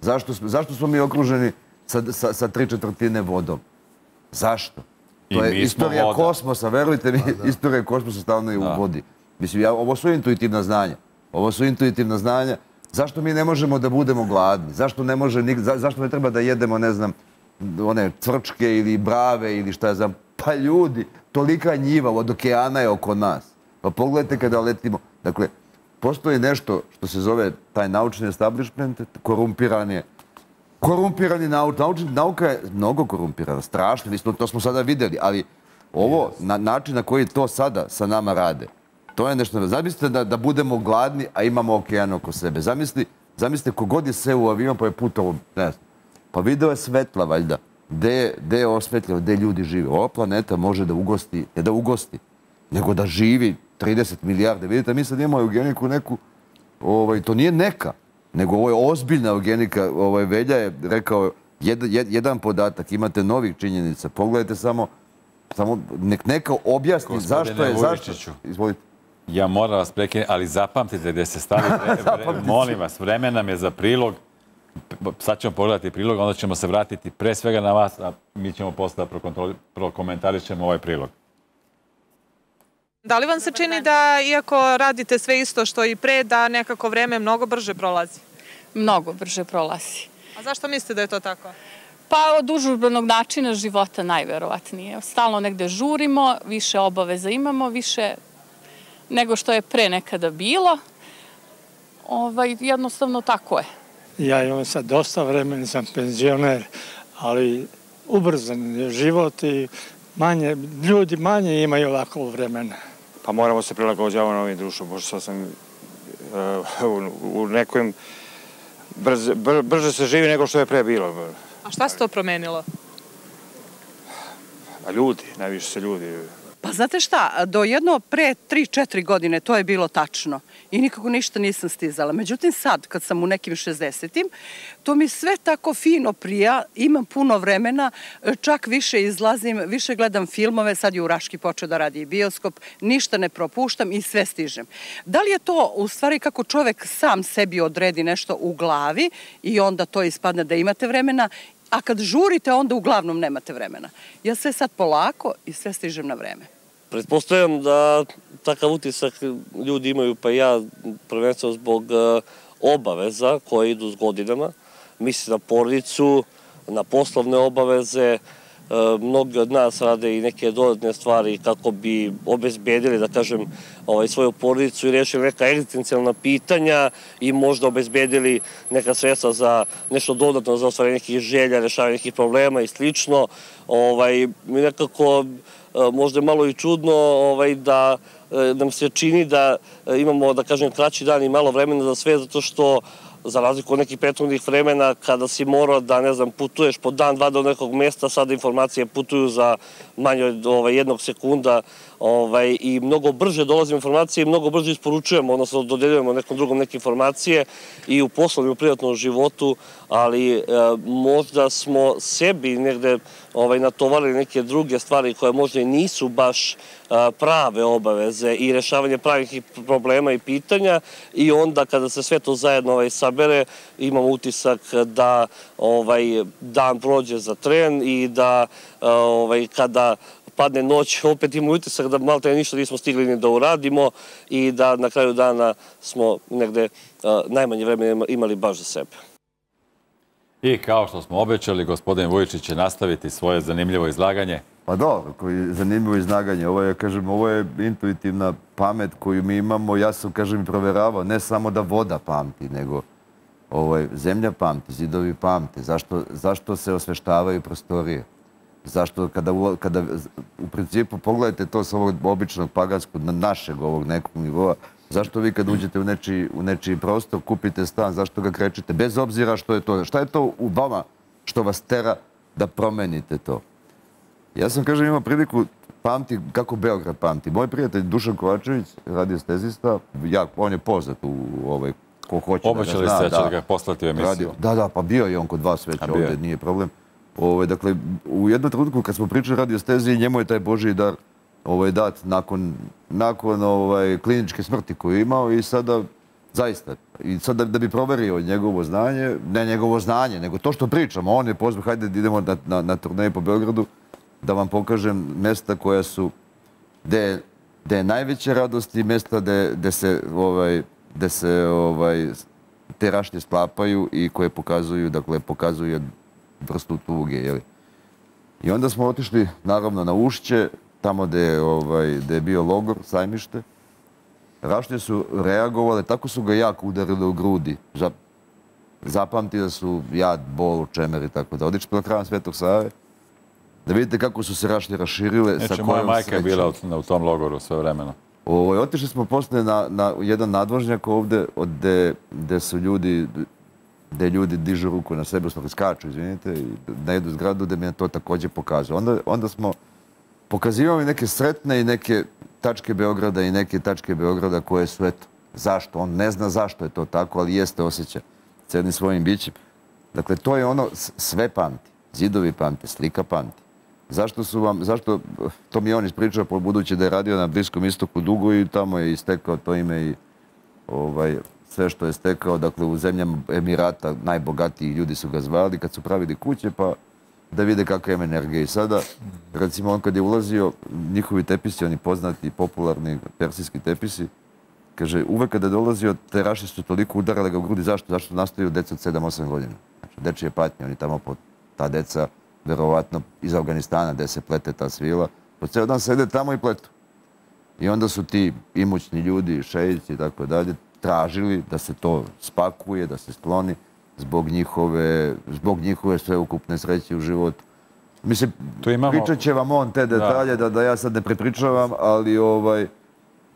Zašto, zašto smo mi okruženi sa, sa, sa tri četvrtine vodom? Zašto? To je istorija voda. kosmosa, verujte mi, pa istorija kosmosa stavno je u vodi. Mislim, ja, ovo su intuitivna znanja. Ovo su intuitivna znanja Zašto mi ne možemo da budemo gladni? Zašto ne, može, zašto ne treba da jedemo, ne znam, one cvrčke ili brave ili šta je znam? Pa ljudi, tolika njiva od okeana je oko nas. Pa pogledajte kada letimo. Dakle, postoji nešto što se zove taj naučni establishment, korumpiran je. Korumpirani naučni, nauka je mnogo korumpirana, strašno, to smo sada videli, ali ovo, na način na koji to sada sa nama rade, To je nešto... Zamislite da, da budemo gladni, a imamo okean oko sebe. Zamisli, zamislite kogod je sve u avion pa je putovo, ne znam. Pa video je svetla, valjda. Gde, je osvetljeno, gde ljudi žive. Ova planeta može da ugosti, ne da ugosti, nego da živi 30 milijarde. Vidite, mi sad imamo eugeniku neku, ovaj, to nije neka, nego ovo je ozbiljna eugenika. Ovaj, Velja je rekao jed, jed, jedan podatak, imate novih činjenica. Pogledajte samo, samo nek neka objasni Gospodine zašto je... Zašto, izvolite. Ja moram vas prekinuti, ali zapamtite gdje se stavi. Molim vas, vreme nam je za prilog. Sad ćemo pogledati prilog, onda ćemo se vratiti pre svega na vas, a mi ćemo posle da prokomentarišemo ovaj prilog. Da li vam se čini da, iako radite sve isto što i pre, da nekako vreme mnogo brže prolazi? Mnogo brže prolazi. A zašto mislite da je to tako? Pa od užurbenog načina života najverovatnije. Stalno negde žurimo, više obaveza imamo, više nego što je pre nekada bilo. Ovaj, jednostavno tako je. Ja imam sad dosta vremena, sam penzioner, ali ubrzan je život i manje, ljudi manje imaju ovako vremena. Pa moramo se prilagođavati na ovim društvom, pošto sam uh, u, u nekom brže, brže se živi nego što je pre bilo. A šta se to promenilo? A ljudi, najviše se ljudi Pa znate šta, do jedno pre 3-4 godine to je bilo tačno i nikako ništa nisam stizala. Međutim sad, kad sam u nekim 60-im, to mi sve tako fino prija, imam puno vremena, čak više izlazim, više gledam filmove, sad je u Raški počeo da radi i bioskop, ništa ne propuštam i sve stižem. Da li je to u stvari kako čovek sam sebi odredi nešto u glavi i onda to ispadne da imate vremena a kad žurite, onda uglavnom nemate vremena. Ja sve sad polako i sve stižem na vreme. Pretpostavljam da takav utisak ljudi imaju, pa ja prvenstveno zbog e, obaveza koje idu s godinama. Mislim na porodicu, na poslovne obaveze, e, mnogi od nas rade i neke dodatne stvari kako bi obezbedili, da kažem, ovaj, svoju porodicu i rešili neka egzistencijalna pitanja i možda obezbedili neka sredstva za nešto dodatno za ostvarenje nekih želja, rešavanje nekih problema i slično. Ovaj, nekako e, možda je malo i čudno ovaj, da e, nam se čini da e, imamo, da kažem, kraći dan i malo vremena za sve, zato što za razliku od nekih prethodnih vremena kada si morao da, ne znam, putuješ po dan, dva do nekog mesta, sada informacije putuju za manje od ovaj, jednog sekunda ovaj, i mnogo brže dolaze informacije i mnogo brže isporučujemo, odnosno dodeljujemo nekom drugom neke informacije i u poslovnom i u privatnom životu, ali e, možda smo sebi negde ovaj, natovarili neke druge stvari koje možda i nisu baš e, prave obaveze i rešavanje pravih problema i pitanja i onda kada se sve to zajedno ovaj, sabere imam utisak da ovaj, dan prođe za tren i da e, ovaj, kada padne noć, opet imamo utisak da malo te ništa nismo stigli ni da uradimo i da na kraju dana smo negde e, najmanje vremena imali baš za sebe. I kao što smo obećali, gospodin Vujičić će nastaviti svoje zanimljivo izlaganje. Pa dobro, koji zanimljivo izlaganje. Ovo je, kažem, ovo je intuitivna pamet koju mi imamo. Ja sam, kažem, proveravao, ne samo da voda pamti, nego ovaj, zemlja pamti, zidovi pamte. Zašto, zašto se osveštavaju prostorije? Zašto kada, kada u principu pogledajte to sa ovog običnog paganskog, na našeg ovog nekog nivoa, zašto vi kad uđete u nečiji, u nečiji prostor, kupite stan, zašto ga krećete, bez obzira što je to, šta je to u vama što vas tera da promenite to? Ja sam, kažem, imao priliku pamti kako Beograd pamti. Moj prijatelj Dušan Kovačević, radiostezista, ja, on je poznat u ovaj, ko hoće Obećali da ga zna. Obećali ste da će ga poslati u emisiju. Radio, da, da, pa bio je on kod vas već ovdje, nije problem. Ove, dakle, u jednom trenutku kad smo pričali radio stezi, njemu je taj Božiji dar ovaj, dat nakon, nakon ovaj, kliničke smrti koju je imao i sada zaista, i sad da, da bi proverio njegovo znanje, ne njegovo znanje, nego to što pričamo, on je pozvao, hajde da idemo na, na, na turneje po Beogradu, da vam pokažem mesta koja su, gde, gde je najveće radosti, mesta gde, gde se, ovaj, gde se ovaj, te rašnje sklapaju i koje pokazuju, dakle, pokazuju vrstu tuge. Jeli. I onda smo otišli, naravno, na ušće, tamo gde je, ovaj, gde je bio logor, sajmište. Rašnje su reagovali, tako su ga jako udarili u grudi. Zapamti da su jad, bol, čemer i tako da. Odičite na krajem Svetog Save, da vidite kako su se rašnje raširile. Neče, sa moja majka je bila u tom logoru sve vremena. Ovo, otišli smo posle na, na jedan nadvožnjak ovde, gde, gde su ljudi, gde ljudi dižu ruku na sebe, smo skaču, izvinite, na jednu zgradu gde mi je to također pokazao. Onda, onda smo pokazivao mi neke sretne i neke tačke Beograda i neke tačke Beograda koje su, eto, zašto? On ne zna zašto je to tako, ali jeste osjeća cedni svojim bićem. Dakle, to je ono, sve pamti. Zidovi pamte, slika pamti. Zašto su vam, zašto, to mi je on ispričao, po budući da je radio na Bliskom istoku dugo i tamo je istekao to ime i ovaj, sve što je stekao, dakle, u zemljama Emirata najbogatiji ljudi su ga zvali kad su pravili kuće, pa da vide kakva je energija. I sada, recimo, on kad je ulazio, njihovi tepisi, oni poznati, popularni persijski tepisi, kaže, uvek kada je dolazio, te raše su toliko udarale ga u grudi. Zašto? Zašto nastaju deca od 7-8 godina? Znači, dečije patnje, oni tamo po ta deca, verovatno iz Afganistana, gde se plete ta svila, po ceo dan sede tamo i pletu. I onda su ti imućni ljudi, šejici i tako dalje, tražili da se to spakuje, da se skloni zbog njihove, zbog njihove sveukupne sreće u životu. Mislim, imamo... pričat će vam on te detalje, da. da, da ja sad ne prepričavam, ali ovaj,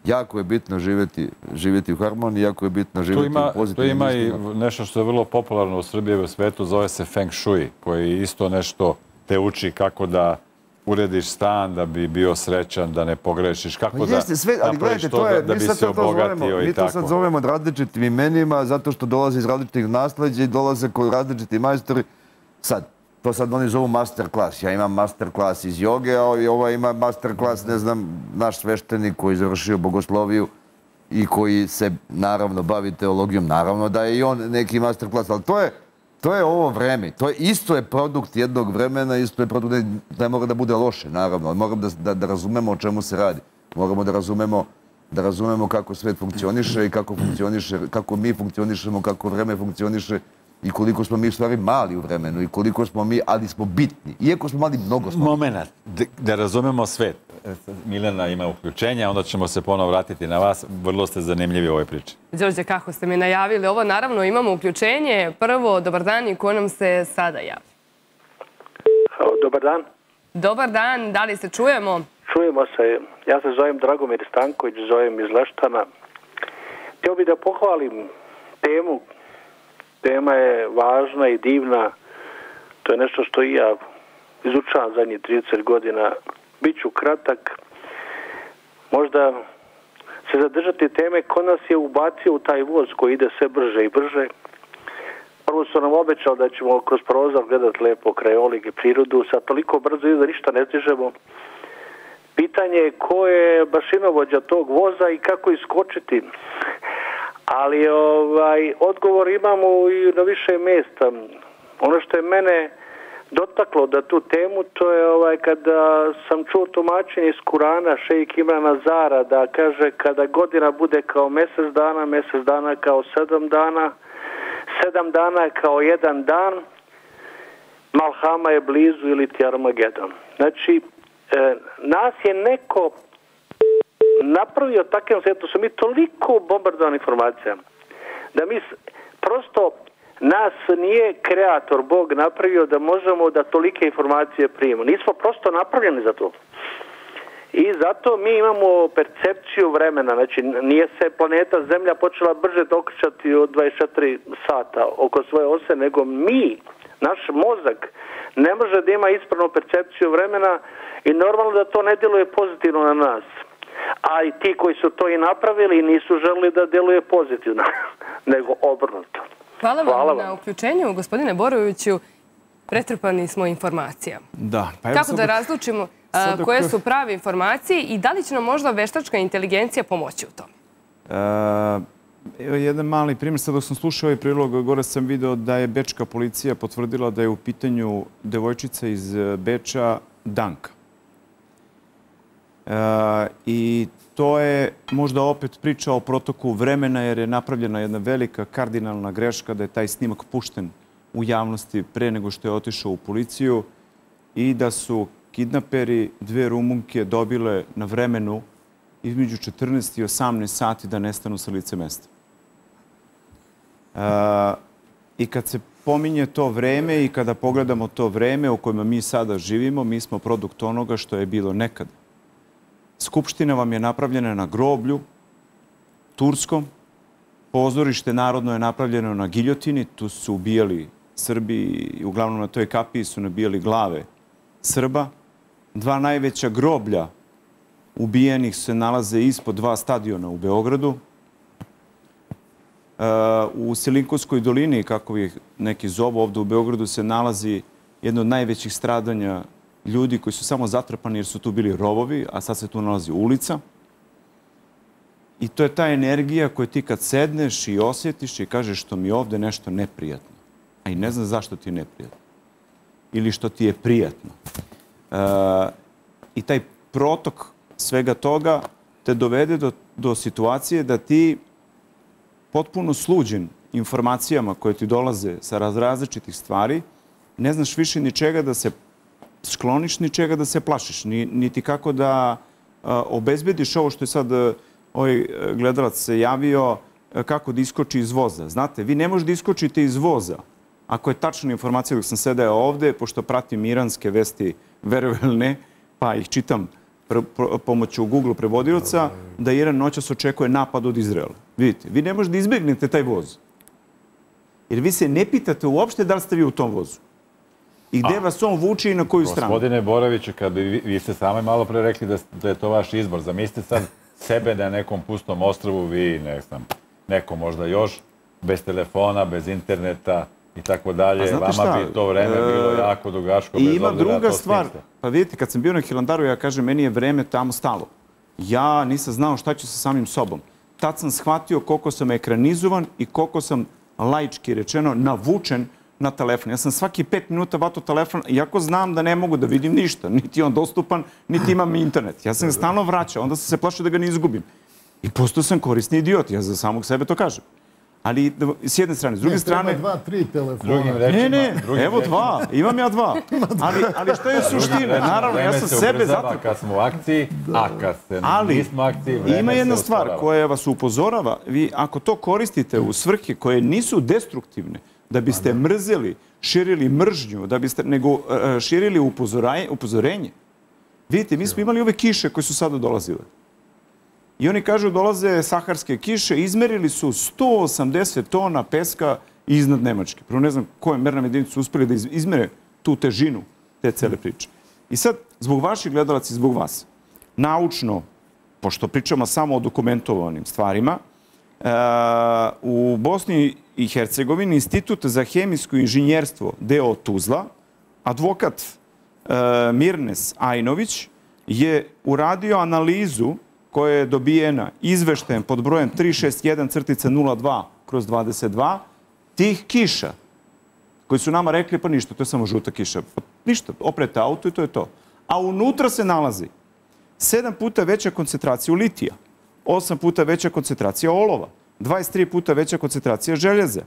jako je bitno živjeti, živjeti u harmoniji, jako je bitno živjeti ima, u pozitivnim Tu ima i nešto što je vrlo popularno u Srbiji i u svetu, zove se Feng Shui, koji isto nešto te uči kako da urediš stan da bi bio srećan, da ne pogrešiš, kako pa da sve, gledajte, to je, da bi se obogatio i tako. Mi to sad zovemo različitim imenima zato što dolaze iz različitih nasledđa i dolaze kod različiti majstori. Sad, to sad oni zovu master klas. Ja imam master klas iz joge, a ova ima master klas, ne znam, naš sveštenik koji je završio bogosloviju i koji se naravno bavi teologijom. Naravno da je i on neki master klas, ali to je, to je ovo vreme. To je isto je produkt jednog vremena, isto je produkt da mora da bude loše, naravno. Moramo da, da, da razumemo o čemu se radi. Moramo da razumemo da razumemo kako svet funkcioniše i kako funkcioniše, kako mi funkcionišemo, kako vreme funkcioniše i koliko smo mi stvari mali u vremenu i koliko smo mi, ali smo bitni. Iako smo mali, mnogo smo. Moment, da razumemo svet. Milena ima uključenja, onda ćemo se ponovo vratiti na vas. Vrlo ste zanimljivi u ovoj priči. Đorđe, kako ste mi najavili ovo? Naravno, imamo uključenje. Prvo, dobar dan i ko nam se sada javi? Dobar dan. Dobar dan, da li se čujemo? Čujemo se. Ja se zovem Dragomir Stanković, zovem iz Leštana. Htio bih da pohvalim temu. Tema je važna i divna. To je nešto što i ja izučavam zadnjih 30 godina Biću kratak. Možda se zadržati teme ko nas je ubacio u taj voz koji ide sve brže i brže. prvo su nam obećali da ćemo kroz prozor gledati lepo krajolik i prirodu, sad toliko brzo ide da ništa ne stižemo. Pitanje je ko je bašinovođa tog voza i kako iskočiti. Ali ovaj, odgovor imamo i na više mjesta. Ono što je mene dotaklo da tu temu, to je ovaj kada sam čuo tumačenje iz Kurana Šejk Imrana Zara da kaže kada godina bude kao mjesec dana, mjesec dana kao sedam dana, sedam dana kao jedan dan, Malhama je blizu ili ti Armagedon. Znači, e, nas je neko napravio takvim svijetu, su mi toliko bombardovani informacijama, da mi prosto nas nije kreator Bog napravio da možemo da tolike informacije primimo. Nismo prosto napravljeni za to. I zato mi imamo percepciju vremena. Znači, nije se planeta Zemlja počela brže dokričati od 24 sata oko svoje ose, nego mi, naš mozak, ne može da ima ispravnu percepciju vremena i normalno da to ne djeluje pozitivno na nas. A i ti koji su to i napravili nisu želili da djeluje pozitivno, nego obrnuto. Hvala vam Hvala na uključenju, gospodine Boroviću. Pretrpani smo informacijama. Da, pa evo Kako sad da razlučimo a, koje su prave informacije i da li će nam možda veštačka inteligencija pomoći u tome? E, Evo jedan mali primjer. Sad dok sam slušao ovaj prilog, gore sam video da je Bečka policija potvrdila da je u pitanju devojčica iz Beča Danka. E, I to je možda opet priča o protoku vremena jer je napravljena jedna velika kardinalna greška da je taj snimak pušten u javnosti pre nego što je otišao u policiju i da su kidnaperi dve rumunke dobile na vremenu između 14 i 18 sati da nestanu sa lice mesta. E, I kad se pominje to vreme i kada pogledamo to vreme u kojima mi sada živimo, mi smo produkt onoga što je bilo nekad. Skupština vam je napravljena na groblju, turskom, pozorište narodno je napravljeno na giljotini, tu su ubijali Srbi i uglavnom na toj kapiji su nabijali glave Srba. Dva najveća groblja ubijenih se nalaze ispod dva stadiona u Beogradu. E, u Silinkovskoj dolini, kako ih neki zovu ovdje u Beogradu, se nalazi jedno od najvećih stradanja ljudi koji su samo zatrpani jer su tu bili rovovi, a sad se tu nalazi ulica. I to je ta energija koju ti kad sedneš i osjetiš i kažeš što mi je ovde nešto neprijatno. A i ne znam zašto ti je neprijatno. Ili što ti je prijatno. E, I taj protok svega toga te dovede do, do situacije da ti potpuno sluđen informacijama koje ti dolaze sa raz- različitih stvari, ne znaš više ni čega da se skloniš, ni čega da se plašiš, ni, niti kako da obezbediš ovo što je sad ovaj e, gledalac se javio, kako da iskoči iz voza. Znate, vi ne možete da iskočite iz voza ako je tačna informacija dok sam sedeo ovde, pošto pratim iranske vesti, verujem ili ne, pa ih čitam pomoću Google prevodioca, da Iran noćas očekuje napad od Izraela. Vidite, vi ne možete da izbjegnete taj voz. Jer vi se ne pitate uopšte da li ste vi u tom vozu. I gde vas on vuče i na koju stranu. Gospodine Boroviću, kad bi, vi, vi ste sami malo pre rekli da, da je to vaš izbor, zamislite sad sebe na nekom pustom ostrvu, vi, ne znam, neko možda još, bez telefona, bez interneta i tako dalje. Vama šta? bi to vreme bilo E, jako dugaško, I ima druga stvar. Pa vidite, kad sam bio na Hilandaru, ja kažem, meni je vreme tamo stalo. Ja nisam znao šta ću sa samim sobom. Tad sam shvatio koliko sam ekranizovan i koliko sam laički rečeno navučen na telefon. Ja sam svaki pet minuta vato telefon, iako znam da ne mogu da vidim ništa. Niti on dostupan, niti imam internet. Ja sam ga stalno vraćao, onda sam se plašio da ga ne izgubim. I postao sam korisni idiot, ja za samog sebe to kažem. Ali s jedne strane, s druge Ne, strane... treba dva, tri telefona. Drugim Ne, rečima, ne, drugim evo rečima- dva, imam ja dva. Ali, ali što je suština? Naravno, ja Vreme sam se sebe ubrzava zatrpao. Kad smo u akciji, a kad se Ali nismo u akciji, vreme ima se jedna stvar koja vas upozorava. Vi ako to koristite u svrhe koje nisu destruktivne, da biste mrzeli, širili mržnju, da biste nego e, širili upozoraj- upozorenje. Vidite, mi smo imali ove kiše koje su sada dolazile. I oni kažu dolaze saharske kiše, izmerili su 180 tona peska iznad Nemačke. Prvo ne znam koje mernom jedinicu uspeli da iz- izmere tu težinu te cele priče. I sad, zbog vaših gledalaca i zbog vas, naučno, pošto pričamo samo o dokumentovanim stvarima, Eh, u Bosni i Hercegovini Institut za hemijsko inženjerstvo deo Tuzla, advokat eh, Mirnes Ajnović je uradio analizu koja je dobijena izveštajem pod brojem 361 crtica 02 kroz 22 tih kiša koji su nama rekli pa ništa, to je samo žuta kiša. Pa ništa, oprete auto i to je to. A unutra se nalazi sedam puta veća koncentracija litija, 8 puta veća koncentracija olova, 23 puta veća koncentracija željeza,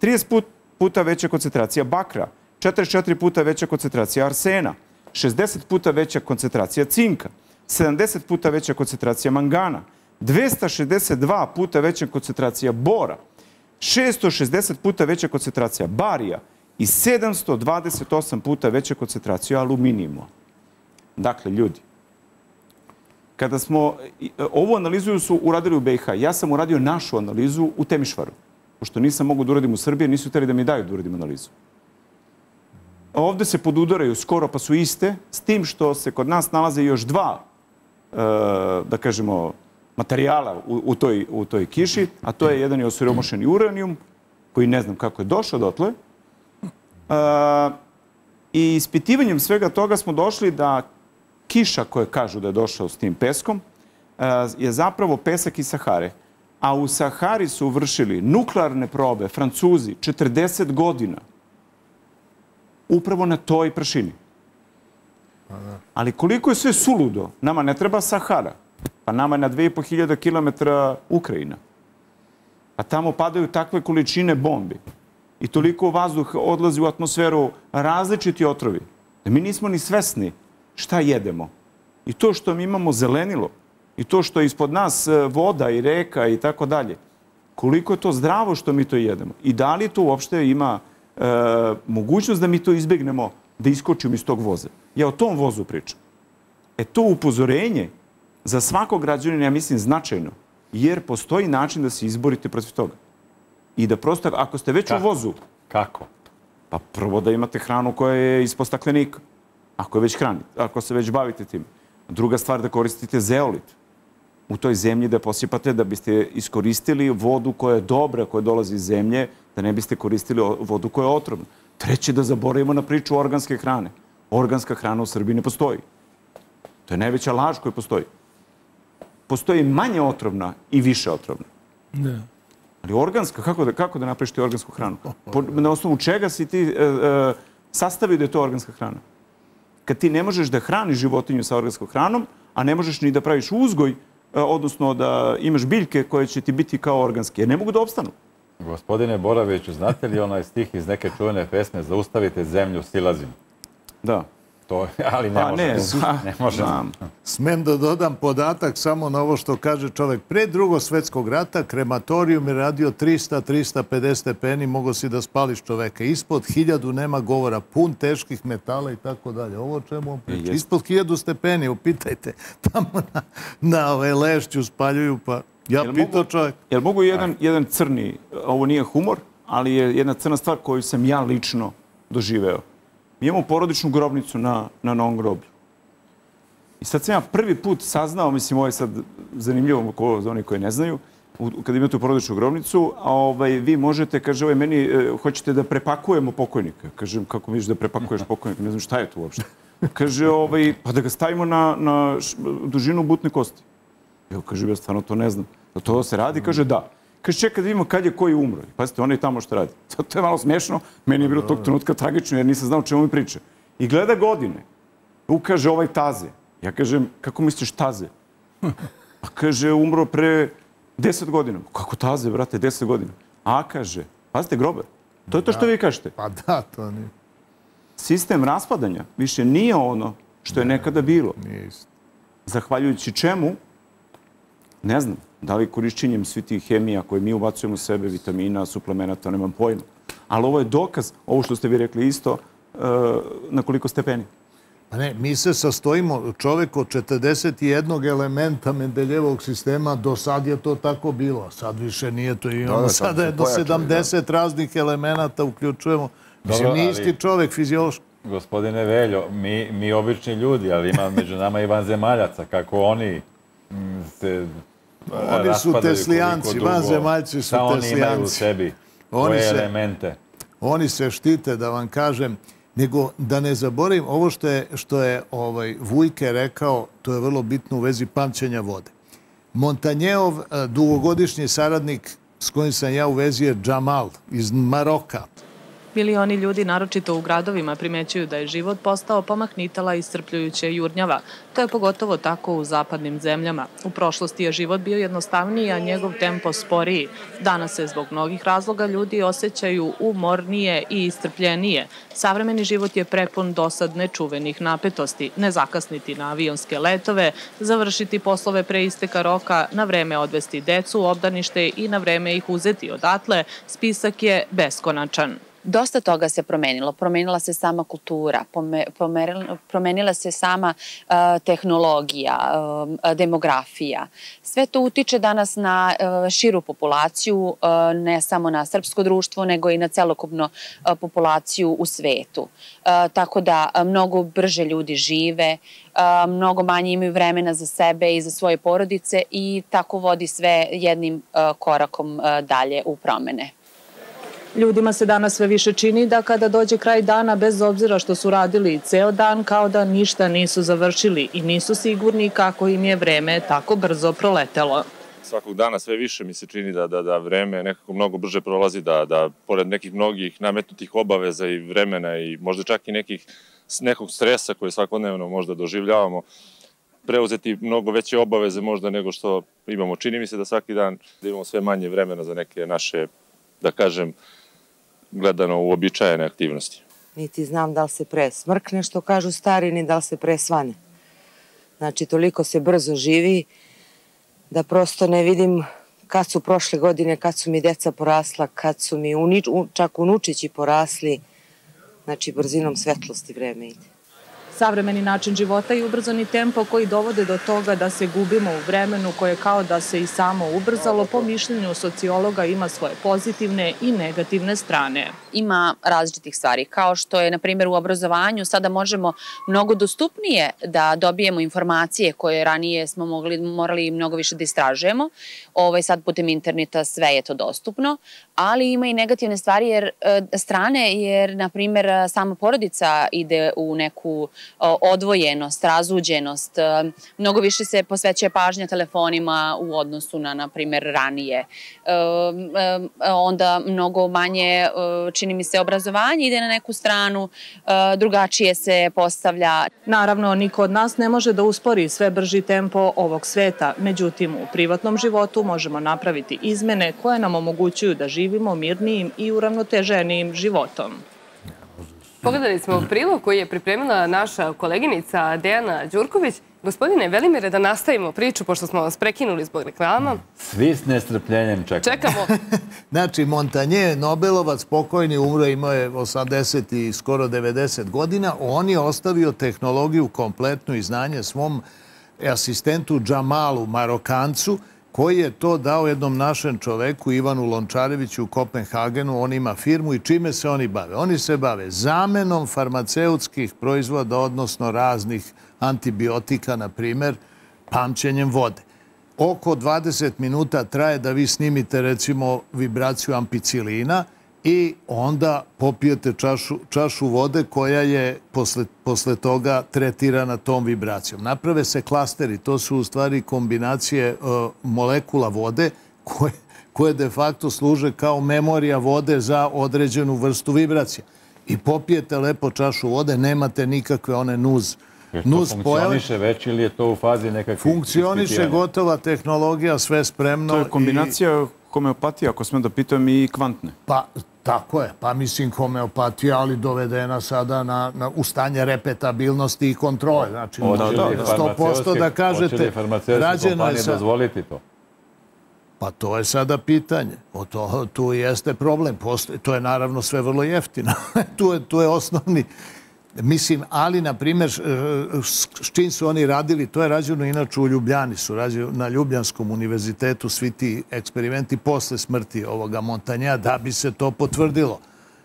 30 puta veća koncentracija bakra, 44 puta veća koncentracija arsena, 60 puta veća koncentracija cinka, 70 puta veća koncentracija mangana, 262 puta veća koncentracija bora, 660 puta veća koncentracija barija i 728 puta veća koncentracija aluminijuma. Dakle, ljudi, kada smo e, ovu analizu su uradili u BiH, ja sam uradio našu analizu u Temišvaru, pošto nisam mogu da uradim u Srbiji, nisu hteli da mi daju da uradim analizu. Ovde se podudaraju skoro pa su iste, s tim što se kod nas nalaze još dva, e, da kažemo, materijala u, toj, u toj kiši, a to je jedan je osiromašeni uranijum, koji ne znam kako je došao dotle. E, I ispitivanjem svega toga smo došli da kiša koje kažu da je došao s tim peskom e, je zapravo pesak iz Sahare. A u Sahari su vršili nuklearne probe, Francuzi, 40 godina, upravo na toj pršini. Ali koliko je sve suludo, nama ne treba Sahara, pa nama je na 2500 km Ukrajina. A tamo padaju takve količine bombi i toliko vazduh odlazi u atmosferu različiti otrovi, da mi nismo ni svesni šta jedemo. I to što mi imamo zelenilo, i to što je ispod nas e, voda i reka i tako dalje, koliko je to zdravo što mi to jedemo. I da li to uopšte ima e, mogućnost da mi to izbjegnemo da iskočimo iz tog voza. Ja o tom vozu pričam. E to upozorenje za svakog građanina, ja mislim, značajno, jer postoji način da se izborite protiv toga. I da prosto, ako ste već u vozu... Kako? Pa prvo da imate hranu koja je ispod staklenika. Ako je već hranite, ako se već bavite tim. Druga stvar da koristite zeolit u toj zemlji da posipate da biste iskoristili vodu koja je dobra, koja dolazi iz zemlje, da ne biste koristili vodu koja je otrovna. Treće, da zaboravimo na priču organske hrane. Organska hrana u Srbiji ne postoji. To je najveća laž koja postoji. Postoji manje otrovna i više otrovna. Ne. Ali organska, kako da, kako da napraviš ti organsku hranu? Po, na osnovu čega si ti uh, uh, sastavio da je to organska hrana? Kad ti ne možeš da hraniš životinju sa organskom hranom, a ne možeš ni da praviš uzgoj, uh, odnosno da imaš biljke koje će ti biti kao organske, jer ne mogu da opstanu. Gospodine Boraviću, znate li onaj stih iz neke čuvene pesme Zaustavite zemlju, silazim? Da. To, ali ne, može. Ne, ne može. Smem da dodam podatak samo na ovo što kaže čovek. Pre drugog svetskog rata krematorijum je radio 300-350 stepeni, mogo si da spališ čoveka. Ispod hiljadu nema govora, pun teških metala i tako dalje. Ovo čemu on priča? Ispod hiljadu stepeni, upitajte. Tamo na, na ove lešću spaljuju, pa ja pitao čovek. Jel mogu jedan, jedan crni, ovo nije humor, ali je jedna crna stvar koju sam ja lično doživeo. Mi imamo porodičnu grobnicu na, na Novom groblju. I sad sam ja prvi put saznao, mislim, ovo je sad zanimljivo ko, za oni koji ne znaju, kad imate porodičnu grobnicu, a ovaj, vi možete, kaže, ovaj, meni, e, hoćete da prepakujemo pokojnika. Kažem, kako misliš da prepakuješ pokojnika? Ne znam šta je to uopšte. Kaže, ovaj, pa da ga stavimo na, na dužinu butne kosti. Evo, kaže, ja stvarno to ne znam. Da to se radi? Kaže, da. Kaže, čekaj da vidimo kad je koji umro. Pazite, on je tamo što radi. To je malo smešno. Meni je bilo tog trenutka tragično jer nisam znao čemu mi priče. I gleda godine. U kaže ovaj taze. Ja kažem, kako misliš taze? A kaže, umro pre deset godina. Kako taze, brate, deset godina? A kaže, pazite, grobe. To je to što vi kažete. Pa da, to nije. Sistem raspadanja više nije ono što je nekada bilo. Nije isto. Zahvaljujući čemu, ne znam, da li korišćenjem svi tih hemija koje mi ubacujemo u sebe, vitamina, suplemenata, nemam pojma. Ali ovo je dokaz, ovo što ste vi rekli isto, e, na koliko stepeni. Pa ne, mi se sastojimo, čovek od 41 elementa Mendeljevog sistema, do sad je to tako bilo, sad više nije to imamo. Sada je do 70 raznih elemenata uključujemo. Mislim, nije isti čovek fiziološki. Gospodine Veljo, mi, mi obični ljudi, ali ima među nama i vanzemaljaca, kako oni se Oni su teslijanci, vanzemaljci su Šta oni imaju u teslijanci. sebi? Oni Koje se- elemente? Oni se štite, da vam kažem, nego da ne zaboravim ovo što je, što je ovaj, Vujke rekao, to je vrlo bitno u vezi pamćenja vode. Montanjeov eh, dugogodišnji saradnik s kojim sam ja u vezi je Džamal iz Maroka. Milioni ljudi, naročito u gradovima, primećuju da je život postao pomahnitala i strpljujuće jurnjava. To je pogotovo tako u zapadnim zemljama. U prošlosti je život bio jednostavniji, a njegov tempo sporiji. Danas se zbog mnogih razloga ljudi osjećaju umornije i istrpljenije. Savremeni život je prepun dosad nečuvenih napetosti, ne zakasniti na avionske letove, završiti poslove pre isteka roka, na vreme odvesti decu u obdanište i na vreme ih uzeti odatle, spisak je beskonačan. Dosta toga se promenilo. Promenila se sama kultura, pome- pomerila- promenila se sama uh, tehnologija, e, demografija. Sve to utiče danas na uh, širu populaciju, uh, ne samo na srpsko društvo, nego i na celokupno populaciju u svetu. Tako da mnogo brže ljudi žive, mnogo manje imaju vremena za sebe i za svoje porodice i tako vodi sve jednim korakom dalje u promene. Ljudima se danas sve više čini da kada dođe kraj dana, bez obzira što su radili ceo dan, kao da ništa nisu završili i nisu sigurni kako im je vreme tako brzo proletelo. svakog dana sve više mi se čini da, da, da vreme nekako mnogo brže prolazi, da, da pored nekih mnogih nametnutih obaveza i vremena i možda čak i nekih, nekog stresa koje svakodnevno možda doživljavamo, preuzeti mnogo veće obaveze možda nego što imamo. Čini mi se da svaki dan da imamo sve manje vremena za neke naše, da kažem, gledano uobičajene aktivnosti. niti znam da li se pre smrkne, što kažu stari, ni da li se pre svane. Znači, toliko se brzo živi da prosto ne vidim kad su prošle godine, kad su mi deca porasla, kad su mi unič, čak unučići porasli. Znači, brzinom svetlosti vreme ide. Savremeni način života i ubrzani tempo koji dovode do toga da se gubimo u vremenu koje kao da se i samo ubrzalo, po mišljenju sociologa ima svoje pozitivne i negativne strane. ima različitih stvari, kao što je, na primjer, u obrazovanju sada možemo mnogo dostupnije da dobijemo informacije koje ranije smo mogli, morali mnogo više da istražujemo. Ovaj, sad putem interneta sve je to dostupno, ali ima i negativne stvari jer, e, strane, jer, na primjer, e, sama porodica ide u neku e, odvojenost, razuđenost, mnogo više se posvećuje pažnja telefonima u odnosu na, na primjer, ranije. Onda mnogo manje, čini mi se, obrazovanje ide na neku stranu, drugačije se postavlja. Naravno, niko od nas ne može da uspori sve brži tempo ovog sveta, međutim, u privatnom životu možemo napraviti izmene koje nam omogućuju da živimo mirnijim i uravnoteženijim životom. Pogledali smo prilog koji je pripremila naša koleginica Dejana Đurković. Gospodine Velimire, da nastavimo priču, pošto smo vas prekinuli zbog reklama. Svi s nestrpljenjem čekamo. Čekamo. Znači, Montanje, Nobelovac, pokojni, umro, imao je 80 i skoro 90 godina. On je ostavio tehnologiju kompletnu i znanje svom asistentu Džamalu, Marokancu, koji je to dao jednom našem čoveku, Ivanu Lončareviću u Kopenhagenu. On ima firmu i čime se oni bave? Oni se bave zamenom farmaceutskih proizvoda, odnosno raznih antibiotika, na primer, pamćenjem vode oko 20 minuta traje da vi snimite recimo vibraciju ampicilina i onda popijete čašu, čašu vode koja je posle, posle toga tretirana tom vibracijom. Naprave se klasteri, to su u stvari kombinacije e, molekula vode koje, koje de facto služe kao memorija vode za određenu vrstu vibracija. I popijete lepo čašu vode, nemate nikakve one nuz, Jer to nuz pojave. funkcioniše već ili je to u fazi nekakvih Funkcioniše gotova tehnologija, sve spremno. To je kombinacija homeopatije, ako smem da pitam, i kvantne. I, pa, tako je. Pa mislim homeopatija, ali dovedena sada na, na, u stanje repetabilnosti i kontrole. Znači, Hoće li 100% da kažete, rađeno je sa... dozvoliti to? Pa to je sada pitanje. O to, tu jeste problem. To je naravno sve vrlo jeftino. tu, je, tu je osnovni... Mislim, ali, na primjer, eh, s s čim su oni radili, to je rađeno inače u Ljubljani, su rađeno na Ljubljanskom univerzitetu, svi ti eksperimenti posle smrti ovoga Montanja, da bi se to potvrdilo.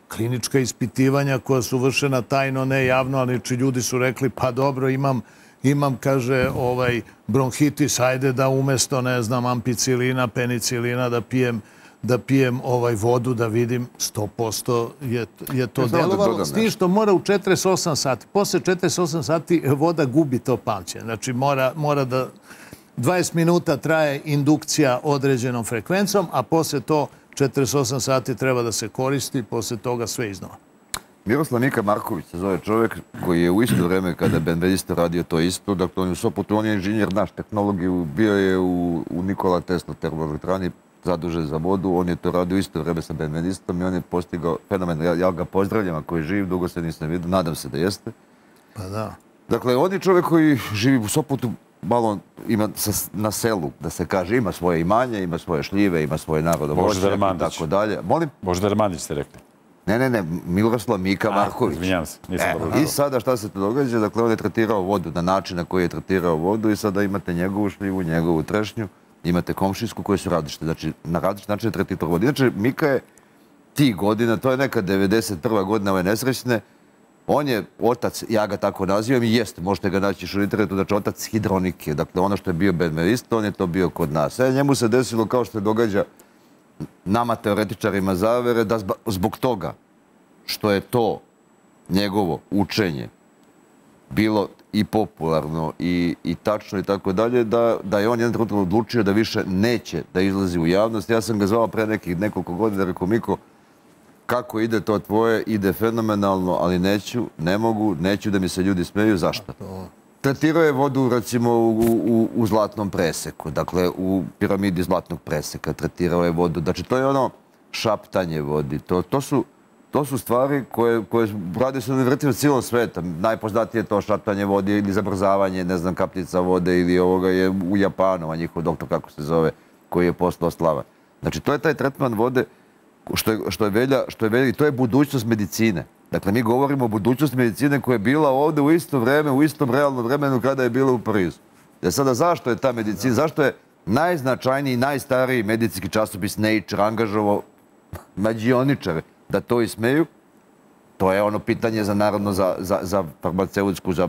Klinička ispitivanja koja su vršena tajno, ne javno, ali či ljudi su rekli, pa dobro, imam imam, kaže, ovaj, bronhitis, ajde da umesto, ne znam, ampicilina, penicilina, da pijem da pijem ovaj vodu, da vidim 100% je, je to Ja da delovalo. S tim što mora u 48 sati. Posle 48 sati voda gubi to pamćenje. Znači mora, mora da 20 minuta traje indukcija određenom frekvencom, a posle to 48 sati treba da se koristi, posle toga sve iznova. Miroslav Mika Marković se zove čovjek koji je u isto vreme kada je Ben radio to isto. Dakle, on je u Sopotu, on je inženjer naš tehnologiju, bio je u, u Nikola Tesla termoelektrani, zadužen za vodu. On je to radio u isto vreme sa Ben Bedistom i on je postigao fenomen. Ja, ja ga pozdravljam ako je živ, dugo se nisam vidio, nadam se da jeste. Pa da. Dakle, on je čovjek koji živi u Sopotu, malo ima sa, na selu, da se kaže, ima svoje imanje, ima svoje šljive, ima svoje narodo i Mandić. tako dalje. Molim? Božidar Mandić ste rekli. Ne, ne, ne, Miroslav Mika Marković. Izvinjam se, nisam E, dobro I sada šta se to događa? Dakle, on je tretirao vodu na način na koji je tretirao vodu i sada imate njegovu šljivu, njegovu trešnju, imate komšijsku koje su različite. Znači, na različit način je tretirao vodu. Inače, Mika je ti godina, to je neka 91. godina ove nesrećne, on je otac, ja ga tako nazivam i jeste, možete ga naći u internetu, znači otac hidronike. Dakle, ono što je bio benmerista, on je to bio kod nas. E, njemu se desilo kao što se događa nama teoretičarima zavere, da zbog toga što je to njegovo učenje bilo i popularno i, i tačno i tako dalje, da, da je on jedan trenutak odlučio da više neće da izlazi u javnost. Ja sam ga zvao pre nekih nekoliko godina, rekao Miko, kako ide to tvoje, ide fenomenalno, ali neću, ne mogu, neću da mi se ljudi smeju. Zašto? Tretirao je vodu, recimo, u, u, u zlatnom preseku, dakle, u piramidi zlatnog preseka tretirao je vodu. Znači, to je ono šaptanje vodi. To, to, su, to su stvari koje, koje radi se na u cijelom sveta. Najpoznatije je to šaptanje vode ili zabrzavanje, ne znam, kapljica vode ili ovoga je u Japanu, a njihov doktor, kako se zove, koji je postao slava. Znači, to je taj tretman vode što je, što je velja, što je velja, i to je budućnost medicine. Dakle, mi govorimo o budućnosti medicine koja je bila ovde u isto vreme, u istom realnom vremenu kada je bila u Parizu. Ja sada, zašto je ta medicina, zašto je najznačajniji i najstariji medicinski časopis Nature angažovao mađioničare da to ismeju? To je ono pitanje za narodno, za, za, za farmaceutsku, za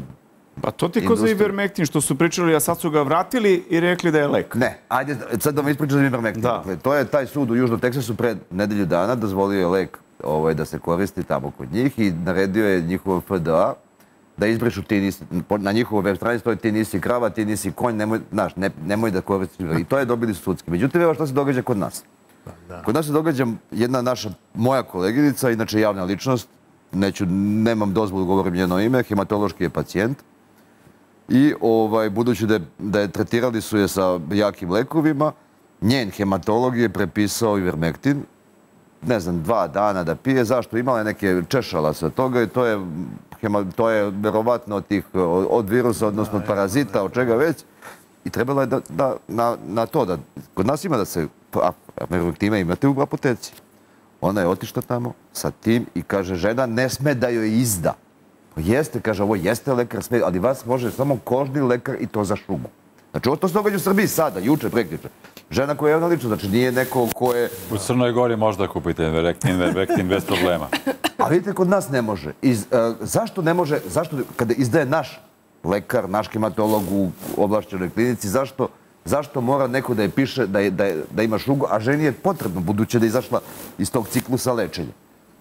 Pa to ti ko za. Ivermectin što su pričali, a sad su ga vratili i rekli da je lek. Ne, ajde, sad da vam ispričam za Ivermectin. Da. Dakle, to je taj sud u Južnom Teksasu pred nedelju dana, dozvolio je lek ovaj, da se koristi tamo kod njih i naredio je njihov FDA da izbrišu ti nisi, na njihovoj web stranici stoji ti nisi krava, ti nisi konj, nemoj, znaš, ne, nemoj da koristiš. I to je dobili su sudski. Međutim, evo što se događa kod nas. Kod nas se događa jedna naša, moja koleginica, inače javna ličnost, neću, nemam dozvolu da govorim njeno ime, hematološki je pacijent, i ovaj, budući da je, da je tretirali su je sa jakim lekovima, njen hematolog je prepisao Ivermectin, ne znam, dva dana da pije. Zašto? Imala je neke češala sa toga i to je, to je verovatno od, tih, od virusa, odnosno od parazita, od čega već. I trebalo je da, da, na, na to da, kod nas ima da se, a, Ivermectina imate u apoteci. Ona je otišla tamo sa tim i kaže, žena ne sme da joj izda. Pa Jeste, kaže, ovo jeste lekar, sme, ali vas može samo kožni lekar i to za šugu. Znači, ovo to se događa u Srbiji sada, juče, prekriče. Žena koja je javna ličnost, znači nije neko ko je... U Crnoj Gori možda kupite Invermectin bez problema. A vidite, kod nas ne može. Iz, uh, zašto ne može, zašto kada izdaje naš lekar, naš hematolog u oblašćenoj klinici, zašto, zašto mora neko da je piše da, je, da, je, da ima šugu, a ženi je potrebno, buduće da je izašla iz tog ciklusa lečenja.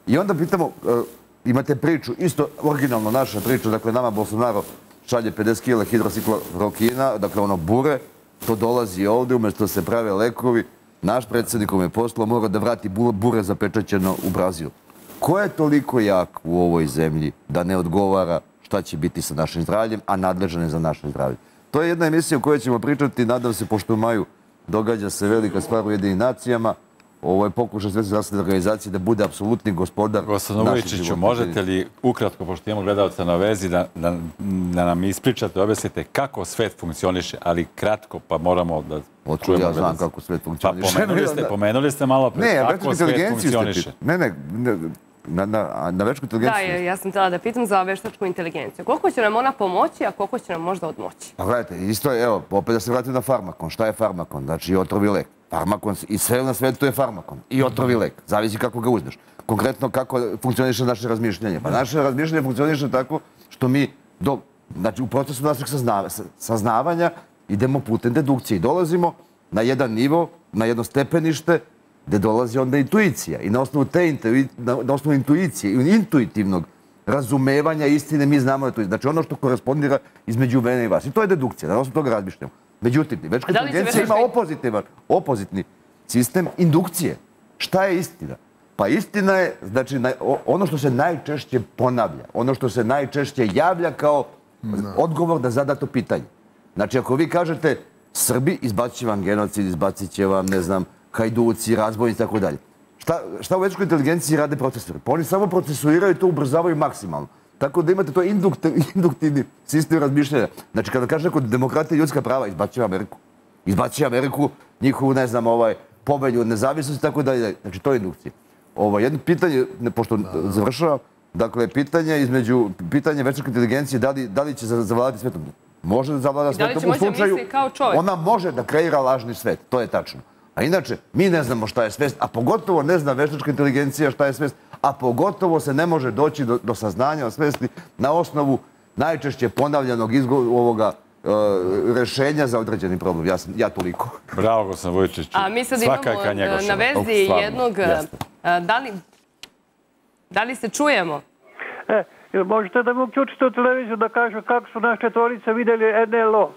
I onda pitamo, uh, imate priču, isto originalno naša priča, dakle nama Bolsonaro šalje 50 kila hidrosiklorokina, dakle ono bure, to dolazi ovde, umjesto da se prave lekovi, naš predsjednik kome je poslao mora da vrati bure zapečaćeno u Brazil. Ko je toliko jak u ovoj zemlji da ne odgovara šta će biti sa našim zdravljem, a nadležan je za naše zdravlje? To je jedna emisija o kojoj ćemo pričati, nadam se, pošto u maju događa se velika stvar u jedinim nacijama, ovo je pokušaj Svjetske zdravstvene organizacije da bude apsolutni gospodar Gospodin naših života. možete li ukratko, pošto imamo gledalca na vezi, da, da, da nam ispričate, objasnite kako svet funkcioniše, ali kratko, pa moramo da Otkud čujemo ja znam kako svet funkcioniše. Pa pomenuli ste, pomenuli ste malo pre, Ne, kako svet ste funkcioniše. Ne, ne, ne, na, na, na večku Da, inteligenciju. je, ja sam htjela da pitam za veštačku inteligenciju. Koliko će nam ona pomoći, a koliko će nam možda odmoći? Pa gledajte, isto je, evo, opet da se vratim na farmakon. Šta je farmakon? Znači, otrovi lek. Farmakon, i sve na svetu je farmakon. I otrovi lek. Zavisi kako ga uzmeš. Konkretno, kako funkcioniše naše razmišljanje. Pa naše razmišljanje funkcioniše tako što mi do znači u procesu našeg saznava- sa- saznavanja idemo putem dedukcije i dolazimo na jedan nivo, na jedno stepenište gde dolazi onda intuicija. I na osnovu te intui- na, na osnovu intuicije i intuitivnog razumevanja istine mi znamo da to je. Znači ono što korespondira između mene i vas. I to je dedukcija, na osnovu toga razmišljamo. Međutim, večka inteligencija ima opozitivan, opozitni sistem indukcije. Šta je istina? Pa istina je, znači, ono što se najčešće ponavlja, ono što se najčešće javlja kao odgovor da zadato pitanje. Znači, ako vi kažete Srbi, izbacit će vam genocid, izbacit će vam, ne znam, hajduci, razbojnici i tako dalje. Šta, šta u večkoj inteligenciji rade procesori? Pa oni samo procesuiraju i to ubrzavaju maksimalno. Tako da imate to indukti- induktivni sistem razmišljanja. Znači, kada kaže neko demokratija i ljudska prava, izbacit će Ameriku. Izbacit će Ameriku, njihovu, ne znam, ovaj, povelju od nezavisnosti, tako dalje. Znači, to je indukcija. Ovo, jedno pitanje, ne, pošto završavam, dakle, pitanje između, pitanje večerke inteligencije, da li, da li će za- zavladati svetom? Može da zavlada I da li će svetom u moći da slučaju... misli kao čovjek? Ona može da kreira lažni svet, to je tačno. A inače, mi ne znamo šta je svest, a pogotovo ne zna veštačka inteligencija šta je svest, a pogotovo se ne može doći do, do saznanja o svesti na osnovu najčešće ponavljanog izgo, ovoga e, rešenja za određeni problem. Ja, sam, ja toliko. Bravo, gospodin Vujčić. A mi sad Svaka imamo e, na vezi Oh, jednog... e, Da li, da li se čujemo? E, možete da mi uključite u televiziju da kažu kako su naše tvorice vidjeli NLO?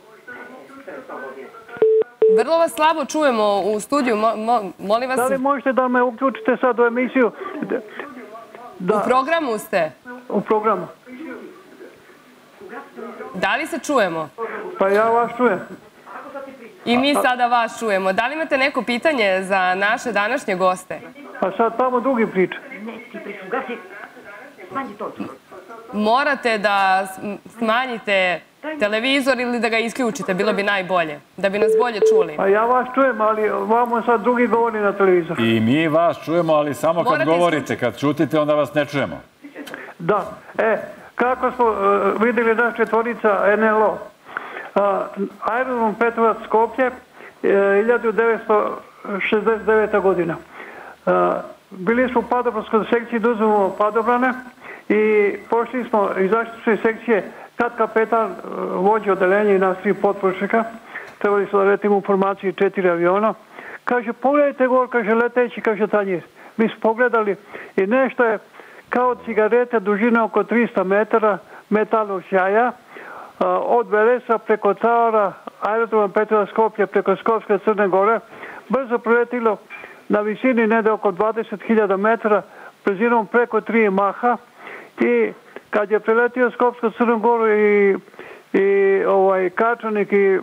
Vrlo vas slabo čujemo u studiju. Mo, mo- molim vas, Da li možete da me uključite sad u emisiju? Da, u programu ste. u programu. Da li se čujemo? Pa ja vas čujem. I mi sada vas čujemo. Da li imate neko pitanje za naše današnje goste? A sad tamo drugi priča. Morate da sm- smanjite televizor ili da ga isključite. Bilo bi najbolje. Da bi nas bolje čuli. Pa ja vas čujem, ali vamo sad drugi govori na televizor. I mi vas čujemo, ali samo kad govorite, kad čutite, onda vas ne čujemo. Da, e, kako smo e, vidjeli naš četvorica NLO? A, Aerodrom Petrovac Skoplje, e, 1969. godina. A, bili smo u padobranskoj sekciji da uzmemo padobrane i pošli smo, izašli smo iz sekcije Tad kapetan e, vođe odelenje i nas svi potporučnika, trebali su da letimo u formaciji četiri aviona. Kaže, pogledajte gor, kaže, leteći, kaže, tanjir. Mi smo pogledali i nešto je kao cigarete dužine oko 300 metara metalnog sjaja, e, od Velesa preko Tavara, aerodroma Petra Skoplje, preko Skopske Crne Gore, brzo proletilo na visini nede oko 20.000 metara, brzinom preko 3 maha i kad je preletio Skopsko Crnu Goru i, i ovaj, Kačanik i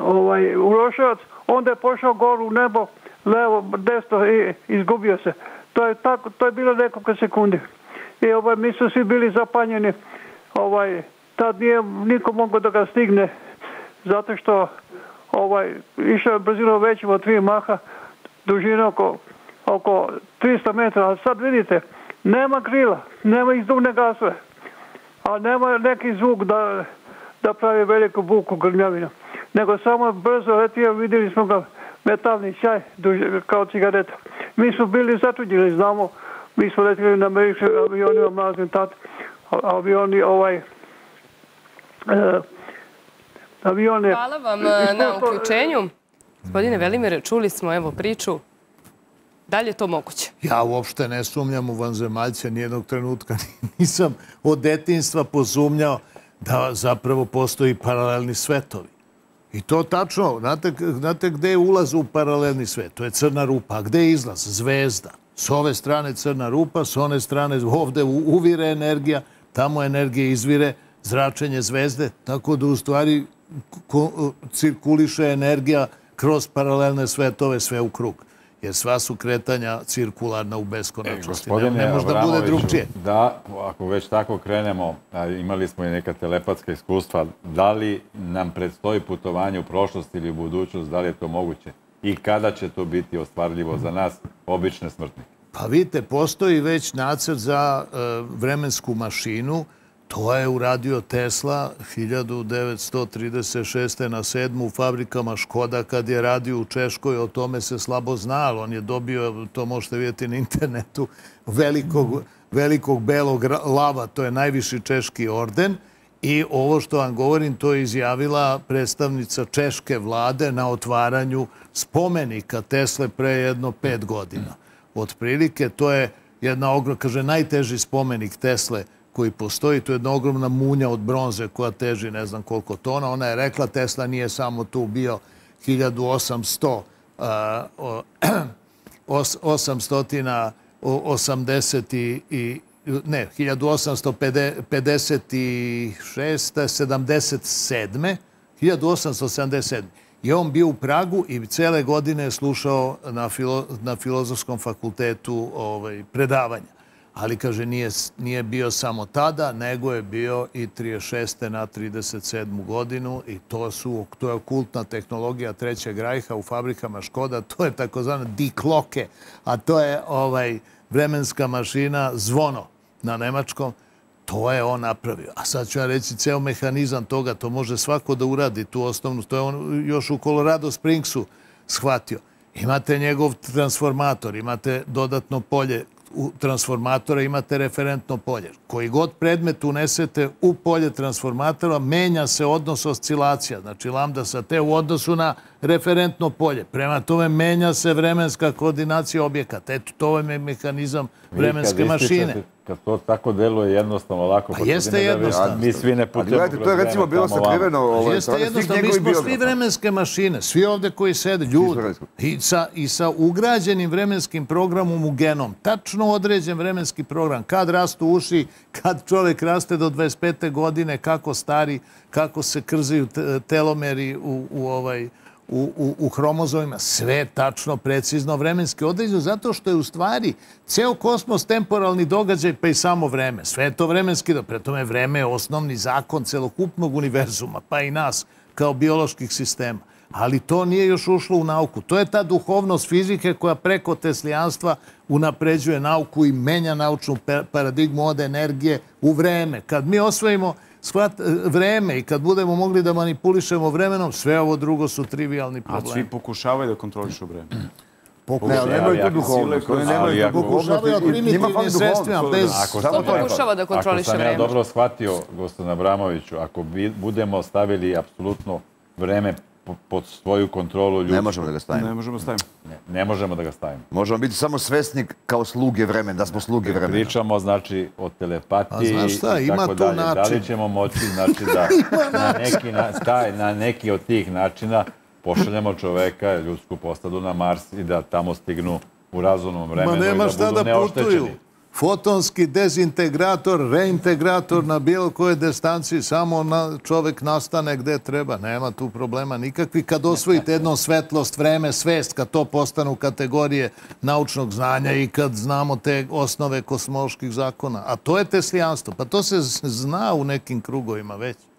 ovaj, Uroševac, onda je pošao goru u nebo, levo, desno i izgubio se. To je, tako, to je bilo nekoliko sekundi. I ovaj, mi su svi bili zapanjeni. Ovaj, tad nije niko mogao da ga stigne, zato što ovaj, išao je brzino većim od tri maha, dužina oko, oko 300 metara. A sad vidite, nema krila, nema izduvne gasove, a nema neki zvuk da, da pravi veliku buku grmjavina. Nego samo brzo letio, vidjeli smo ga metalni sjaj duž- kao cigareta. Mi smo bili začuđeni, znamo, mi smo letili na američkim avionima mlaznim tat, a- avioni ovaj, e, avione... Hvala vam e, na uključenju. Gospodine Velimire, čuli smo evo priču. Da li je to moguće? Ja uopšte ne sumnjam u vanzemaljce nijednog trenutka. Nisam od detinstva posumnjao da zapravo postoji paralelni svetovi. I to tačno, znate, znate gde je ulaz u paralelni svet? To je crna rupa. A gde je izlaz? Zvezda. S ove strane crna rupa, s one strane ovde uvire energija, tamo energija izvire, zračenje zvezde, tako da u stvari cirkuliše energija kroz paralelne svetove sve u krug. Jer sva su kretanja cirkularna u beskonačnosti. Ne, može da bude drugčije. Da, ako već tako krenemo, imali smo i neka telepatska iskustva, da li nam predstoji putovanje u prošlost ili u budućnost, da li je to moguće? I kada će to biti ostvarljivo za nas, obične smrtnike? Pa vidite, postoji već nacrt za e, vremensku mašinu. To je uradio Tesla 1936. na sedmu u fabrikama Škoda kad je radio u Češkoj. O tome se slabo znalo. on je dobio, to možete vidjeti na internetu, velikog, velikog belog lava. To je najviši češki orden. I ovo što vam govorim, to je izjavila predstavnica Češke vlade na otvaranju spomenika Tesle pre jedno pet godina. Otprilike, to je jedna ogromna, kaže, najteži spomenik Tesle koji postoji. To je jedna ogromna munja od bronze koja teži ne znam koliko tona. Ona je rekla, Tesla nije samo tu bio 1800 880 i ne, 1856. 77. 1877. I on bio u Pragu i cele godine je slušao na, filo, na filozofskom fakultetu ovaj, predavanja. Ali, kaže, nije, nije bio samo tada, nego je bio i 36. na 37. godinu i to su, to je okultna tehnologija trećeg rajha u fabrikama Škoda, to je takozvano dikloke, a to je ovaj vremenska mašina zvono na nemačkom, to je on napravio. A sad ću ja reći, ceo mehanizam toga, to može svako da uradi tu osnovnu, to je on još u Colorado Springsu shvatio. Imate njegov transformator, imate dodatno polje u transformatora imate referentno polje. Koji god predmet unesete u polje transformatora, menja se odnos oscilacija. Znači, lambda sa te u odnosu na referentno polje. Prema tome, menja se vremenska koordinacija objekata. Eto, to je mehanizam vremenske mašine kad to tako deluje jednostavno lako... Pa jeste jednostavno. Mi svi ne putujemo gledajte, to je recimo bilo sakriveno... Ovaj, jeste jednostavno, mi smo svi vremenske mašine, svi ovde koji sede, ljudi, i sa, i sa ugrađenim vremenskim programom u genom, tačno određen vremenski program, kad rastu uši, kad čovjek raste do 25. godine, kako stari, kako se krzaju telomeri u, u ovaj u, u, u hromozovima, sve tačno, precizno, vremenski određeno, zato što je u stvari ceo kosmos temporalni događaj, pa i samo vreme. Sve je to vremenski, da pretome vreme je osnovni zakon celokupnog univerzuma, pa i nas, kao bioloških sistema. Ali to nije još ušlo u nauku. To je ta duhovnost fizike koja preko teslijanstva unapređuje nauku i menja naučnu paradigmu od energije u vreme. Kad mi osvojimo shvat, vreme i kad budemo mogli da manipulišemo vremenom, sve ovo drugo su trivialni problemi. A svi pokušavaju da kontrolišu vreme. Ne, nemaju tu duhovnost. Pokušavaju da primitivnim sredstvima bez... Ko pokušava da kontroliše vreme? Ako sam ja dobro shvatio, gospodin Abramoviću, ako budemo stavili apsolutno vreme pod svoju kontrolu ljudi. Ne možemo da ga stavimo. Ne možemo da stavimo. Ne, ne možemo da ga stavimo. Možemo biti samo svesnik kao sluge vremena, da smo sluge vremena. Pričamo, znači, o telepatiji A znaš šta, i ima tako tu dalje. način. Da li ćemo moći, znači, da na neki, na, taj, na neki od tih načina pošaljemo čoveka, ljudsku postadu na Mars i da tamo stignu u razumnom vremenu Ma nema i da šta budu da putuju. Fotonski dezintegrator, reintegrator na bilo koje distanciji, samo na, čovek nastane gde treba. Nema tu problema nikakvi. Kad osvojite jedno svetlost, vreme, svest, kad to postanu kategorije naučnog znanja i kad znamo te osnove kosmoloških zakona. A to je teslijanstvo. Pa to se zna u nekim krugovima već.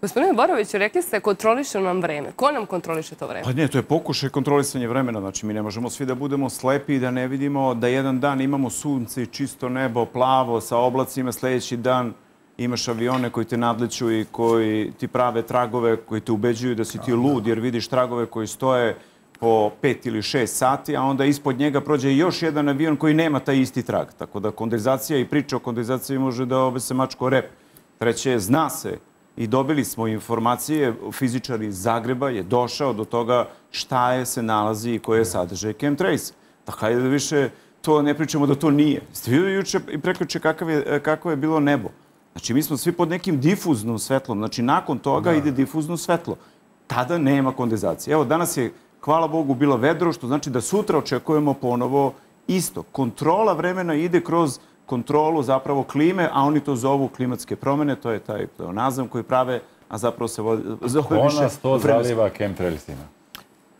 Gospodine Borović, rekli ste kontroliše nam vreme. Ko nam kontroliše to vreme? Pa ne, to je pokušaj kontrolisanja vremena. Znači, mi ne možemo svi da budemo slepi i da ne vidimo da jedan dan imamo sunce i čisto nebo, plavo, sa oblacima, sljedeći dan imaš avione koji te nadleću i koji ti prave tragove, koji te ubeđuju da si ti lud, jer vidiš tragove koji stoje po pet ili šest sati, a onda ispod njega prođe još jedan avion koji nema taj isti trag. Tako da kondenzacija i priča o kondenzaciji može da obese mačko rep. Treće je, zna se i dobili smo informacije, fizičar iz Zagreba je došao do toga šta je se nalazi i koje je sadržaj chemtrace. Tako hajde da više to ne pričamo da to nije. Ste videli juče i preključe kakav je, kako je bilo nebo? Znači, mi smo svi pod nekim difuznom svetlom. Znači, nakon toga ide difuzno svetlo. Tada nema kondenzacije. Evo, danas je, hvala Bogu, bilo vedro, što znači da sutra očekujemo ponovo isto. Kontrola vremena ide kroz kontrolu zapravo klime, a oni to zovu klimatske promene, to je taj pleonazam koji prave, a zapravo se zove više... Ko nas to zaliva chemtrailsima?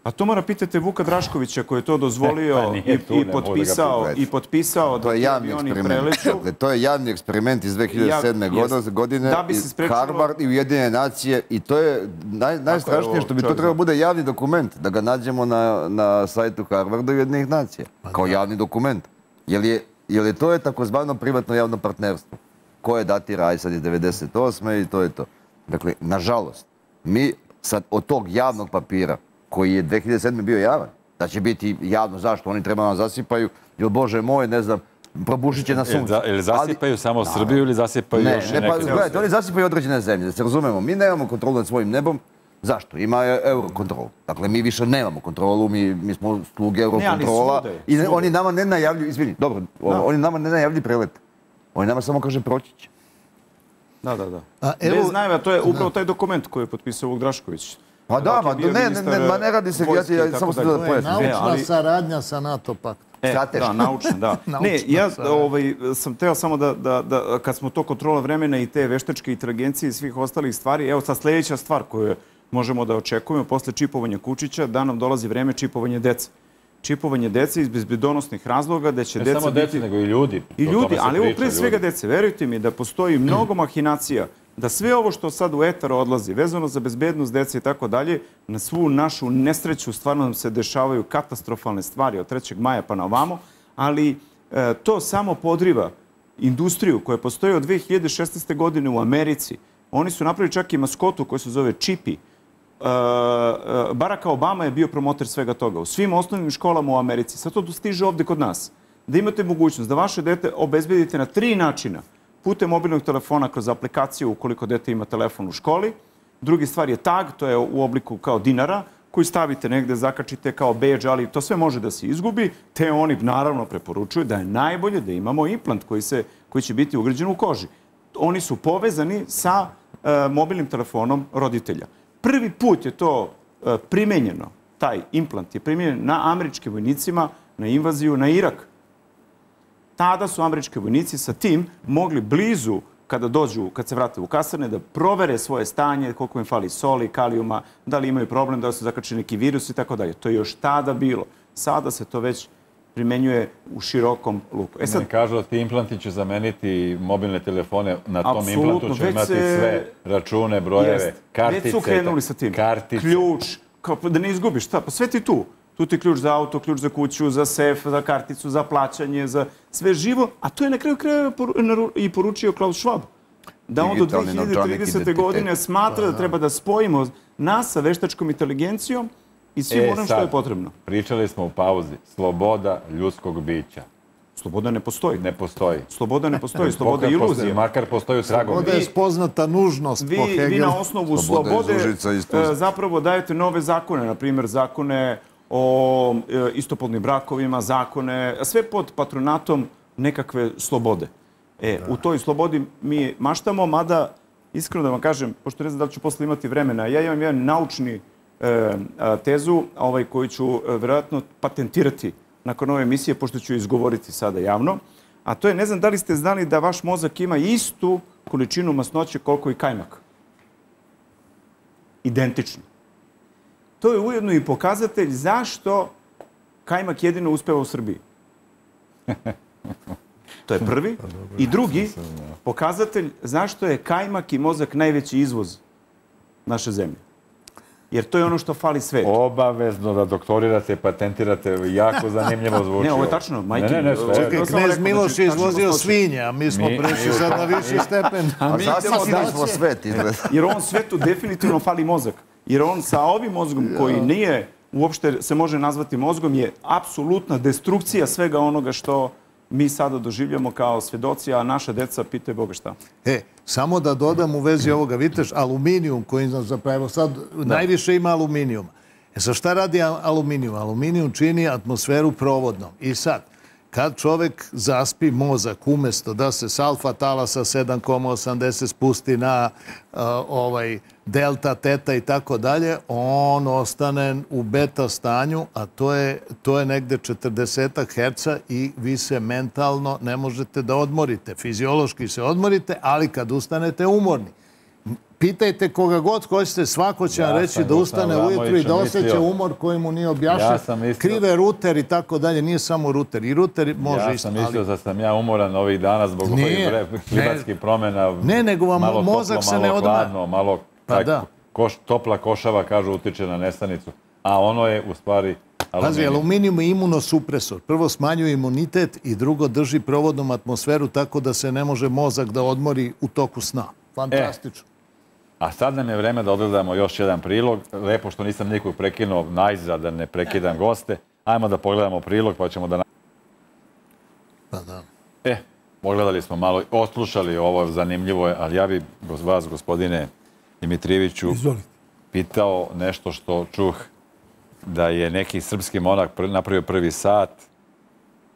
A to mora pitati Vuka Draškovića koji je to dozvolio Pa i, nije i potpisao, i potpisao To je javni da eksperiment. Dakle, to je javni eksperiment iz 2007. Ja- godine, Da bi se sprečilo- Harvard i Ujedinjene nacije i to je naj, najstrašnije ovo što bi to trebalo bude javni dokument, da ga nađemo na, na sajtu Harvarda i Ujedinjenih nacija, kao javni dokument. Jer je, jer je to je takozvano privatno javno partnerstvo, koje datira aj sad iz 98. i to je to. Dakle, nažalost, mi sad od tog javnog papira, koji je 2007. bio javan, da će biti javno zašto oni treba nam zasipaju, jer Bože moj, ne znam, probušit će na suncu. Ili zasipaju samo Srbiju ili zasipaju ne, još ne, pa, neke... gledajte, oni zasipaju određene zemlje, da se razumemo. Mi nemamo kontrolu nad svojim nebom. Zašto? Ima e- eurokontrol. Dakle, mi više nemamo kontrolu, mi, mi smo sluge eurokontrola. I ne- oni nama ne najavljuju, izvini, dobro, Da. oni nama ne najavljuju prelet. Oni nama samo kaže proći će. Da, da, da. A, evo- Bez najave, to je upravo taj dokument koji je potpisao Vuk Drašković. Pa da, je ma, ne, ne, ne, ma ne radi se, ja, vojske ti- ja i tako samo sam dalje. da To je pojasnim. Ne, naučna ali- saradnja sa NATO paktom. E, Strateški. Da, naučna, da. ne, Naučna ja saradnja. ovaj, sam teo samo da, da, da, kad smo to kontrola vremena i te veštačke inteligencije i svih ostalih stvari, evo sad sljedeća stvar koju možemo da očekujemo posle čipovanja kučića, da nam dolazi vreme čipovanja dece. Čipovanje dece iz bezbedonosnih razloga, da će Ne deca samo biti... deci, nego i ljudi. I ljudi, ali priča, pre svega ljudi. dece, verujte mi da postoji mnogo mahinacija, da sve ovo što sad u etar odlazi, vezano za bezbednost dece i tako dalje, na svu našu nesreću stvarno nam se dešavaju katastrofalne stvari od 3. maja pa na ovamo, ali e, to samo podriva industriju koja postoji od 2016. godine u Americi. Oni su napravili čak i maskotu koja se zove uh, Eh, eh, Barack Obama je bio promoter svega toga. U svim osnovnim školama u Americi. Sad to stiže ovde kod nas. Da imate mogućnost da vaše dete obezbedite na tri načina. Putem mobilnog telefona kroz aplikaciju ukoliko dete ima telefon u školi. Drugi stvar je tag, to je u obliku kao dinara, koji stavite negde, zakačite kao badge, ali to sve može da se izgubi, te oni naravno preporučuju da je najbolje da imamo implant koji, se, koji će biti ugrađen u koži. Oni su povezani sa e, mobilnim telefonom roditelja. Prvi put je to e, primenjeno, taj implant je primenjen na američkim vojnicima na invaziju na Irak. Tada su američki vojnici sa tim mogli blizu kada dođu, kad se vrate u kasarne, da provere svoje stanje, koliko im fali soli, kalijuma, da li imaju problem, da li su zakačeni neki virus i tako dalje. To je još tada bilo. Sada se to već primenjuje u širokom luku. E sad, Ne kažu da ti implanti će zameniti mobilne telefone. Na tom implantu će već imati se- sve račune, brojeve, Jest. kartice. Već su krenuli sa tim. Kartice. Ključ, kao da ne izgubiš, šta? Pa sve ti tu. Tu ti ključ za auto, ključ za kuću, za sef, za karticu, za plaćanje, za sve živo. A to je na kraju kraja i poručio Klaus Schwab. Da on do Digitalni novčanik 2030. identitet. godine smatra da treba da spojimo nas sa veštačkom inteligencijom i svim E, onim što je potrebno. Pričali smo u pauzi. Sloboda ljudskog bića. Sloboda ne postoji. Ne postoji. Sloboda ne postoji, sloboda je iluzija. Makar postoji u tragovi. Ovdje je spoznata nužnost vi, po vi Hegelu. na osnovu Sloboda slobode e, zapravo dajete nove zakone, na primjer zakone o e, istopolnim brakovima, zakone, sve pod patronatom nekakve slobode. E, u toj slobodi mi maštamo, mada, iskreno da vam kažem, pošto ne znam da li ću posle imati vremena, ja imam jedan naučni a, tezu ovaj, koju ću e, vjerojatno patentirati nakon ove emisije, pošto ću izgovoriti sada javno. A to je, ne znam da li ste znali da vaš mozak ima istu količinu masnoće koliko i kajmak. Identično. To je ujedno i pokazatelj zašto kajmak jedino uspeva u Srbiji. To je prvi. I drugi, pokazatelj zašto je kajmak i mozak najveći izvoz naše zemlje. Jer to je ono što fali svetu. Obavezno da doktorirate patentirate. Jako zanimljivo zvuči. Ne, ovo je tačno, majke Ne, ne, ne, sve. Čekaj, knez rekao, Miloš znači, je izvozio svinje, a mi smo Mi- prešli sad na viši stepen. A mi idemo smo dalje. svet, izgleda. Jer on svetu definitivno fali mozak. Jer on sa ovim mozgom koji nije uopšte se može nazvati mozgom je apsolutna destrukcija svega onoga što mi sada doživljamo kao svedoci, a naša deca pitaju Boga šta. E, samo da dodam u vezi ovoga, vidite, aluminijum koji nam zapravo sad najviše ima aluminijuma. E sad šta radi al- aluminijum? Aluminijum čini atmosferu provodnom. I sad, kad čovek zaspi mozak umjesto da se s alfa talasa 7,80 spusti na uh, ovaj delta, teta i tako dalje, on ostane u beta stanju, a to je, to je negde 40 herca i vi se mentalno ne možete da odmorite. Fiziološki se odmorite, ali kad ustanete umorni. Pitajte koga god hoćete, svako će Ja vam reći da ustane ujutru i da osjeća mislio- umor koji mu nije objašnjen. Ja Krive ruter i tako dalje, nije samo ruter. I ruter može Ja isto, sam mislio ali... da sam ja umoran ovih dana zbog ovih klimatskih promjena. Ne, nego vam malo mozak toplo, se ne malo odmara. hladno, malo Pa da. koš, topla košava, kažu, utiče na nestanicu. A ono je u stvari Pazi, aluminij. aluminijum je imunosupresor. Prvo smanjuje imunitet i drugo drži provodnom atmosferu tako da se ne može mozak da odmori u toku sna. Fantastično. A sad nam je vreme da odgledamo još jedan prilog. Lepo što nisam nikog prekinuo najzad da ne prekidam goste. Ajmo da pogledamo prilog pa ćemo da... Pa da. pogledali smo malo, oslušali ovo zanimljivo, je, ali ja bi vas, gospodine Dimitrijeviću, pitao nešto što čuh da je neki srpski monak napravio prvi sat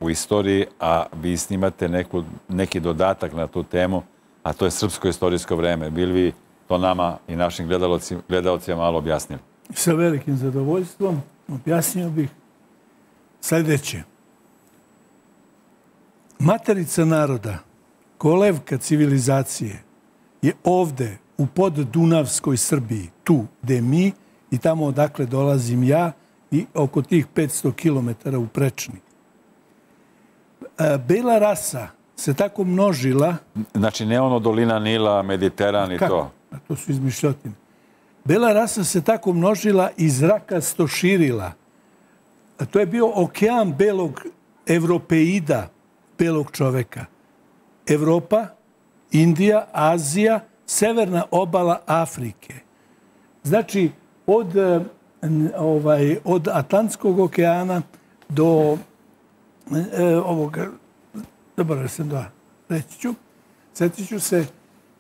u istoriji, a vi snimate neku, neki dodatak na tu temu, a to je srpsko istorijsko vreme. Bili vi to nama i našim gledalcima malo objasnili? Sa velikim zadovoljstvom objasnio bih sljedeće. Materica naroda, kolevka civilizacije, je ovde u poddunavskoj Srbiji, tu gde mi i tamo odakle dolazim ja i oko tih 500 km u Prečni. E, bela rasa se tako množila... Znači, ne ono dolina Nila, Mediteran i to? A to su izmišljotine. Bela rasa se tako množila i zrakasto širila. A to je bio okean belog evropeida, belog čoveka. Evropa, Indija, Azija, severna obala Afrike. Znači, od, eh, ovaj, od Atlantskog okeana do eh, e, ovoga, dobro sam da reći ću, sjetit ću se,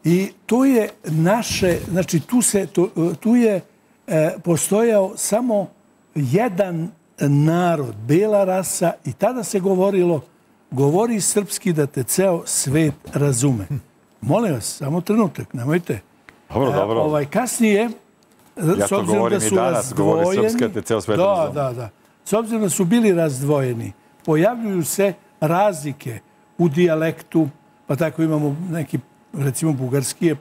i to je naše, znači tu, se, to, tu je e, postojao samo jedan narod, bela rasa i tada se govorilo govori srpski da te ceo svet razume. Molim vas, samo trenutak, nemojte. Dobro, dobro. Ovaj, kasnije, ja to govorim da su i danas, govori srpski da te ceo svet da, razume. Da, da, S obzirom da su bili razdvojeni, pojavljuju se razlike u dijalektu, pa tako imamo neki, recimo, bugarski je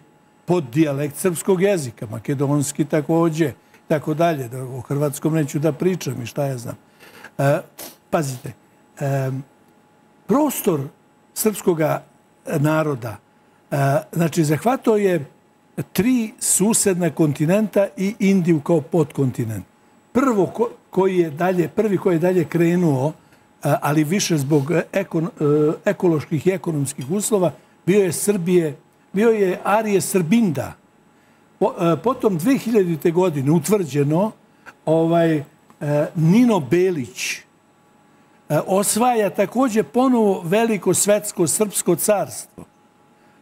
pod dijalekt srpskog jezika, makedonski takođe, tako dalje, da o hrvatskom neću da pričam i šta ja znam. E, pazite, e, prostor srpskog naroda, e, znači, zahvato je tri susedna kontinenta i Indiju kao podkontinent. Prvo ko, koji je dalje, prvi koji je dalje krenuo, e, ali više zbog ekon, e, ekoloških i ekonomskih uslova, bio je Srbije, bio je Arije Srbinda. E, potom 2000. godine utvrđeno ovaj e, Nino Belić e, osvaja također ponovo veliko svetsko srpsko carstvo.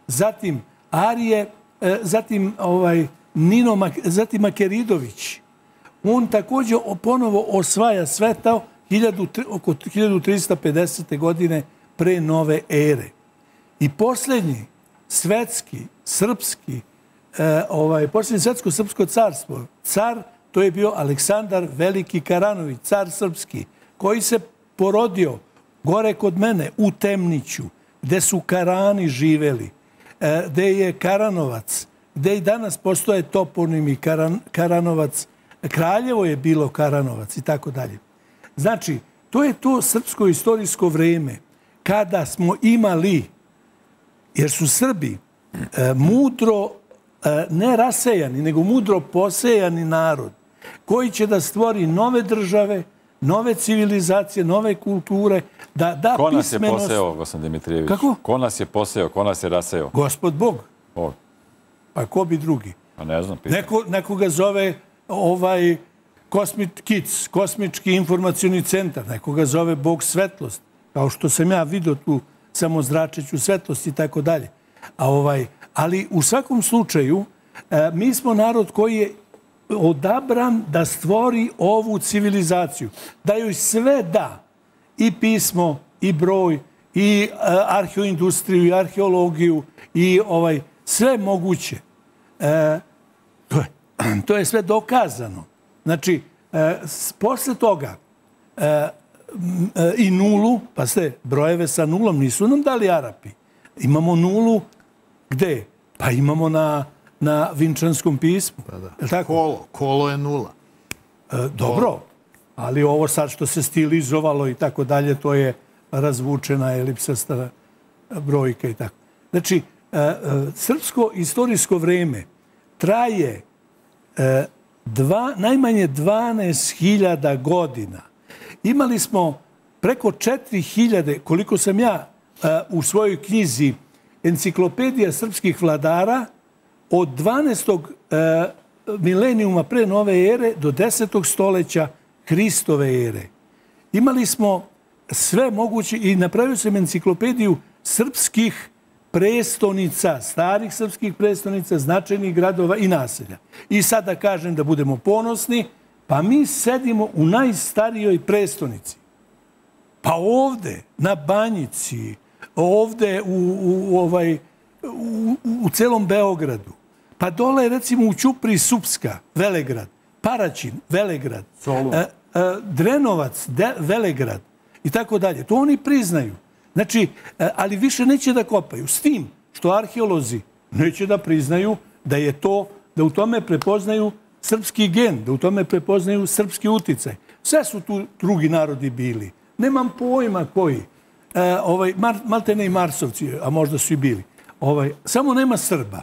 Zatim Arije, e, zatim ovaj Nino, zatim Makeridović. On također ponovo osvaja svetao oko 1350. godine pre nove ere. I posljednji svetski, srpski, e, ovaj, posljednji svetsko-srpsko carstvo, car, to je bio Aleksandar Veliki Karanović, car srpski, koji se porodio gore kod mene u Temniću, gde su Karani živeli, e, gde je Karanovac, gde i danas postoje toponimi Karan, Karanovac, Kraljevo je bilo Karanovac i tako dalje. Znači, to je to srpsko istorijsko vreme kada smo imali, jer su Srbi e, mudro, e, ne rasejani, nego mudro posejani narod, koji će da stvori nove države, nove civilizacije, nove kulture, da da Ko nas pismenost... je poseo, gospodin Dimitrijević? Kako? Ko nas je poseo, ko nas je raseo? Gospod Bog. Bog. Pa ko bi drugi? Pa ne znam, pitam. Neko, neko ga zove ovaj Kosmit Kids, kosmički informacijoni centar, nekoga zove Bog svetlost, kao što sam ja vidio tu samo zračeću svetlost i tako dalje. A ovaj, ali u svakom slučaju, e, mi smo narod koji je odabran da stvori ovu civilizaciju. Da joj sve da, i pismo, i broj, i e, arheoindustriju, i arheologiju, i ovaj sve moguće. E, to, je, to je sve dokazano. Znači, e, posle toga e, i nulu, pa ste brojeve sa nulom, nisu nam dali Arapi. Imamo nulu gde? Pa imamo na, na vinčanskom pismu. Pa da. Je tako? Kolo, kolo je nula. E, dobro, ali ovo sad što se stilizovalo i tako dalje, to je razvučena elipsasta brojka i tako. Znači, e, e, srpsko istorijsko vreme traje e, dva, najmanje 12.000 godina. Imali smo preko 4.000, koliko sam ja e, u svojoj knjizi Enciklopedija srpskih vladara, od 12. E, milenijuma pre nove ere do 10. stoleća Kristove ere. Imali smo sve moguće i napravio sam enciklopediju srpskih prestonica, starih srpskih prestonica, značajnih gradova i naselja. I sad da kažem da budemo ponosni, pa mi sedimo u najstarijoj prestonici. Pa ovde, na Banjici, ovde u, u, ovaj, u, u celom Beogradu, pa dole recimo u Ćupri Supska, Velegrad, Paraćin, Velegrad, Solun. e, e, Drenovac, De, Velegrad i tako dalje. To oni priznaju. Znači, e, ali više neće da kopaju. S tim što arheolozi neće da priznaju da je to, da u tome prepoznaju srpski gen, da u tome prepoznaju srpski uticaj. Sve su tu drugi narodi bili. Nemam pojma koji. E, ovaj, Mar, Maltene i Marsovci, a možda su i bili. Ovaj, samo nema Srba.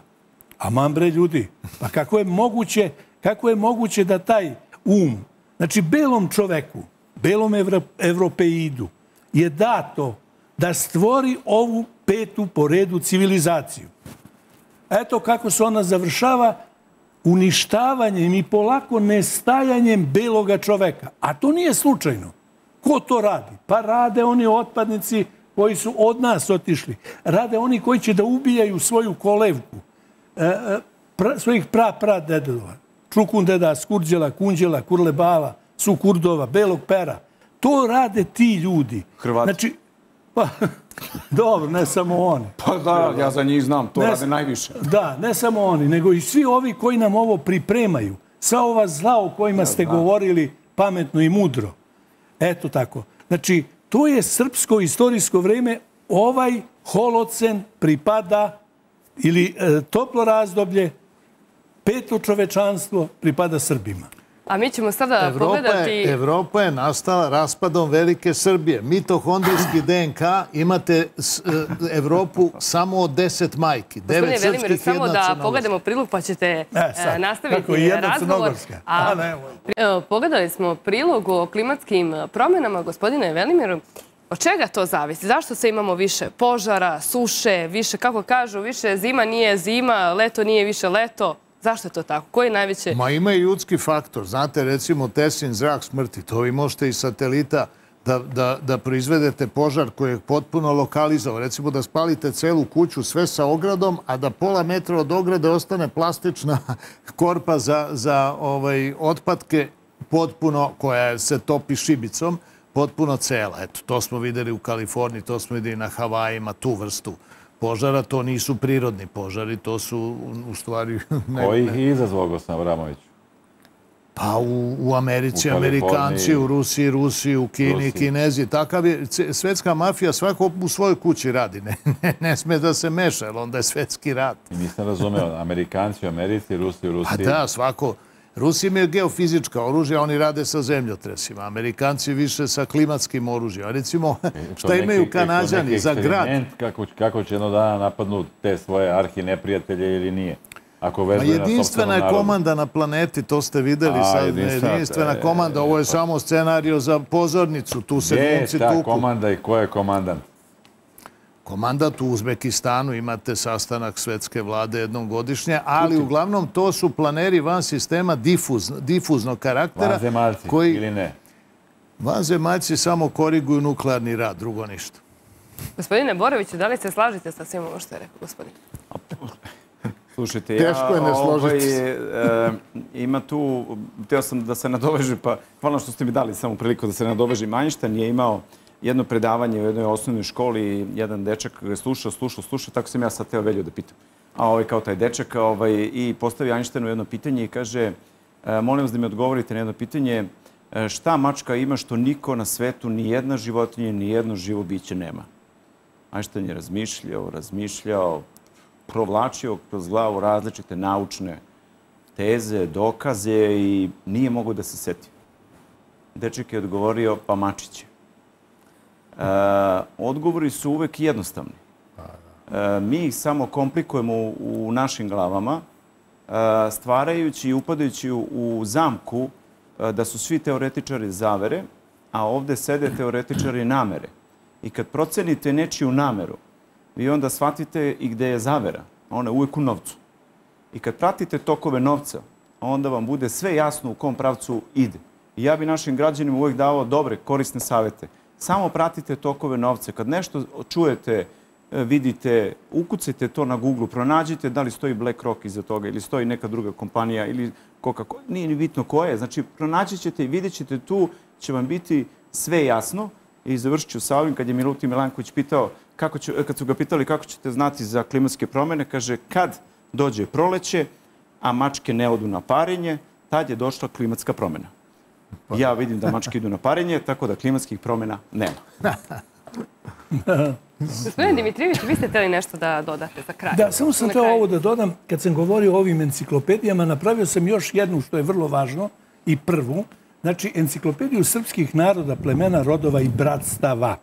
A man bre ljudi, pa kako je moguće, kako je moguće da taj um, znači belom čoveku, belom evro, evropeidu, je dato da stvori ovu petu po redu civilizaciju. Eto kako se ona završava uništavanjem i polako nestajanjem beloga čoveka. A to nije slučajno. Ko to radi? Pa rade oni otpadnici koji su od nas otišli. Rade oni koji će da ubijaju svoju kolevku, e, e, pra, svojih pra, pra dedova. Čukundeda, Skurđela, Kunđela, Kurlebala, Sukurdova, Belog pera. To rade ti ljudi. Hrvati. Znači, pa, dobro, ne samo oni. Pa da, ja za njih znam, to Ne- rade najviše. Da, ne samo oni, nego i svi ovi koji nam ovo pripremaju. Sva ova zla o kojima ste govorili pametno i mudro. Eto tako. Znači, to je srpsko istorijsko vreme. Ovaj holocen pripada ili e, toplo razdoblje, peto čovečanstvo pripada Srbima. A mi ćemo sada Evropa pogledati... je, Evropa je nastala raspadom Velike Srbije. Mitohondrijski DNK imate s- e, Evropu samo od deset majki. Devet Velimir, srpskih, samo jedna da crnogorska. pogledamo prilog pa ćete E, sad, e, nastaviti jedna razgovor. crnogorska. A, nemoj. Evo, Pogledali smo prilog o klimatskim promjenama, gospodine Velimiru. Od čega to zavisi? Zašto se imamo više požara, suše, više, kako kažu, više zima nije zima, leto nije više leto? Zašto je to tako? Koji je najveće... Ma ima i ljudski faktor. Znate, recimo Tesin zrak smrti, to vi možete iz satelita da, da, da proizvedete požar koji je potpuno lokalizao. Recimo da spalite celu kuću sve sa ogradom, a da pola metra od ograde ostane plastična korpa za, za ovaj, otpadke potpuno, koja se topi šibicom, potpuno cela. Eto, to smo videli u Kaliforniji, to smo videli na Havajima, tu vrstu požara. To nisu prirodni požari, to su u- u stvari... ne- Koji ih je izazvao, gospodin Avramović? Pa u, u Americi, U. Amerikanci, u Rusiji, Rusiji, u Kini, Rusiji. Kinezi. Takav je, svetska mafija svako u svojoj kući radi. Ne, ne, ne sme da se meša, jer onda je svetski rat. I nisam razumeo. Amerikanci u Americi, Rusi u Pa Rusiji. da, svako... Rusi imaju geofizička oružja, oni rade sa zemljotresima. Amerikanci više sa klimatskim oružjima. Recimo, To šta imaju neki Kanadžani za grad? Kako, kako će jedno dana napadnu te svoje arhi neprijatelje ili nije. Ako na jedinstvena je komanda na planeti, to ste videli A, sad. jedinstvena, Jedinstvena e, komanda, ovo je pa- samo scenario za pozornicu. Tu se Gdje je glumci ta tuku. komanda i ko je komandant? Komandat u Uzbekistanu imate sastanak svetske vlade jednom godišnje, ali uglavnom to su planeri van sistema difuz, difuznog karaktera. Vanzemaljci koji ili ne? Vanzemaljci samo koriguju nuklearni rad, drugo ništa. Gospodine Boroviću, da li se slažete sa svim ovo što je rekao gospodin? Slušajte, Teško je ne složiti se. ovaj, e, ima tu, htio sam da se nadoveže, pa hvala što ste mi dali samo priliku da se nadovežem. Einstein je imao jedno predavanje u jednoj osnovnoj školi i jedan dečak ga je slušao, slušao, slušao, tako sam ja sad teo Velju da pitam. A ovaj kao taj dečak ovaj, i postavi Einsteinu jedno pitanje i kaže, e, molim vas da mi odgovorite na jedno pitanje, e, šta mačka ima što niko na svetu, ni jedna životinja, ni jedno živo biće nema? Einstein je razmišljao, razmišljao, provlačio kroz glavu različite naučne teze, dokaze i nije mogao da se seti. Dečak je odgovorio, pa mačiće. Eh, odgovori su uvek jednostavni. Eh, mi ih samo komplikujemo u, našim glavama, eh, stvarajući i upadajući u, zamku da su svi teoretičari zavere, a ovde sede teoretičari namere. I kad procenite nečiju nameru, vi onda shvatite i gde je zavera. Ona je uvijek u novcu. I kad pratite tokove novca, onda vam bude sve jasno u kom pravcu ide. I ja bi našim građanima uvek davao dobre, korisne savete. Samo pratite tokove novca. Kad nešto čujete e, vidite, ukucite to na Google, pronađite da li stoji BlackRock iza toga ili stoji neka druga kompanija ili Coca-Cola, nije ni bitno ko je. Znači, pronaći ćete i vidjet ćete tu, će vam biti sve jasno. I završit ću sa ovim, kad je Milutin Milanković pitao, kako će, kad su ga pitali kako ćete znati za klimatske promjene, kaže, kad dođe proleće, a mačke ne odu na parenje, tad je došla klimatska promjena. Ja vidim da mačke idu na parenje, tako da klimatskih promjena nema. Gospodin Dimitrijević, vi ste htjeli nešto da dodate za kraj? Da, samo sam teo ovo da dodam. Kad sam govorio o ovim enciklopedijama, napravio sam još jednu što je vrlo važno i prvu. Znači, enciklopediju srpskih naroda, plemena, rodova i bratstava.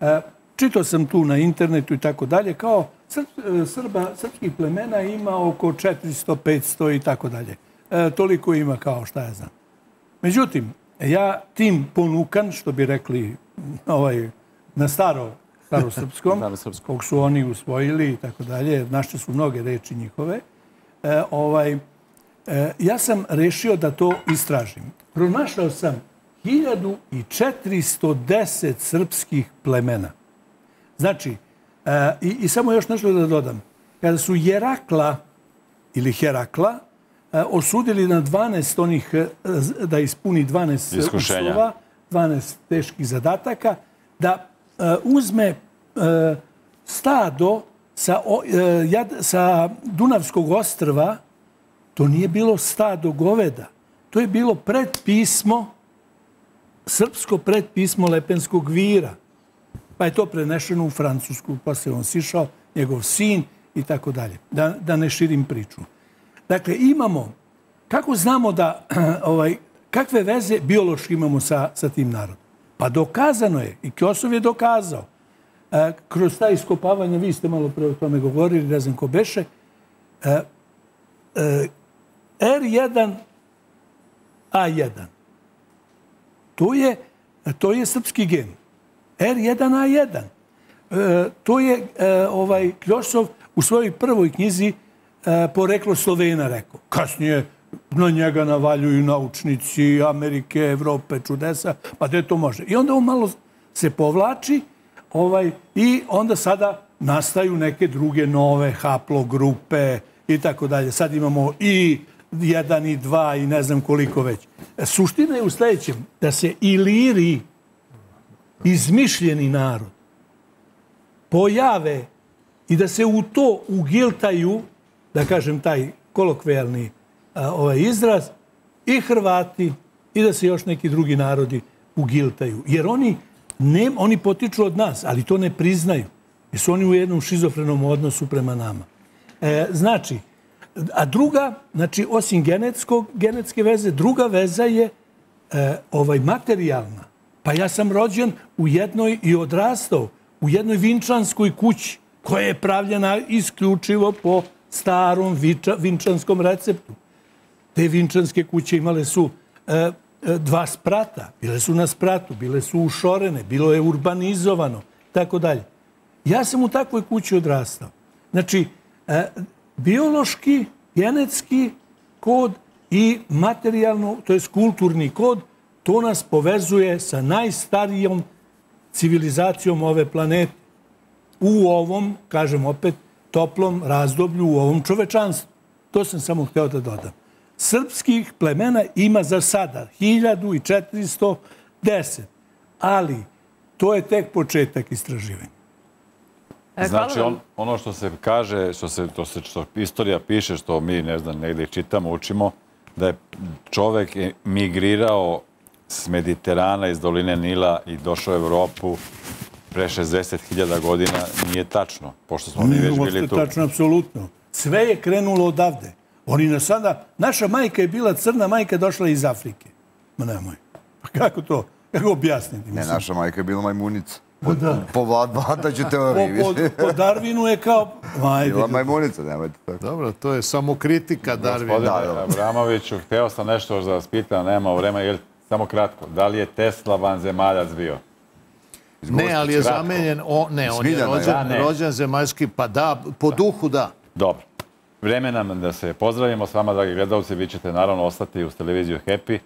E, čitao sam tu na internetu i tako dalje, kao e, Srba, srpskih plemena ima oko 400, 500 i tako dalje. E, toliko ima kao šta ja znam. Međutim, ja tim ponukan, što bi rekli ovaj, na staro, staro srpskom, kog su oni usvojili i tako dalje, našte su mnoge reči njihove, e, ovaj, e, ja sam rešio da to istražim. Pronašao sam 1410 srpskih plemena. Znači, e, i, i samo još nešto da dodam. Kada su Jerakla ili Herakla osudili na 12 onih, e, da ispuni 12 Iskušenja. uslova, 12 teških zadataka, da e, uzme e, stado sa, e, sa Dunavskog ostrva, to nije bilo stado goveda. To je bilo predpismo, srpsko predpismo Lepenskog vira. Pa je to prenešeno u Francusku, pa se on sišao, njegov sin i tako dalje. Da, da ne širim priču. Dakle, imamo, kako znamo da, ovaj, kakve veze biološki imamo sa, sa tim narodom? Pa dokazano je, i Kjosov je dokazao, e, kroz ta iskopavanja, vi ste malo pre o tome govorili, ne znam ko beše, e, e, R1, A1. To je, to je srpski gen. R1A1. E, to je e, ovaj Kljosov u svojoj prvoj knjizi e, poreklo Slovena rekao. Kasnije na njega navaljuju naučnici Amerike, Evrope, čudesa, pa gde to može? I onda on malo se povlači ovaj, i onda sada nastaju neke druge nove haplogrupe i tako dalje. Sad imamo i jedan i dva i ne znam koliko već. E, suština je u sljedećem da se iliri izmišljeni narod pojave i da se u to ugiltaju, da kažem taj kolokvijalni ovaj izraz, i Hrvati i da se još neki drugi narodi ugiltaju. Jer oni, ne, oni potiču od nas, ali to ne priznaju. Jer su oni u jednom šizofrenom odnosu prema nama. E, znači, a druga, znači, osim genetskog, genetske veze, druga veza je e, ovaj materijalna. Pa ja sam rođen u jednoj i odrastao u jednoj vinčanskoj kući koja je pravljena isključivo po starom viča, vinčanskom receptu. Te vinčanske kuće imale su e, e, dva sprata, bile su na spratu, bile su ušorene, bilo je urbanizovano, tako dalje. Ja sam u takvoj kući odrastao. Znači, e, biološki, genetski kod i materijalno, to je kulturni kod, to nas povezuje sa najstarijom civilizacijom ove planete. U ovom, kažem opet, toplom razdoblju, u ovom čovečanstvu. To sam samo hteo da dodam. Srpskih plemena ima za sada 1410, ali to je tek početak istraživanja. E, znači, on, ono što se kaže, što, se, to se, što istorija piše, što mi, ne znam, negdje čitamo, učimo, da je čovek migrirao s Mediterana iz doline Nila i došao u Evropu pre 60.000 godina, nije tačno, pošto smo mi već bili tu. Nije tačno, apsolutno. Sve je krenulo odavde. Oni na sada, naša majka je bila crna majka, došla iz Afrike. Ma nemoj. Pa kako to? Kako objasniti? Ne, naša majka je bila majmunica. Po, da. po vladaću teoriji. Po, po, po Darwinu je kao... Majde. Bila majmunica, nemojte tako. Dobro, to je samo kritika Darwina. Gospodine Abramoviću, hteo sam nešto da vas pitam, nema vremena, jer samo kratko, da li je Tesla van zemaljac bio? Ne, ali je zamenjen, o, ne, on je rođen, rođen zemaljski, pa da, po duhu da. Dobro. Vreme nam da se pozdravimo s vama, dragi gledalci, vi ćete naravno ostati uz televiziju Happy.